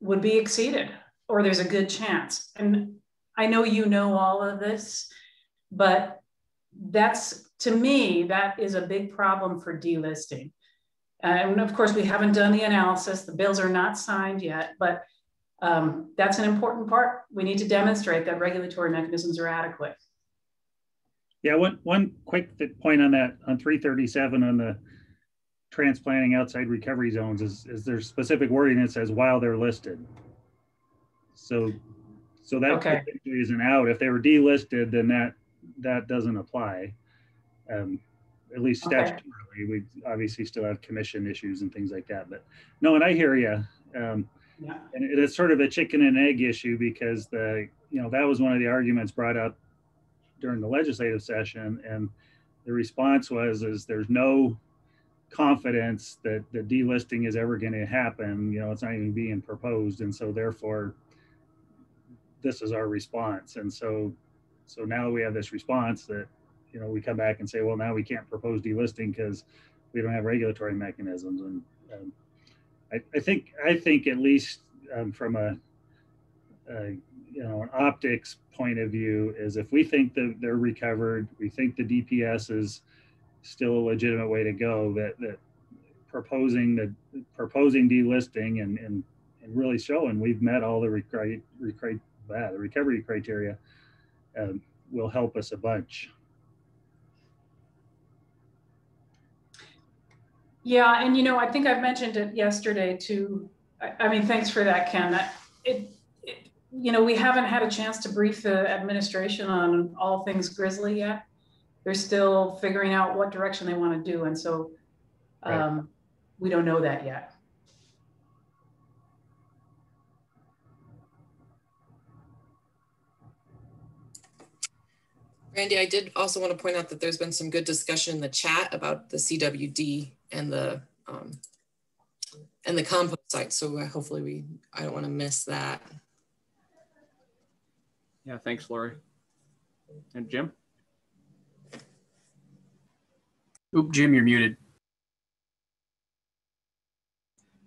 would be exceeded, or there's a good chance. And I know you know all of this, but that's to me that is a big problem for delisting and of course, we haven't done the analysis. The bills are not signed yet, but um, that's an important part. We need to demonstrate that regulatory mechanisms are adequate. Yeah, one, one quick point on that, on 337 on the transplanting outside recovery zones is, is there specific wording that says while they're listed. So, so that okay. isn't out. If they were delisted, then that, that doesn't apply. Um, at least statutorily. Okay. We obviously still have commission issues and things like that. But no, and I hear you. Um, yeah. And it's sort of a chicken and egg issue because the you know that was one of the arguments brought up during the legislative session, and the response was is there's no confidence that the delisting is ever going to happen. You know, it's not even being proposed, and so therefore this is our response. And so so now we have this response that you know we come back and say, well, now we can't propose delisting because we don't have regulatory mechanisms. And um, I, I, think I think at least um, from a, a, you know an optics point of view is if we think that they're recovered, we think the DPS is still a legitimate way to go. That that proposing the proposing delisting and and and really showing we've met all the, recri- recri- the recovery criteria um, will help us a bunch. Yeah, and you know, I think I've mentioned it yesterday too. I, I mean, thanks for that, Ken. It, it, you know, we haven't had a chance to brief the administration on all things Grizzly yet. They're still figuring out what direction they want to do, and so um, right. we don't know that yet. Randy, I did also want to point out that there's been some good discussion in the chat about the CWD and the um, and the compost site. So uh, hopefully we, I don't want to miss that. Yeah, thanks, Lori. And Jim? Oop, Jim, you're muted.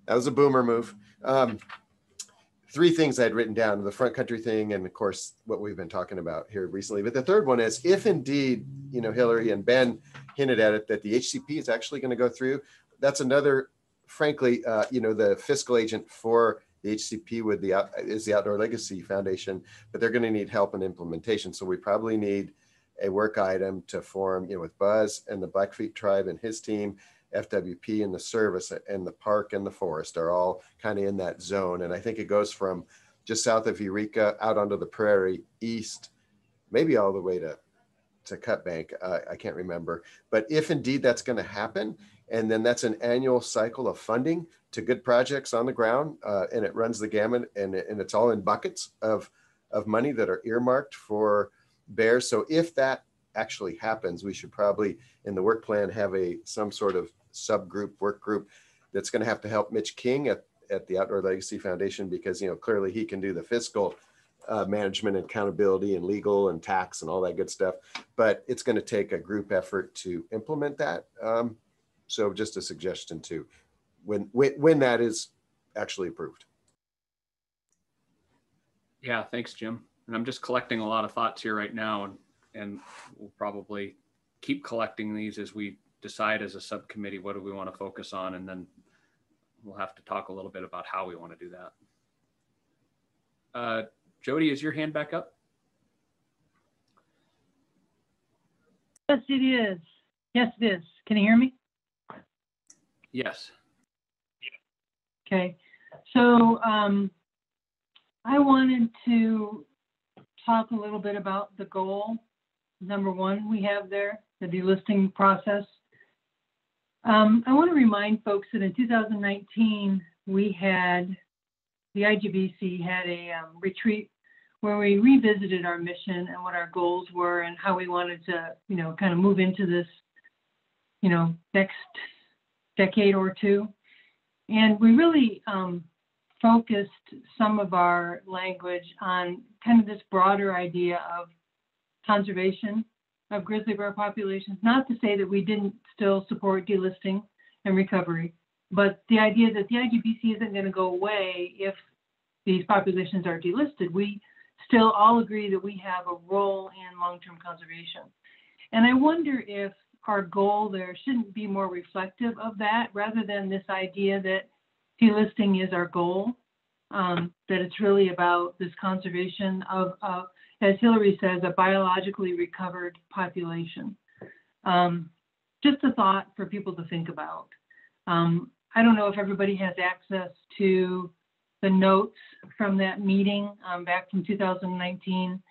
That was a boomer move. Um, three things I'd written down the front country thing, and of course, what we've been talking about here recently. But the third one is if indeed, you know, Hilary and Ben hinted at it that the HCP is actually going to go through, that's another frankly, uh, you know, the fiscal agent for the HCP with the is the Outdoor Legacy Foundation, but they're going to need help in implementation. So we probably need a work item to form, you know, with Buzz and the Blackfeet tribe and his team, FWP and the service and the park and the forest are all kind of in that zone. And I think it goes from just south of Eureka out onto the prairie east, maybe all the way to to Cut Bank. Uh, I can't remember. But if indeed that's going to happen, and then that's an annual cycle of funding to good projects on the ground, uh, and it runs the gamut, and, and it's all in buckets of of money that are earmarked for bears. So if that actually happens, we should probably in the work plan have a some sort of subgroup work group that's going to have to help Mitch King at, at the Outdoor Legacy Foundation because you know clearly he can do the fiscal uh, management and accountability and legal and tax and all that good stuff. But it's going to take a group effort to implement that. Um, so just a suggestion too, when, when, when that is actually approved. Yeah, thanks, Jim. And I'm just collecting a lot of thoughts here right now, and and we'll probably keep collecting these as we decide as a subcommittee what do we want to focus on, and then we'll have to talk a little bit about how we want to do that. Uh, Jody, is your hand back up? Yes, it is. Yes, it is. Can you hear me? Yes. Okay. So um, I wanted to talk a little bit about the goal. Number one, we have there the delisting process. Um, I want to remind folks that in 2019, we had the IGBC had a um, retreat where we revisited our mission and what our goals were and how we wanted to, you know, kind of move into this, you know, next decade or two. And we really um, focused some of our language on kind of this broader idea of conservation of grizzly bear populations. Not to say that we didn't still support delisting and recovery, but the idea that the IGBC isn't going to go away if these populations are delisted. We still all agree that we have a role in long-term conservation. And I wonder if our goal there shouldn't be more reflective of that rather than this idea that delisting is our goal, um, that it's really about this conservation of, of, as Hilary says, a biologically recovered population. Um, just a thought for people to think about. Um, I don't know if everybody has access to the notes from that meeting um, back from 2019.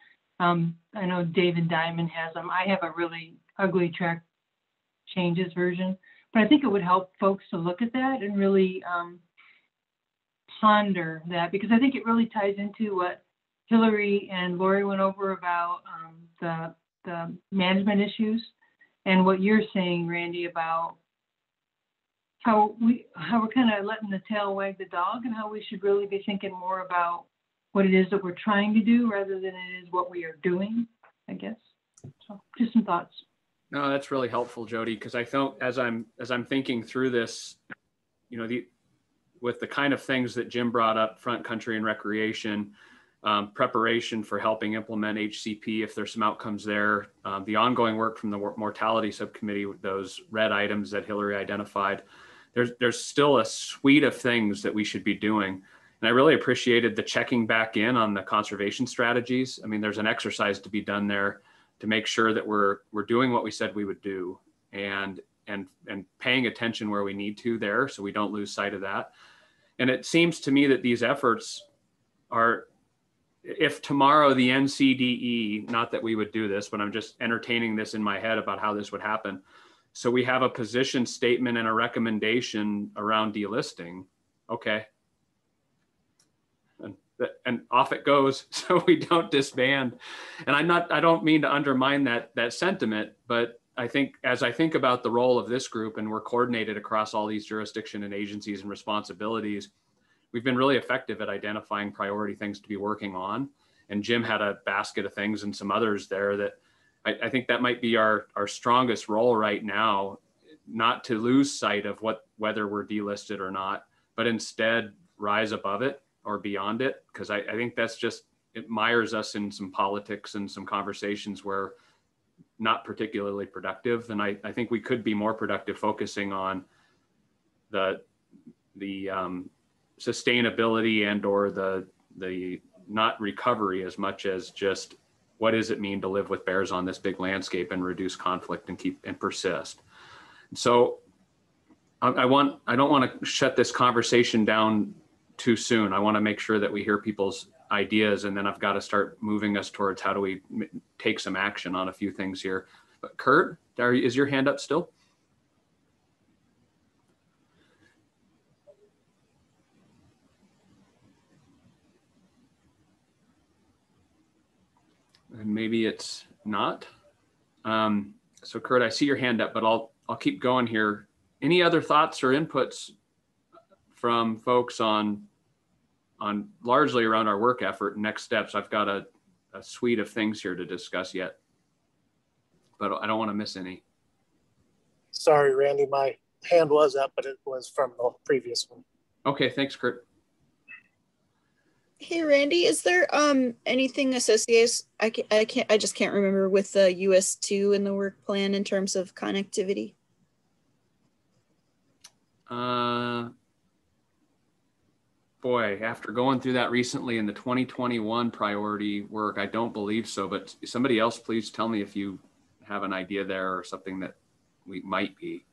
Um, I know David Diamond has them. I have a really ugly track changes version, but I think it would help folks to look at that and really um, ponder that because I think it really ties into what Hilary and Lori went over about um, the, the management issues and what you're saying, Randy, about how we how we're kind of letting the tail wag the dog and how we should really be thinking more about what it is that we're trying to do rather than it is what we are doing, I guess. So just some thoughts. No, that's really helpful, Jody, because I think as I'm as I'm thinking through this, you know, the with the kind of things that Jim brought up, front country and recreation, um, preparation for helping implement HCP if there's some outcomes there, um, the ongoing work from the mortality subcommittee, those red items that Hilary identified there's there's still a suite of things that we should be doing And I really appreciated the checking back in on the conservation strategies. I mean, there's an exercise to be done there to make sure that we're we're doing what we said we would do and and and paying attention where we need to there so we don't lose sight of that. And it seems to me that these efforts are if tomorrow the NCDE, not that we would do this, but I'm just entertaining this in my head about how this would happen. So we have a position statement and a recommendation around delisting. Okay. And, and off it goes. So we don't disband. And I'm not, I don't mean to undermine that, that sentiment, but I think as I think about the role of this group and we're coordinated across all these jurisdiction and agencies and responsibilities, we've been really effective at identifying priority things to be working on. And Jim had a basket of things and some others there that I, I think that might be our, our strongest role right now, not to lose sight of what whether we're delisted or not, but instead rise above it or beyond it. Cause I, I think that's just it mires us in some politics and some conversations where not particularly productive. And I, I think we could be more productive focusing on the the um, sustainability and or the the not recovery as much as just what does it mean to live with bears on this big landscape and reduce conflict and keep and persist. So I, I want i don't want to shut this conversation down too soon. I want to make sure that we hear people's ideas and then i've got to start moving us towards how do we take some action on a few things here. But kurt are, is your hand up still and maybe it's not. Um, so Kurt, I see your hand up, but I'll I'll keep going here. Any other thoughts or inputs from folks on on largely around our work effort and next steps? I've got a, a suite of things here to discuss yet, but I don't want to miss any. Sorry, Randy, my hand was up, but it was from the previous one. Okay, thanks, Kurt. Hey Randy, is there um anything associated? I can't, I can't, I just can't remember with the US two in the work plan in terms of connectivity. Uh, boy, after going through that recently in the 2021 priority work, I don't believe so. But somebody else, please tell me if you have an idea there or something that we might be.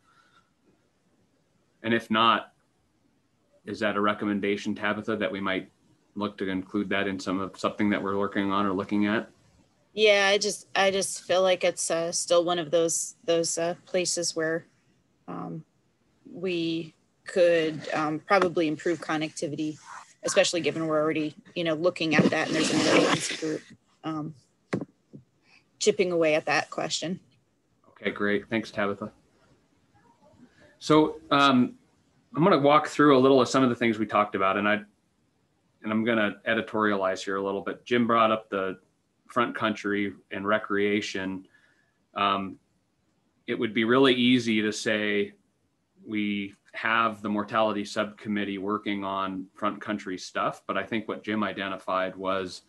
And if not, is that a recommendation, Tabitha, that we might look to include that in some of something that we're working on or looking at? Yeah, I just I just feel like it's uh, still one of those those uh, places where um, we could um, probably improve connectivity, especially given we're already you know looking at that and there's an agency group um, chipping away at that question. Okay, great. Thanks, Tabitha. So um, I'm going to walk through a little of some of the things we talked about, and I and I'm going to editorialize here a little bit. Jim brought up the front country and recreation. Um, it would be really easy to say we have the mortality subcommittee working on front country stuff, but I think what Jim identified was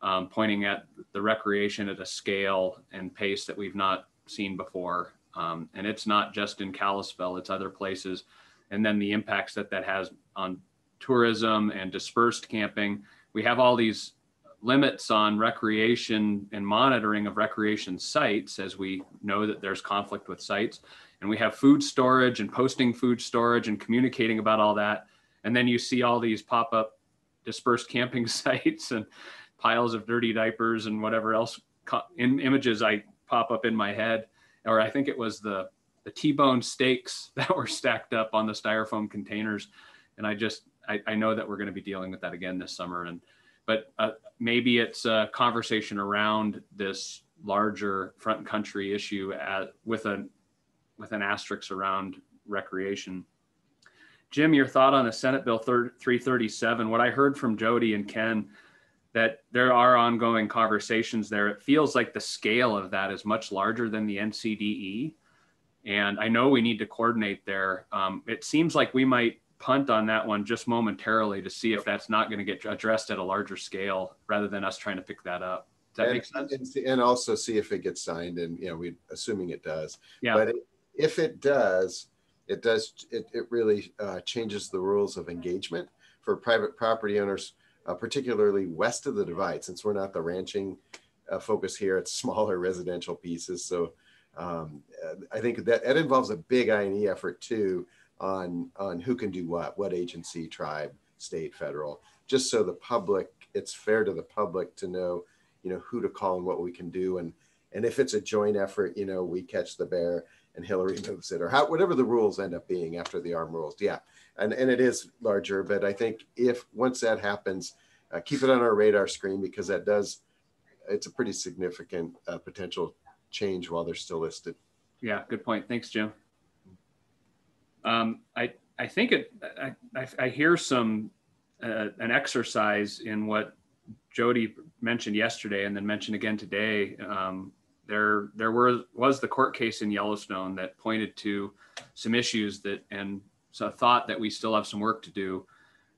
um, pointing at the recreation at a scale and pace that we've not seen before. Um, and it's not just in Kalispell, it's other places. And then the impacts that that has on tourism and dispersed camping. We have all these limits on recreation and monitoring of recreation sites as we know that there's conflict with sites. And we have food storage and posting food storage and communicating about all that. And then you see all these pop up dispersed camping sites and piles of dirty diapers and whatever else in images I pop up in my head. Or I think it was the, the T-bone steaks that were stacked up on the styrofoam containers. And I just, I, I know that we're going to be dealing with that again this summer. And but uh, maybe it's a conversation around this larger front country issue at, with a with an asterisk around recreation. Jim, your thought on the Senate Bill 337? What I heard from Jody and Ken that there are ongoing conversations there. It feels like the scale of that is much larger than the NCDE. And I know we need to coordinate there. Um, it seems like we might punt on that one just momentarily to see if that's not going to get addressed at a larger scale rather than us trying to pick that up. Does that and, make sense? And, and, also see if it gets signed and, you know, we assuming it does. Yeah. But if it does, it does, it, it really uh, changes the rules of engagement for private property owners, uh, particularly west of the divide, since we're not the ranching uh, focus here, it's smaller residential pieces. So um, I think that, that involves a big I&E effort too on, on who can do what, what agency, tribe, state, federal, just so the public, it's fair to the public to know, you know, who to call and what we can do. And, and if it's a joint effort, you know, we catch the bear and Hilary moves it or how, whatever the rules end up being after the arm rules. Yeah. And, and it is larger, but I think if once that happens, uh, keep it on our radar screen because that does, it's a pretty significant uh, potential change while they're still listed. Yeah, good point. Thanks, Jim. Um, I I think it. I, I, hear some uh, an exercise in what Jody mentioned yesterday, and then mentioned again today. Um, there there were was the court case in Yellowstone that pointed to some issues that and so thought that we still have some work to do.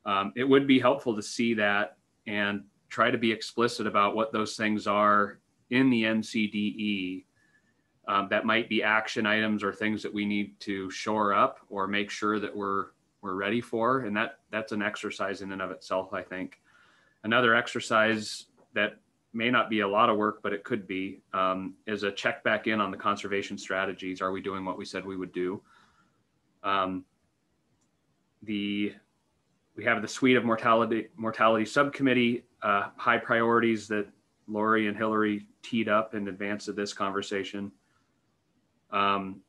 Um, it would be helpful to see that and try to be explicit about what those things are in the NCDE um, that might be action items or things that we need to shore up or make sure that we're we're ready for. And that that's an exercise in and of itself i think. Another exercise that may not be a lot of work but it could be um, is a check back in on the conservation strategies. Are we doing what we said we would do? Um, the we have the suite of mortality mortality subcommittee uh, high priorities that lori and hilary teed up in advance of this conversation um,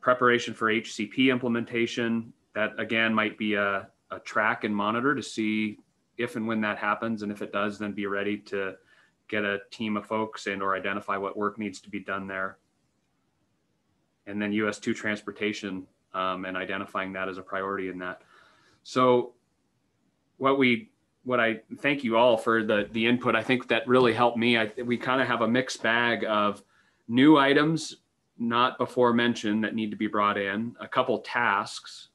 preparation for HCP implementation, that again might be a, a track and monitor to see if and when that happens. And if it does, then be ready to get a team of folks and or identify what work needs to be done there. And then US2 transportation um, and identifying that as a priority in that. So what we what I thank you all for the the input. I think that really helped me. I, we kind of have a mixed bag of new items not before mentioned that need to be brought in, a couple tasks,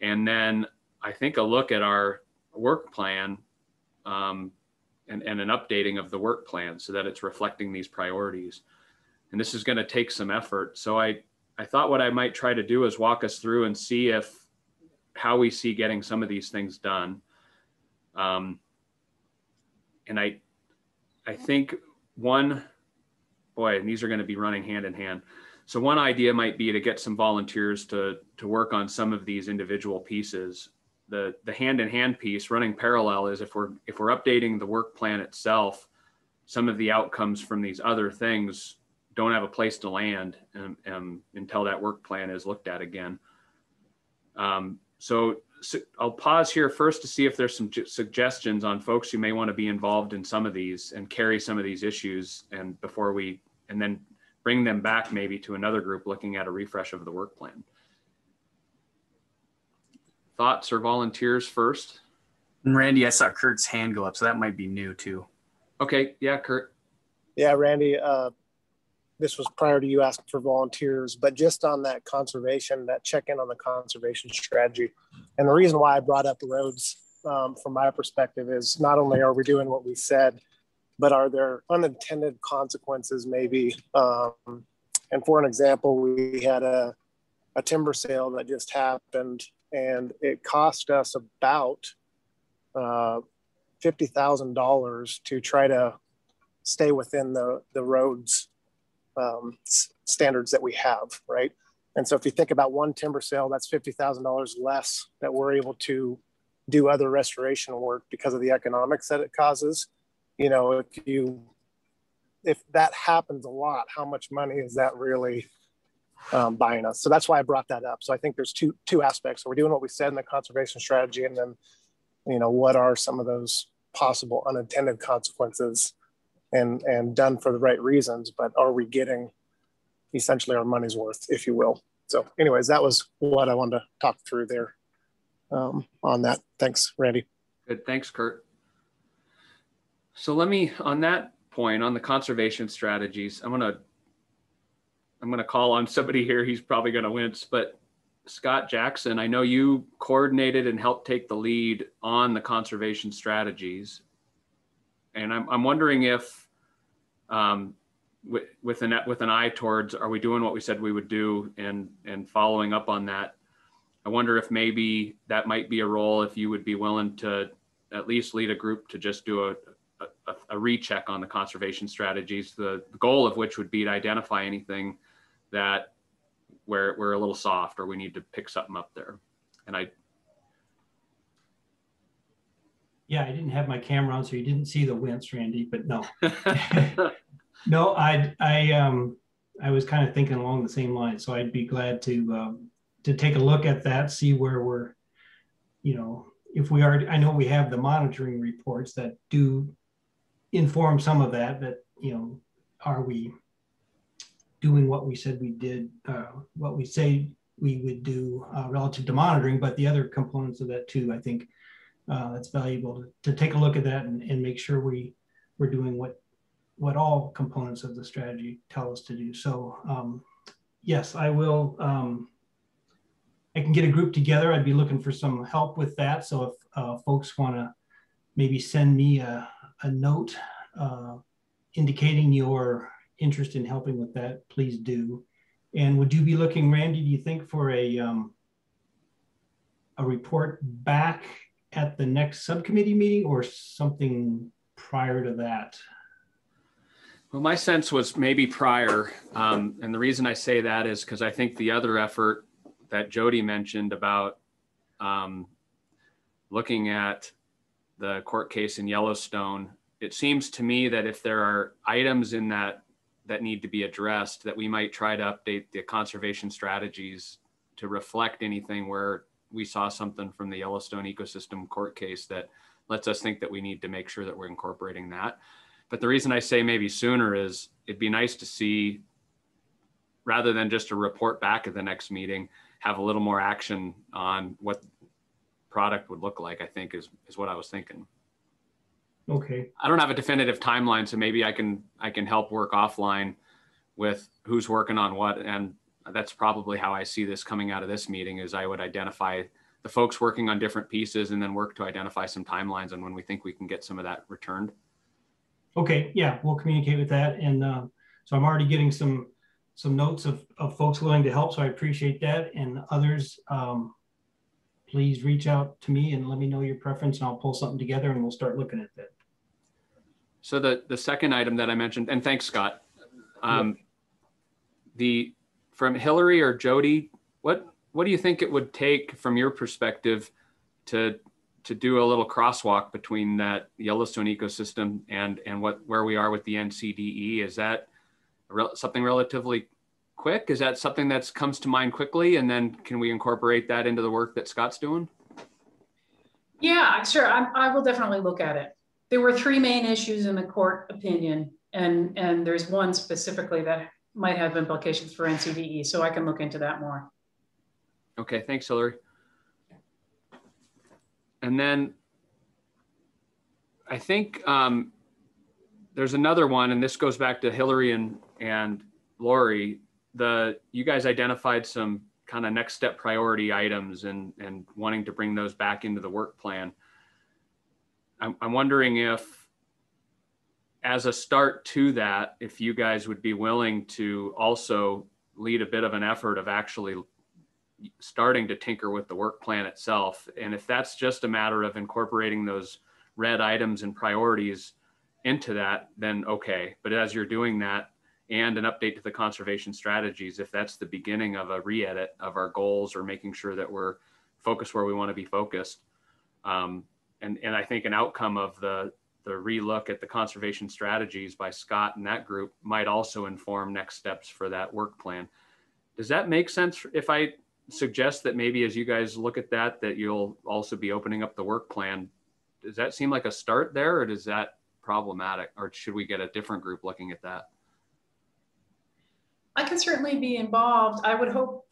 and then I think a look at our work plan um, and, and an updating of the work plan so that it's reflecting these priorities. And this is going to take some effort. So I, I thought what I might try to do is walk us through and see if how we see getting some of these things done. Um, and I, I think one, boy, and these are going to be running hand in hand. So one idea might be to get some volunteers to to work on some of these individual pieces. The the hand in hand piece running parallel is if we're if we're updating the work plan itself, some of the outcomes from these other things don't have a place to land um, um, until that work plan is looked at again. Um, so, so, I'll pause here first to see if there's some suggestions on folks who may want to be involved in some of these and carry some of these issues and before we and then bring them back maybe to another group looking at a refresh of the work plan. Thoughts or volunteers first? And Randy, I saw Kurt's hand go up, so that might be new too. Okay, yeah, Kurt. Yeah, Randy, uh, this was prior to you asking for volunteers, but just on that conservation, that check in on the conservation strategy. And the reason why I brought up the roads um, from my perspective is not only are we doing what we said, but are there unintended consequences maybe? Um, and for an example, we had a, a timber sale that just happened and it cost us about uh, $50,000 to try to stay within the, the roads um, standards that we have, right? And so if you think about one timber sale, that's $50,000 less that we're able to do other restoration work because of the economics that it causes you know, if you if that happens a lot, how much money is that really um, buying us? So that's why I brought that up. So I think there's two two aspects. So we're doing what we said in the conservation strategy, and then you know what are some of those possible unintended consequences, and and done for the right reasons, but are we getting essentially our money's worth, if you will? So, anyways, that was what I wanted to talk through there um, on that. Thanks, Randy. Good. Thanks, Kurt. So let me, on that point, on the conservation strategies, I'm gonna, I'm gonna call on somebody here. He's probably gonna wince, but Scott Jackson, I know you coordinated and helped take the lead on the conservation strategies, and I'm I'm wondering if, um, with, with an with an eye towards, are we doing what we said we would do, and and following up on that, I wonder if maybe that might be a role if you would be willing to at least lead a group to just do a, a, a recheck on the conservation strategies, the, the goal of which would be to identify anything that where we're a little soft or we need to pick something up there. And I, yeah, I didn't have my camera on, so you didn't see the wince, Randy, but no. no, I, I, um, I was kind of thinking along the same line, So I'd be glad to, um, to take a look at that, see where we're, you know, if we are, I know we have the monitoring reports that do inform some of that, that you know, are we doing what we said we did, uh, what we say we would do uh, relative to monitoring, but the other components of that too, I think uh, it's valuable to, to take a look at that and, and make sure we, we're doing what, what all components of the strategy tell us to do. So um, yes, I will, um, I can get a group together. I'd be looking for some help with that. So if uh, folks want to maybe send me a, a note uh, indicating your interest in helping with that, please do. And would you be looking, Randy, do you think for a, um, a report back at the next subcommittee meeting or something prior to that? Well, my sense was maybe prior. Um, and the reason I say that is because I think the other effort that Jody mentioned about um, looking at the court case in Yellowstone, it seems to me that if there are items in that that need to be addressed, that we might try to update the conservation strategies to reflect anything where we saw something from the Yellowstone ecosystem court case that lets us think that we need to make sure that we're incorporating that. But the reason I say maybe sooner is it'd be nice to see, rather than just a report back at the next meeting, have a little more action on what product would look like, I think is, is what I was thinking. Okay. I don't have a definitive timeline, so maybe I can, I can help work offline with who's working on what. And that's probably how I see this coming out of this meeting is I would identify the folks working on different pieces and then work to identify some timelines on when we think we can get some of that returned. Okay, yeah, we'll communicate with that. And uh, so I'm already getting some some notes of, of folks willing to help. So I appreciate that. And others, um, please reach out to me and let me know your preference and I'll pull something together and we'll start looking at that. So the, the second item that I mentioned, and thanks, Scott. Um, The from Hilary or Jody, what what do you think it would take from your perspective to to do a little crosswalk between that Yellowstone ecosystem and and what where we are with the NCDE? Is that something relatively quick? Is that something that comes to mind quickly? And then can we incorporate that into the work that Scott's doing? Yeah, sure. I, I will definitely look at it. There were three main issues in the court opinion, and, and there's one specifically that might have implications for NCDE. So I can look into that more. Okay, thanks, Hilary. And then I think um, there's another one, and this goes back to Hilary and and Lori. The you guys identified some kind of next step priority items and and wanting to bring those back into the work plan. I'm, I'm wondering if, as a start to that, if you guys would be willing to also lead a bit of an effort of actually starting to tinker with the work plan itself. And if that's just a matter of incorporating those red items and priorities into that, then okay. But as you're doing that and an update to the conservation strategies, if that's the beginning of a re-edit of our goals or making sure that we're focused where we want to be focused. Um, and, and I think an outcome of the, the relook at the conservation strategies by Scott and that group might also inform next steps for that work plan. Does that make sense if I suggest that maybe as you guys look at that, that you'll also be opening up the work plan? Does that seem like a start there or does that problematic or should we get a different group looking at that? I can certainly be involved. I would hope,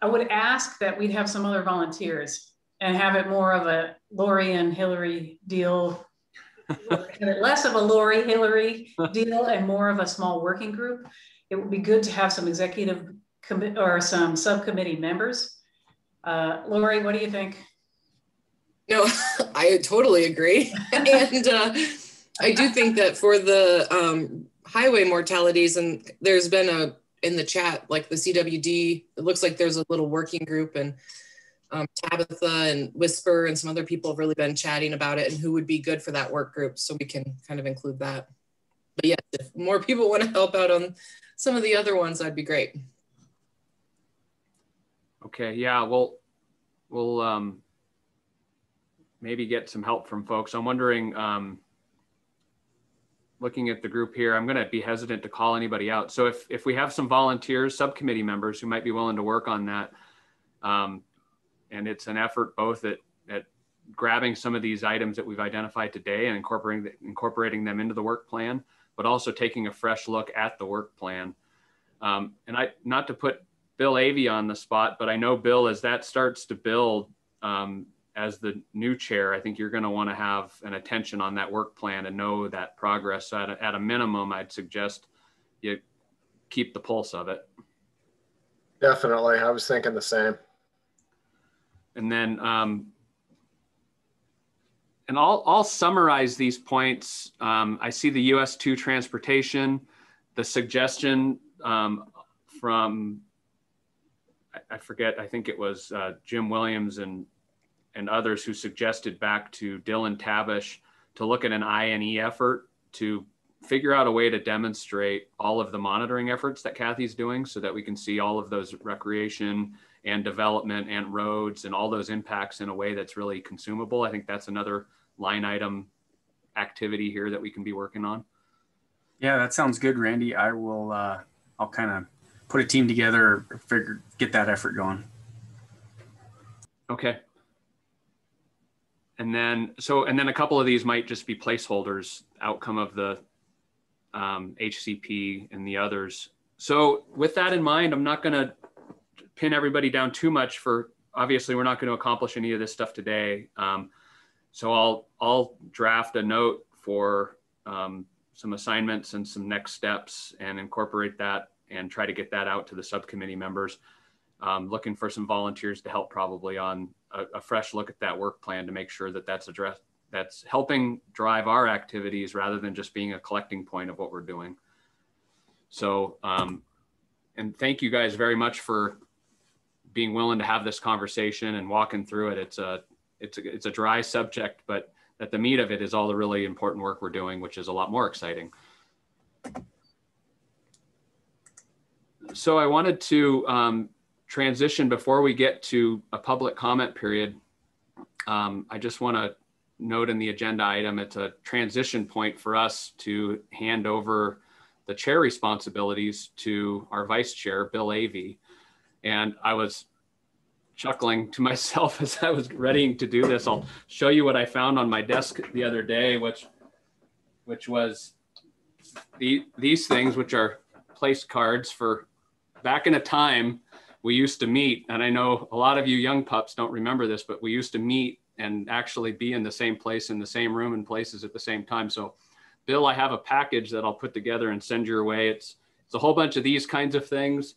I would ask that we'd have some other volunteers and have it more of a Lori and Hilary deal, less of a Lori Hilary deal and more of a small working group. It would be good to have some executive commit or some subcommittee members. Uh, Lori, what do you think? No, I totally agree. and uh, I do think that for the um, highway mortalities, and there's been a in the chat like the CWD. It looks like there's a little working group, and um, Tabitha and Whisper and some other people have really been chatting about it and who would be good for that work group. So we can kind of include that. But yes, if more people want to help out on some of the other ones, that'd be great. Okay, yeah, we'll we'll um, maybe get some help from folks. I'm wondering, um, looking at the group here, I'm going to be hesitant to call anybody out. So if if we have some volunteers, subcommittee members who might be willing to work on that, um, and it's an effort both at at grabbing some of these items that we've identified today and incorporating incorporating them into the work plan, but also taking a fresh look at the work plan. Um, and I not to put Bill Avey on the spot, but I know Bill, as that starts to build um, as the new chair, I think you're going to want to have an attention on that work plan and know that progress. So at a, at a minimum, I'd suggest you keep the pulse of it. Definitely. I was thinking the same. And then, um, and I'll, I'll summarize these points. Um, I see the US 2 transportation, the suggestion um, from I forget, I think it was uh, Jim Williams and and others who suggested back to Dylan Tabish to look at an I&E effort to figure out a way to demonstrate all of the monitoring efforts that Kathy's doing so that we can see all of those recreation and development and roads and all those impacts in a way that's really consumable. I think that's another line item activity here that we can be working on. Yeah, that sounds good, Randy. I will, uh, I'll kind of put a team together or figure get that effort going. Okay. And then so and then a couple of these might just be placeholders, outcome of the um, HCP and the others. So with that in mind, I'm not going to pin everybody down too much for obviously we're not going to accomplish any of this stuff today. Um, so I'll I'll draft a note for um, some assignments and some next steps and incorporate that and try to get that out to the subcommittee members. Um, looking for some volunteers to help probably on a, a, fresh look at that work plan to make sure that that's addressed, that's helping drive our activities rather than just being a collecting point of what we're doing. So, um, and thank you guys very much for being willing to have this conversation and walking through it. It's a, it's a, it's a dry subject, but at the meat of it is all the really important work we're doing, which is a lot more exciting. so I wanted to um, transition before we get to a public comment period. Um, I just want to note in the agenda item, it's a transition point for us to hand over the chair responsibilities to our vice chair, Bill Avey. And I was chuckling to myself as I was readying to do this. I'll show you what I found on my desk the other day, which, which was the, these things, which are place cards for back in a time we used to meet, and I know a lot of you young pups don't remember this, but we used to meet and actually be in the same place in the same room and places at the same time. So, Bill, I have a package that I'll put together and send your way. It's it's a whole bunch of these kinds of things,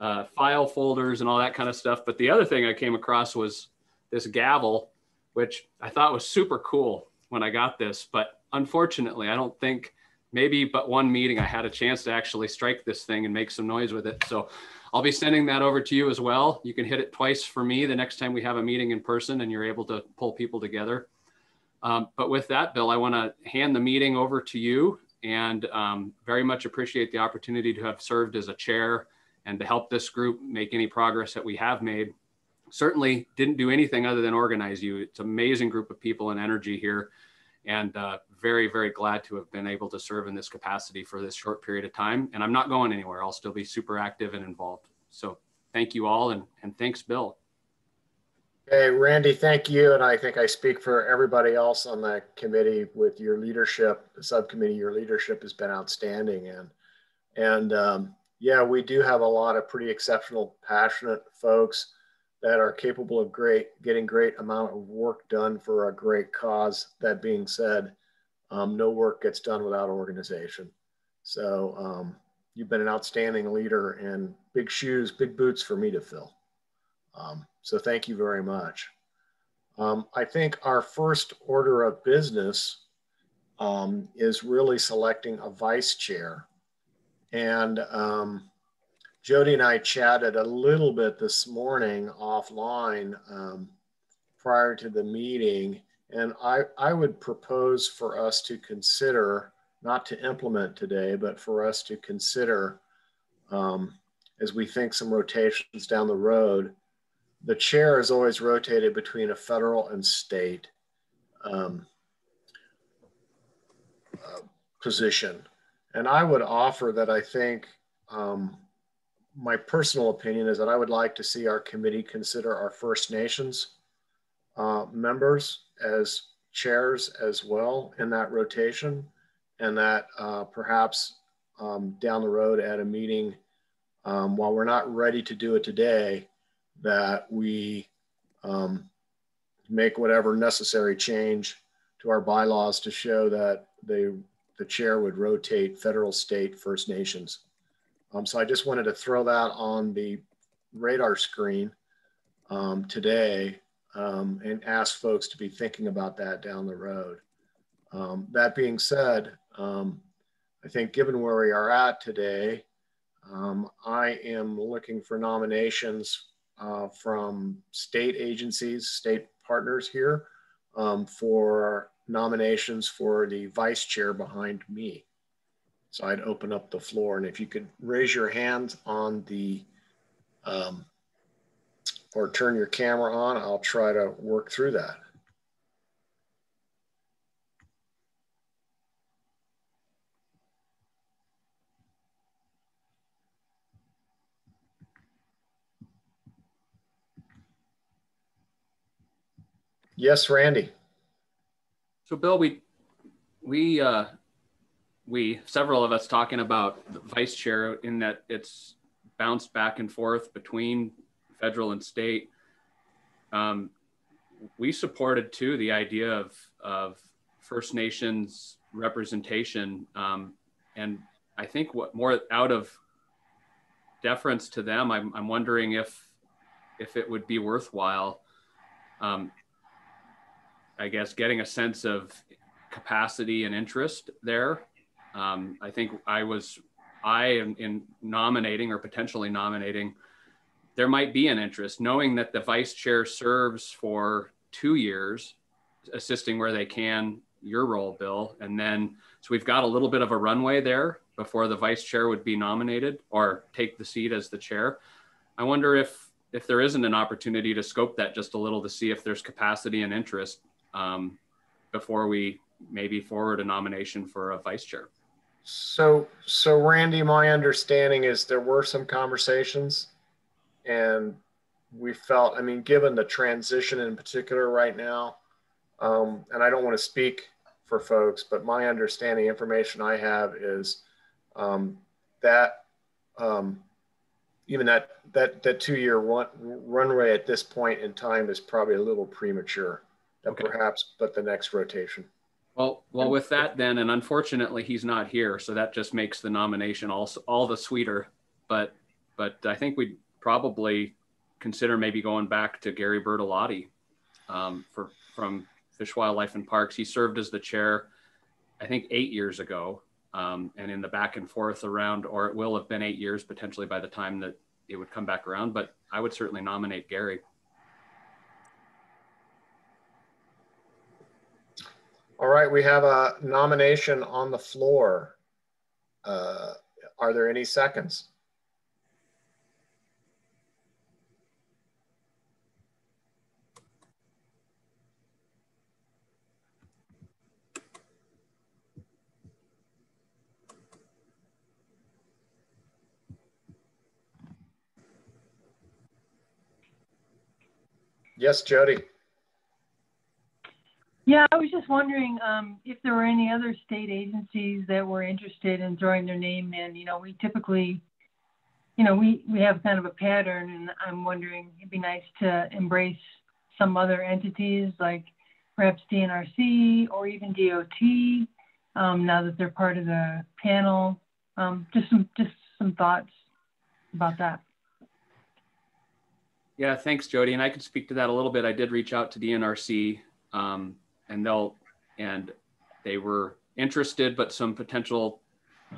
uh, file folders and all that kind of stuff. But the other thing I came across was this gavel, which I thought was super cool when I got this. But unfortunately, I don't think maybe but one meeting I had a chance to actually strike this thing and make some noise with it. So I'll be sending that over to you as well. You can hit it twice for me the next time we have a meeting in person and you're able to pull people together. Um, but with that, Bill, I want to hand the meeting over to you and um, very much appreciate the opportunity to have served as a chair and to help this group make any progress that we have made. Certainly didn't do anything other than organize you. It's an amazing group of people and energy here and uh, very, very glad to have been able to serve in this capacity for this short period of time. And I'm not going anywhere. I'll still be super active and involved. So thank you all, and, and thanks, Bill. Hey, Randy, thank you. And I think I speak for everybody else on the committee with your leadership, the subcommittee, your leadership has been outstanding. And, and um, yeah, we do have a lot of pretty exceptional, passionate folks that are capable of great getting great amount of work done for a great cause. That being said, um, no work gets done without organization. So um, you've been an outstanding leader and big shoes, big boots for me to fill. Um, so thank you very much. Um, I think our first order of business um, is really selecting a vice chair. And um, Jody and I chatted a little bit this morning offline prior to the meeting, and I, I would propose for us to consider, not to implement today, but for us to consider um, as we think some rotations down the road. The chair is always rotated between a federal and state um, uh, position. And I would offer that I think um, my personal opinion is that I would like to see our committee consider our First Nations uh, members as chairs as well in that rotation, and that uh, perhaps um, down the road at a meeting, um, while we're not ready to do it today, that we um, make whatever necessary change to our bylaws to show that they, the chair would rotate federal, state, First Nations. Um, so I just wanted to throw that on the radar screen um, today um, and ask folks to be thinking about that down the road. Um, that being said, um, I think given where we are at today, um, I am looking for nominations uh, from state agencies, state partners here for nominations for the vice chair behind me. So I'd open up the floor and if you could raise your hand on the, um, or turn your camera on, I'll try to work through that. Yes, Randy. So Bill, we, we, uh, we several of us talking about the vice chair in that it's bounced back and forth between federal and state. Um, we supported too the idea of of First Nations representation, um, and I think what more out of deference to them, I'm, I'm wondering if if it would be worthwhile. Um, I guess getting a sense of capacity and interest there um, I think I was, I in, in nominating or potentially nominating, there might be an interest, knowing that the vice chair serves for two years, assisting where they can, your role, Bill. And then, so we've got a little bit of a runway there before the vice chair would be nominated or take the seat as the chair. I wonder if if there isn't an opportunity to scope that just a little to see if there's capacity and interest um, before we maybe forward a nomination for a vice chair. So, so Randy, my understanding is there were some conversations, and we felt. I mean, given the transition in particular right now, um, and I don't want to speak for folks, but my understanding, information I have is um, that um, even that that that two year run, runway at this point in time is probably a little premature. That okay. perhaps, but the next rotation. Well, well, with that then, and unfortunately he's not here, so that just makes the nomination all all the sweeter. But but I think we'd probably consider maybe going back to Gary Bertellotti um, for from Fish, Wildlife, and Parks. He served as the chair, I think, eight years ago, um, and in the back and forth around, or it will have been eight years potentially by the time that it would come back around. But I would certainly nominate Gary. All right, we have a nomination on the floor. Uh, are there any seconds? Yes, Jody. Yeah, I was just wondering um, if there were any other state agencies that were interested in throwing their name in. You know, we typically, you know, we, we have kind of a pattern, and I'm wondering it'd be nice to embrace some other entities like perhaps DNRC or even DOT um, now that they're part of the panel. Um, just some just some thoughts about that. Yeah, thanks, Jody. And I can speak to that a little bit. I did reach out to DNRC. Um, and they'll and they were interested, but some potential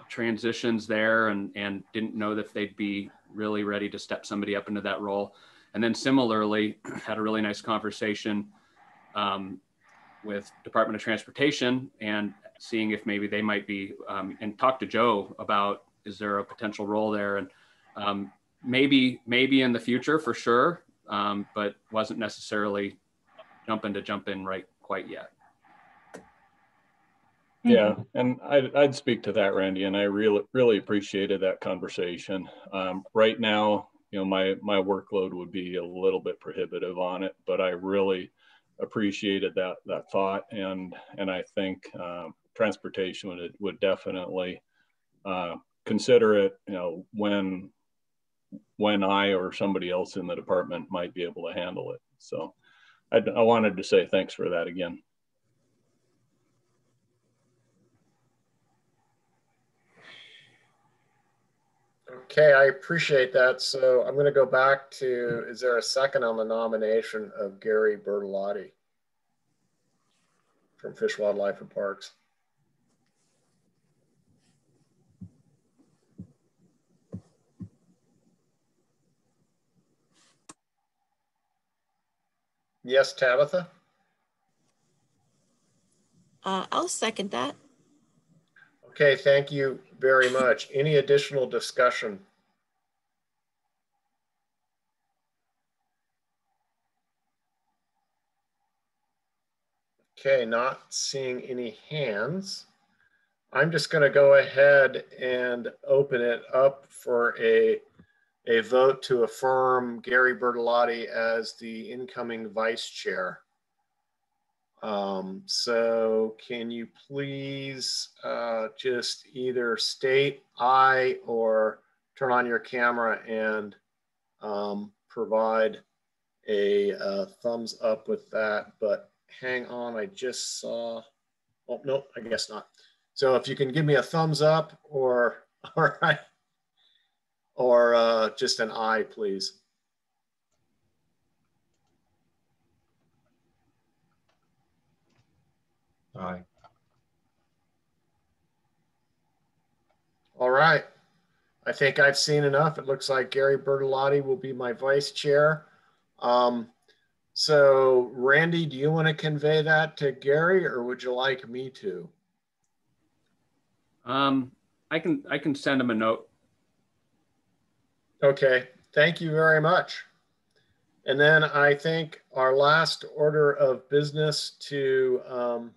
transitions there, and and didn't know if they'd be really ready to step somebody up into that role. And then similarly, had a really nice conversation um, with Department of Transportation and seeing if maybe they might be um, and talk to Joe about is there a potential role there and um, maybe maybe in the future for sure, um, but wasn't necessarily jumping to jump in right quite yet. Yeah, and I'd, I'd speak to that, Randy, and I really really appreciated that conversation. Um, right now, you know, my my workload would be a little bit prohibitive on it, but I really appreciated that that thought, and and I think um, transportation would would definitely uh, consider it. You know, when when I or somebody else in the department might be able to handle it. So, I, I wanted to say thanks for that again. Okay, I appreciate that. So I'm going to go back to, is there a second on the nomination of Gary Bertellotti from Fish, Wildlife and Parks? Yes, Tabitha? Uh, I'll second that. Okay, thank you very much. Any additional discussion? Okay, not seeing any hands. I'm just going to go ahead and open it up for a, a vote to affirm Gary Bertellotti as the incoming vice chair. Um, so can you please uh, just either state aye or turn on your camera and um, provide a uh, thumbs up with that. But hang on, I just saw, oh, no, I guess not. So if you can give me a thumbs up or, or, or uh, just an aye, please. Aye. All right. I think I've seen enough. It looks like Gary Bertellotti will be my vice chair. Um, so, Randy, do you want to convey that to Gary, or would you like me to? Um, I can I can send him a note. Okay. Thank you very much. And then I think our last order of business to um,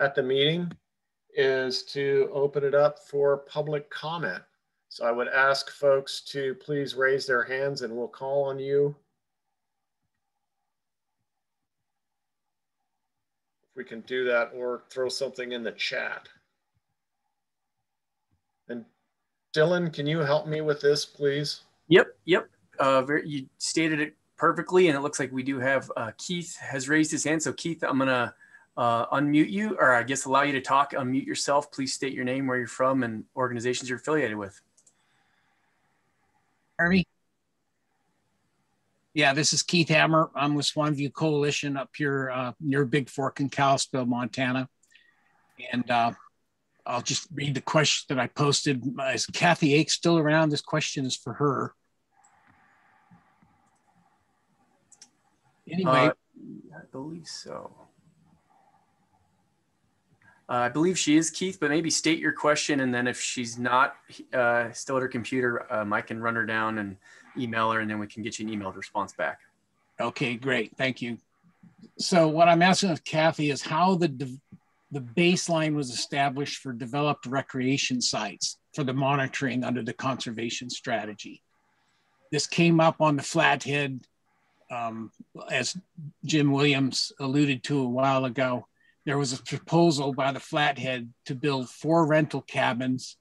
at the meeting is to open it up for public comment. So I would ask folks to please raise their hands and we'll call on you. If we can do that or throw something in the chat. And Dylan, can you help me with this, please? Yep, yep. Uh, very, you stated it perfectly, and it looks like we do have uh, Keith has raised his hand. So Keith, I'm gonna uh, unmute you, or I guess allow you to talk. Unmute yourself. Please state your name, where you're from, and organizations you're affiliated with. Army. Yeah, this is Keith Hammer. I'm with Swan View Coalition up here uh, near Bigfork in Kalispell, Montana. And uh, I'll just read the question that I posted. Is Kathy Ake still around? This question is for her. Anyway. Uh, I believe so. Uh, I believe she is Keith, but maybe state your question, and then if she's not uh, still at her computer, um, I can run her down and email her, and then we can get you an emailed response back. Okay, great, thank you. So what I'm asking of Kathy is how the the baseline was established for developed recreation sites for the monitoring under the conservation strategy. This came up on the Flathead, um, as Jim Williams alluded to a while ago there was a proposal by the Flathead to build four rental cabins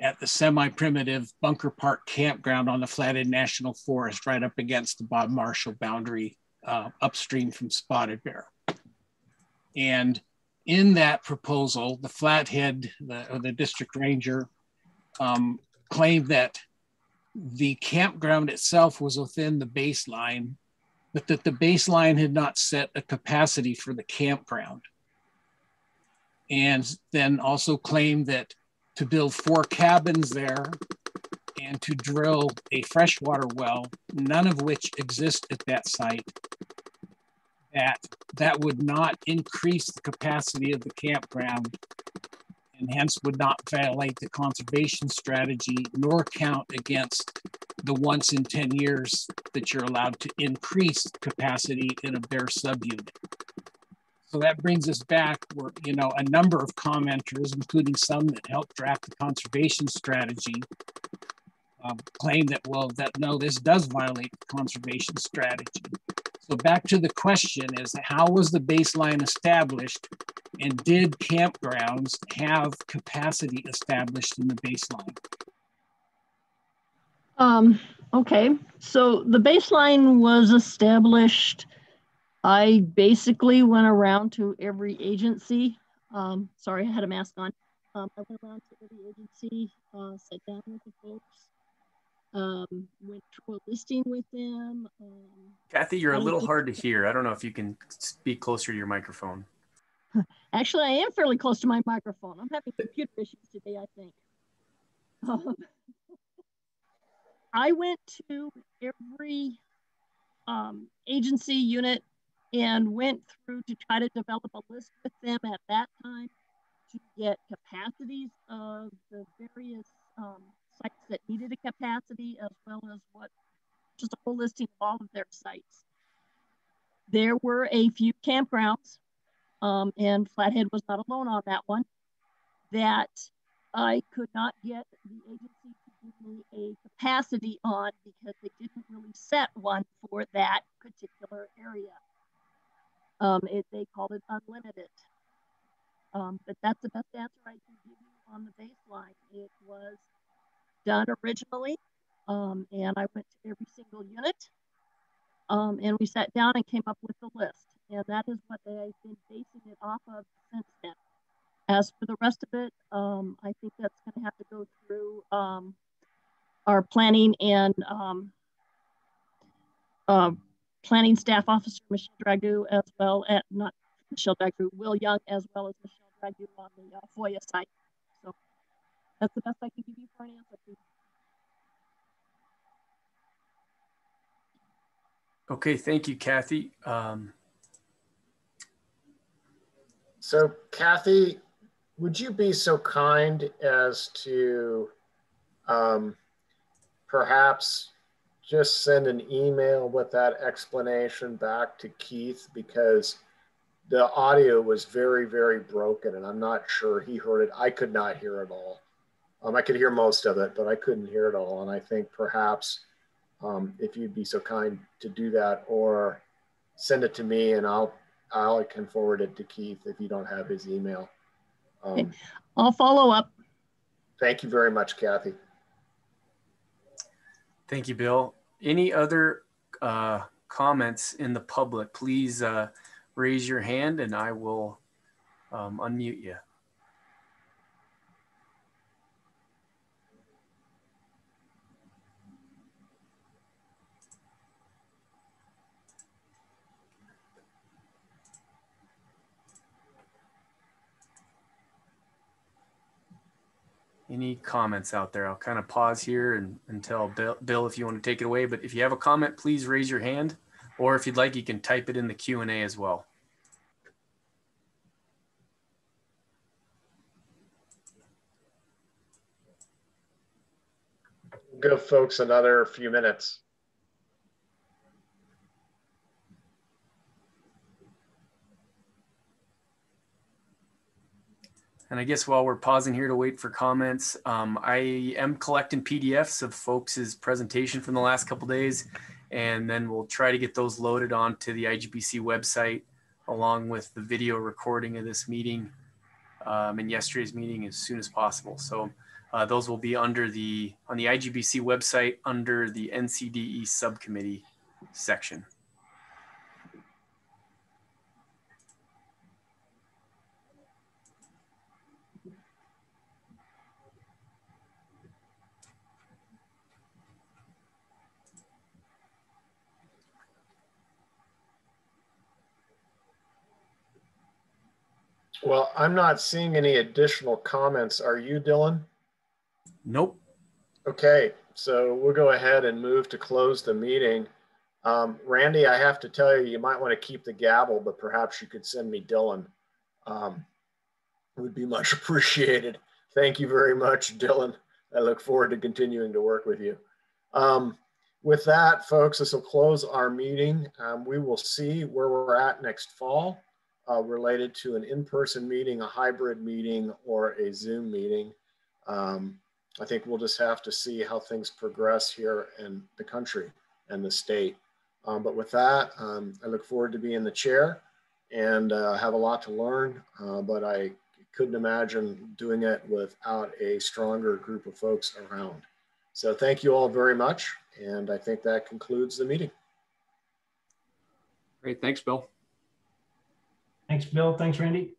at the semi-primitive Bunker Park campground on the Flathead National Forest, right up against the Bob Marshall boundary uh, upstream from Spotted Bear. And in that proposal, the Flathead, the, the district ranger, um, claimed that the campground itself was within the baseline, but that the baseline had not set a capacity for the campground. And then also claimed that to build four cabins there and to drill a freshwater well, none of which exist at that site, that that would not increase the capacity of the campground and hence would not violate the conservation strategy nor count against the once in 10 years that you're allowed to increase capacity in a bear subunit. So that brings us back where, you know, a number of commenters, including some that helped draft the conservation strategy, um, claim that, well, that no, this does violate the conservation strategy. So back to the question is how was the baseline established and did campgrounds have capacity established in the baseline? Um, okay, so the baseline was established. I basically went around to every agency. Um, sorry, I had a mask on. Um, I went around to every agency, uh, sat down with the folks, um, went through a listing with them. Um, Kathy, you're a little hard to hear. I don't know if you can speak closer to your microphone. Actually, I am fairly close to my microphone. I'm having computer issues today, I think. Um, I went to every um, agency unit and went through to try to develop a list with them at that time to get capacities of the various um, sites that needed a capacity as well as what just a whole listing of all of their sites. There were a few campgrounds, um, and Flathead was not alone on that one, that I could not get the agency to give me a capacity on because they didn't really set one for that particular area. Um, it, they called it unlimited. Um, but that's the best answer I can give you on the baseline. It was done originally, um, and I went to every single unit, um, and we sat down and came up with the list. And that is what they've been basing it off of since then. As for the rest of it, um, I think that's going to have to go through um, our planning and um, uh, planning staff officer, Michelle Dragoo, as well as not Michelle Dragoo, Will Young, as well as Michelle Dragoo on the uh, FOIA site. So that's the best I can give you for an answer. Please. Okay, thank you, Kathy. Um, so, Kathy, would you be so kind as to um, perhaps just send an email with that explanation back to Keith because the audio was very, very broken and I'm not sure he heard it. I could not hear it all. Um, I could hear most of it, but I couldn't hear it all. And I think perhaps um, if you'd be so kind to do that or send it to me and I'll, I can forward it to Keith if you don't have his email. Um, okay. I'll follow up. Thank you very much, Kathy. Thank you, Bill. Any other uh, comments in the public, please uh, raise your hand and I will um, unmute you. Any comments out there. I'll kind of pause here and, and tell Bill, Bill if you want to take it away. But if you have a comment, please raise your hand. Or if you'd like, you can type it in the Q&A as well. Give folks another few minutes. And I guess while we're pausing here to wait for comments, um, I am collecting PDFs of folks' presentation from the last couple days, and then we'll try to get those loaded onto the IGBC website along with the video recording of this meeting um, and yesterday's meeting as soon as possible. So uh, those will be under the on the IGBC website under the NCDE subcommittee section. Well, I'm not seeing any additional comments. Are you, Dylan? Nope. Okay. so we'll go ahead and move to close the meeting. Um, Randy, I have to tell you, you might want to keep the gavel, but perhaps you could send me Dylan. Um, it would be much appreciated. Thank you very much, Dylan. I look forward to continuing to work with you. Um, with that, folks, this will close our meeting. Um, we will see where we're at next fall uh, related to an in-person meeting, a hybrid meeting, or a Zoom meeting. Um, I think we'll just have to see how things progress here in the country and the state. Um, but with that, um, I look forward to being the chair and uh, have a lot to learn, uh, but I couldn't imagine doing it without a stronger group of folks around. So thank you all very much. And I think that concludes the meeting. Great. Thanks, Bill. Thanks, Bill. Thanks, Randy.